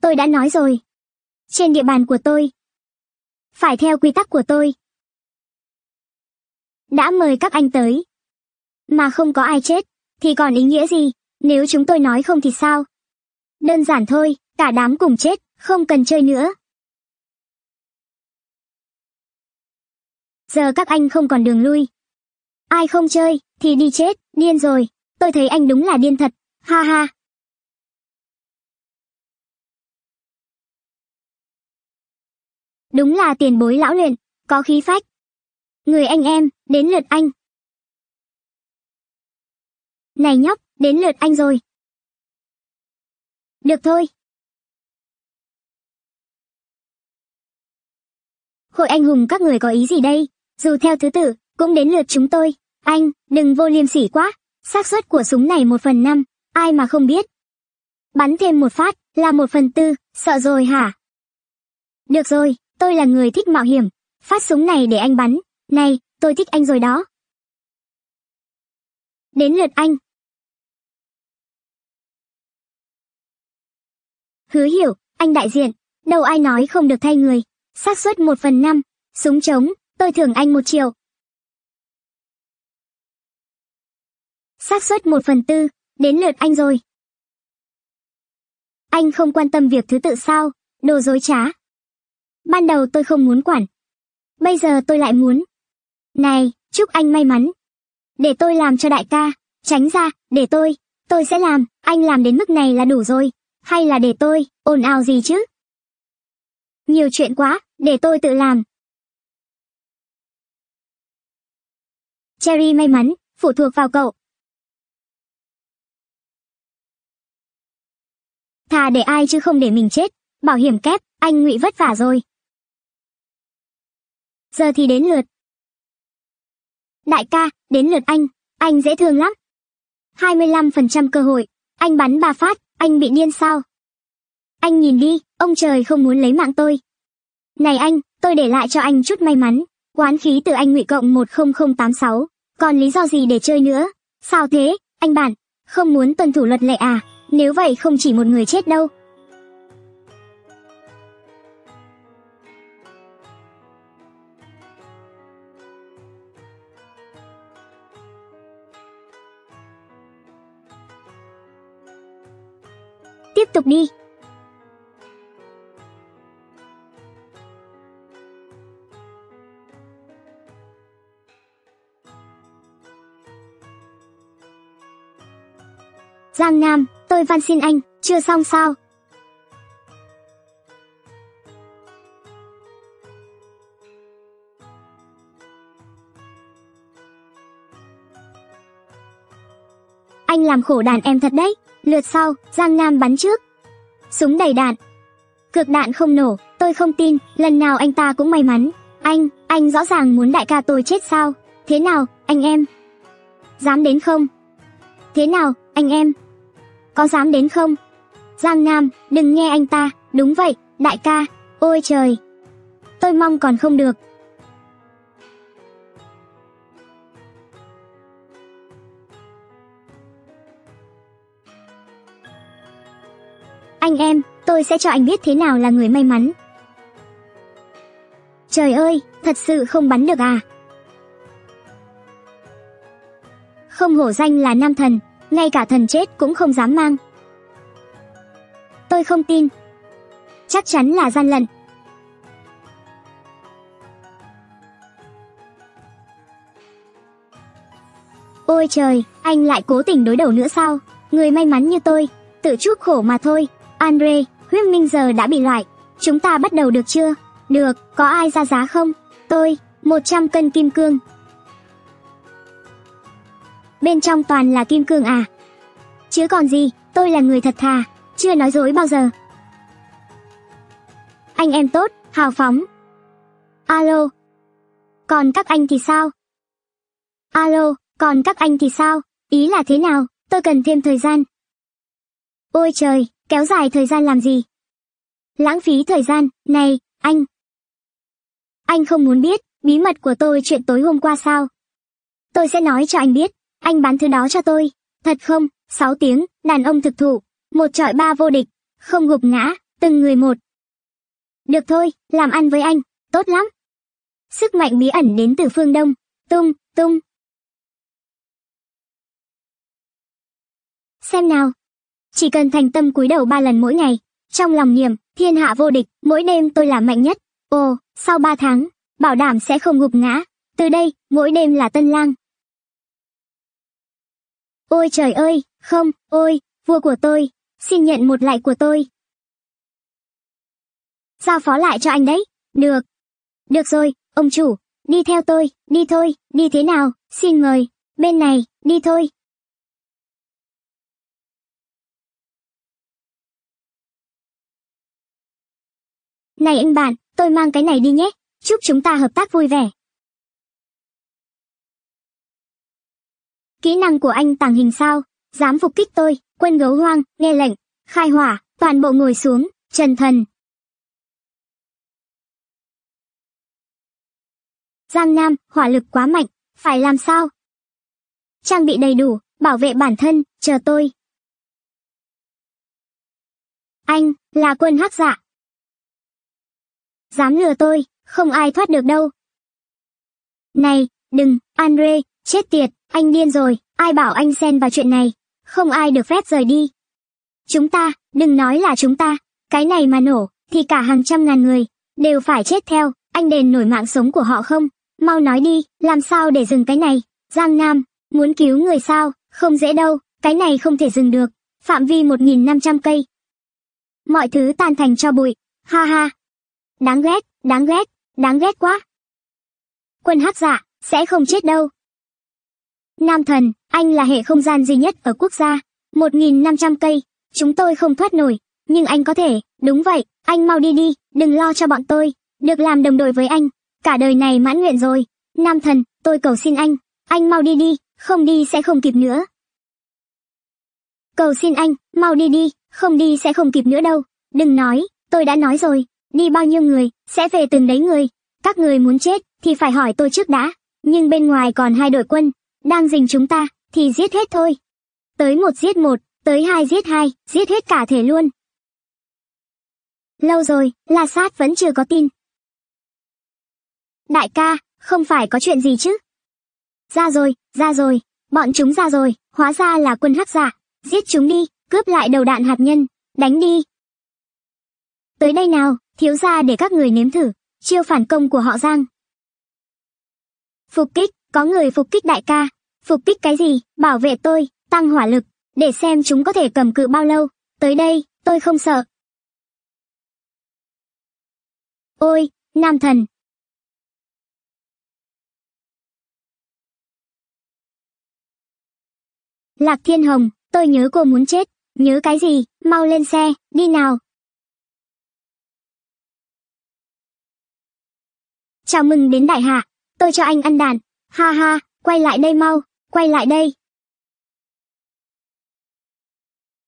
Tôi đã nói rồi. Trên địa bàn của tôi. Phải theo quy tắc của tôi. Đã mời các anh tới. Mà không có ai chết, thì còn ý nghĩa gì, nếu chúng tôi nói không thì sao? Đơn giản thôi, cả đám cùng chết, không cần chơi nữa. Giờ các anh không còn đường lui. Ai không chơi, thì đi chết, điên rồi. Tôi thấy anh đúng là điên thật, ha ha. Đúng là tiền bối lão luyện, có khí phách. Người anh em, đến lượt anh. Này nhóc, đến lượt anh rồi. Được thôi. Hội anh hùng các người có ý gì đây? Dù theo thứ tự, cũng đến lượt chúng tôi. Anh, đừng vô liêm sỉ quá. xác suất của súng này một phần năm, ai mà không biết. Bắn thêm một phát, là một phần tư, sợ rồi hả? Được rồi, tôi là người thích mạo hiểm. Phát súng này để anh bắn. Này, tôi thích anh rồi đó. Đến lượt anh. Hứa hiểu, anh đại diện, đâu ai nói không được thay người. xác suất một phần năm, súng trống, tôi thưởng anh một triệu. xác suất một phần tư, đến lượt anh rồi. Anh không quan tâm việc thứ tự sao, đồ dối trá. Ban đầu tôi không muốn quản. Bây giờ tôi lại muốn. Này, chúc anh may mắn. Để tôi làm cho đại ca, tránh ra, để tôi, tôi sẽ làm, anh làm đến mức này là đủ rồi. Hay là để tôi, ồn ào gì chứ? Nhiều chuyện quá, để tôi tự làm. Cherry may mắn, phụ thuộc vào cậu. Thà để ai chứ không để mình chết. Bảo hiểm kép, anh ngụy vất vả rồi. Giờ thì đến lượt. Đại ca, đến lượt anh. Anh dễ thương lắm. 25% cơ hội. Anh bắn ba phát, anh bị điên sao? Anh nhìn đi, ông trời không muốn lấy mạng tôi. Này anh, tôi để lại cho anh chút may mắn. Quán khí từ anh ngụy cộng 10086. Còn lý do gì để chơi nữa? Sao thế, anh bạn? Không muốn tuân thủ luật lệ à? Nếu vậy không chỉ một người chết đâu. Tiếp tục đi. Giang Nam, tôi van xin anh, chưa xong sao? Anh làm khổ đàn em thật đấy. Lượt sau, Giang Nam bắn trước. Súng đầy đạn. cược đạn không nổ, tôi không tin, lần nào anh ta cũng may mắn. Anh, anh rõ ràng muốn đại ca tôi chết sao? Thế nào, anh em? Dám đến không? Thế nào, anh em? Có dám đến không? Giang Nam, đừng nghe anh ta, đúng vậy, đại ca, ôi trời. Tôi mong còn không được. Anh em, tôi sẽ cho anh biết thế nào là người may mắn. Trời ơi, thật sự không bắn được à? Không hổ danh là nam thần, ngay cả thần chết cũng không dám mang. Tôi không tin. Chắc chắn là gian lận. Ôi trời, anh lại cố tình đối đầu nữa sao? Người may mắn như tôi, tự chuốc khổ mà thôi. Andre, huyết minh giờ đã bị loại. Chúng ta bắt đầu được chưa? Được, có ai ra giá không? Tôi, 100 cân kim cương. Bên trong toàn là kim cương à? Chứ còn gì, tôi là người thật thà, chưa nói dối bao giờ. Anh em tốt, hào phóng. Alo. Còn các anh thì sao? Alo, còn các anh thì sao? Ý là thế nào? Tôi cần thêm thời gian. Ôi trời, kéo dài thời gian làm gì? Lãng phí thời gian, này, anh. Anh không muốn biết, bí mật của tôi chuyện tối hôm qua sao? Tôi sẽ nói cho anh biết, anh bán thứ đó cho tôi. Thật không? 6 tiếng, đàn ông thực thụ. Một trọi ba vô địch. Không gục ngã, từng người một. Được thôi, làm ăn với anh, tốt lắm. Sức mạnh bí ẩn đến từ phương Đông. Tung, tung. Xem nào. Chỉ cần thành tâm cúi đầu ba lần mỗi ngày. Trong lòng niềm, thiên hạ vô địch, mỗi đêm tôi là mạnh nhất. Ồ, sau ba tháng, bảo đảm sẽ không gục ngã. Từ đây, mỗi đêm là tân lang, Ôi trời ơi, không, ôi, vua của tôi, xin nhận một lại của tôi. Giao phó lại cho anh đấy, được. Được rồi, ông chủ, đi theo tôi, đi thôi, đi thế nào, xin mời, bên này, đi thôi. Này anh bạn, tôi mang cái này đi nhé. Chúc chúng ta hợp tác vui vẻ. Kỹ năng của anh tàng hình sao? Dám phục kích tôi, quân gấu hoang, nghe lệnh, khai hỏa, toàn bộ ngồi xuống, trần thần. Giang Nam, hỏa lực quá mạnh, phải làm sao? Trang bị đầy đủ, bảo vệ bản thân, chờ tôi. Anh, là quân hắc dạ. Dám lừa tôi, không ai thoát được đâu. Này, đừng, Andre, chết tiệt, anh điên rồi, ai bảo anh xen vào chuyện này, không ai được phép rời đi. Chúng ta, đừng nói là chúng ta, cái này mà nổ, thì cả hàng trăm ngàn người, đều phải chết theo, anh đền nổi mạng sống của họ không? Mau nói đi, làm sao để dừng cái này? Giang Nam, muốn cứu người sao? Không dễ đâu, cái này không thể dừng được. Phạm vi 1.500 cây. Mọi thứ tan thành cho bụi. Ha ha. Đáng ghét, đáng ghét, đáng ghét quá. Quân hắc dạ, sẽ không chết đâu. Nam thần, anh là hệ không gian duy nhất ở quốc gia. 1.500 cây, chúng tôi không thoát nổi. Nhưng anh có thể, đúng vậy, anh mau đi đi, đừng lo cho bọn tôi. Được làm đồng đội với anh, cả đời này mãn nguyện rồi. Nam thần, tôi cầu xin anh, anh mau đi đi, không đi sẽ không kịp nữa. Cầu xin anh, mau đi đi, không đi sẽ không kịp nữa đâu. Đừng nói, tôi đã nói rồi, đi bao nhiêu người, sẽ về từng đấy người. Các người muốn chết, thì phải hỏi tôi trước đã. Nhưng bên ngoài còn hai đội quân, đang dình chúng ta, thì giết hết thôi. Tới một giết một, tới hai giết hai, giết hết cả thể luôn. Lâu rồi, La Sát vẫn chưa có tin. Đại ca, không phải có chuyện gì chứ? Ra rồi, ra rồi, bọn chúng ra rồi, hóa ra là quân hắc giả. Giết chúng đi, cướp lại đầu đạn hạt nhân, đánh đi. Tới đây nào, thiếu gia để các người nếm thử, chiêu phản công của họ Giang. Phục kích, có người phục kích đại ca. Phục kích cái gì, bảo vệ tôi, tăng hỏa lực, để xem chúng có thể cầm cự bao lâu. Tới đây, tôi không sợ. Ôi, nam thần, Lạc Thiên Hồng, tôi nhớ cô muốn chết. Nhớ cái gì, mau lên xe, đi nào. Chào mừng đến đại hạ, tôi cho anh ăn đàn. Ha ha, quay lại đây mau, quay lại đây.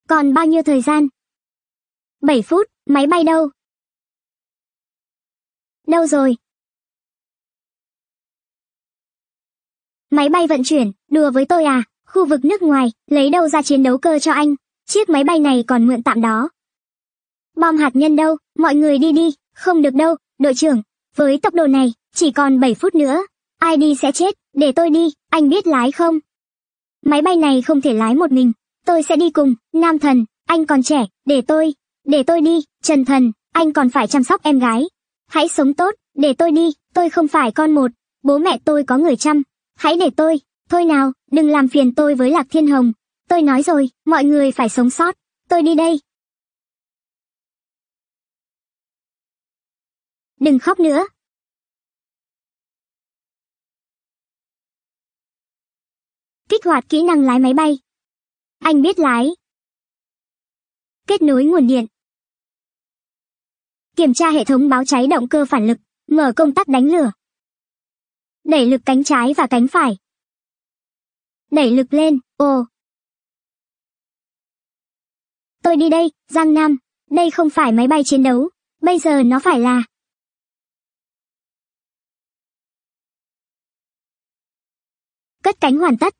Còn bao nhiêu thời gian? 7 phút, máy bay đâu? Đâu rồi? Máy bay vận chuyển, đùa với tôi à? Khu vực nước ngoài, lấy đâu ra chiến đấu cơ cho anh? Chiếc máy bay này còn mượn tạm đó. Bom hạt nhân đâu, mọi người đi đi, không được đâu, đội trưởng. Với tốc độ này, chỉ còn 7 phút nữa. Ai đi sẽ chết, để tôi đi, anh biết lái không? Máy bay này không thể lái một mình. Tôi sẽ đi cùng, nam thần, anh còn trẻ, để tôi, để tôi đi, trần thần, anh còn phải chăm sóc em gái. Hãy sống tốt, để tôi đi, tôi không phải con một, bố mẹ tôi có người chăm. Hãy để tôi, Thôi nào, đừng làm phiền tôi với Lạc Thiên Hồng. Tôi nói rồi, mọi người phải sống sót. Tôi đi đây. Đừng khóc nữa. Kích hoạt kỹ năng lái máy bay. Anh biết lái. Kết nối nguồn điện. Kiểm tra hệ thống báo cháy động cơ phản lực, mở công tắc đánh lửa. Đẩy lực cánh trái và cánh phải. Đẩy lực lên, ồ. Tôi đi đây, Giang Nam. Đây không phải máy bay chiến đấu. Bây giờ nó phải là... Cất cánh hoàn tất.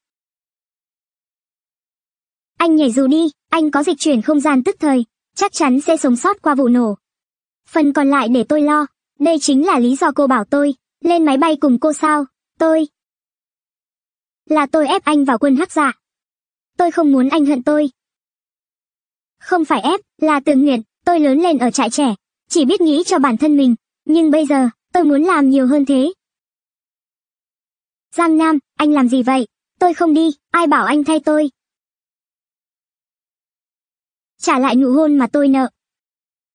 Anh nhảy dù đi, anh có dịch chuyển không gian tức thời, chắc chắn sẽ sống sót qua vụ nổ. Phần còn lại để tôi lo, đây chính là lý do cô bảo tôi, lên máy bay cùng cô sao, tôi, là tôi ép anh vào quân hắc dạ. Tôi không muốn anh hận tôi. Không phải ép, là tự nguyện, tôi lớn lên ở trại trẻ, chỉ biết nghĩ cho bản thân mình, nhưng bây giờ, tôi muốn làm nhiều hơn thế. Giang Nam, anh làm gì vậy? Tôi không đi, ai bảo anh thay tôi? Trả lại nụ hôn mà tôi nợ.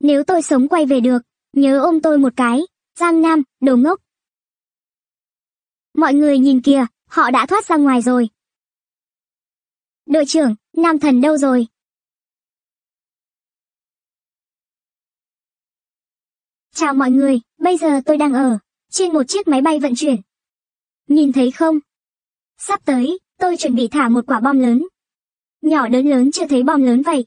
Nếu tôi sống quay về được, nhớ ôm tôi một cái. Giang Nam, đồ ngốc. Mọi người nhìn kìa, Họ đã thoát ra ngoài rồi. Đội trưởng, Nam Thần đâu rồi? Chào mọi người, bây giờ tôi đang ở trên một chiếc máy bay vận chuyển. Nhìn thấy không? Sắp tới, tôi chuẩn bị thả một quả bom lớn. Nhỏ đến lớn chưa thấy bom lớn vậy.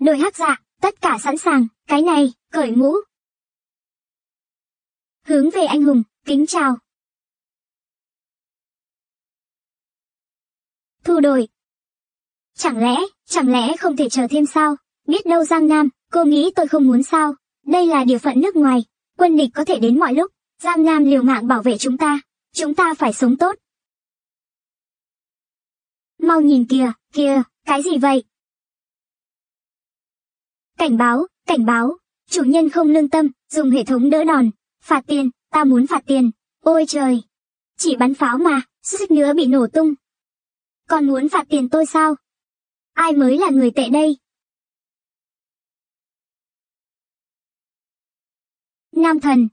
Đội hắc dạ, tất cả sẵn sàng, cái này, cởi mũ. Hướng về anh hùng, kính chào. Thu đổi. Chẳng lẽ, chẳng lẽ không thể chờ thêm sao? Biết đâu Giang Nam, cô nghĩ tôi không muốn sao? Đây là địa phận nước ngoài, quân địch có thể đến mọi lúc. Giang Nam liều mạng bảo vệ chúng ta, chúng ta phải sống tốt. Mau nhìn kìa, kìa, cái gì vậy? Cảnh báo, cảnh báo, chủ nhân không lương tâm, dùng hệ thống đỡ đòn, phạt tiền, ta muốn phạt tiền, ôi trời. Chỉ bắn pháo mà, suýt nữa bị nổ tung. Còn muốn phạt tiền tôi sao? Ai mới là người tệ đây? Nam thần,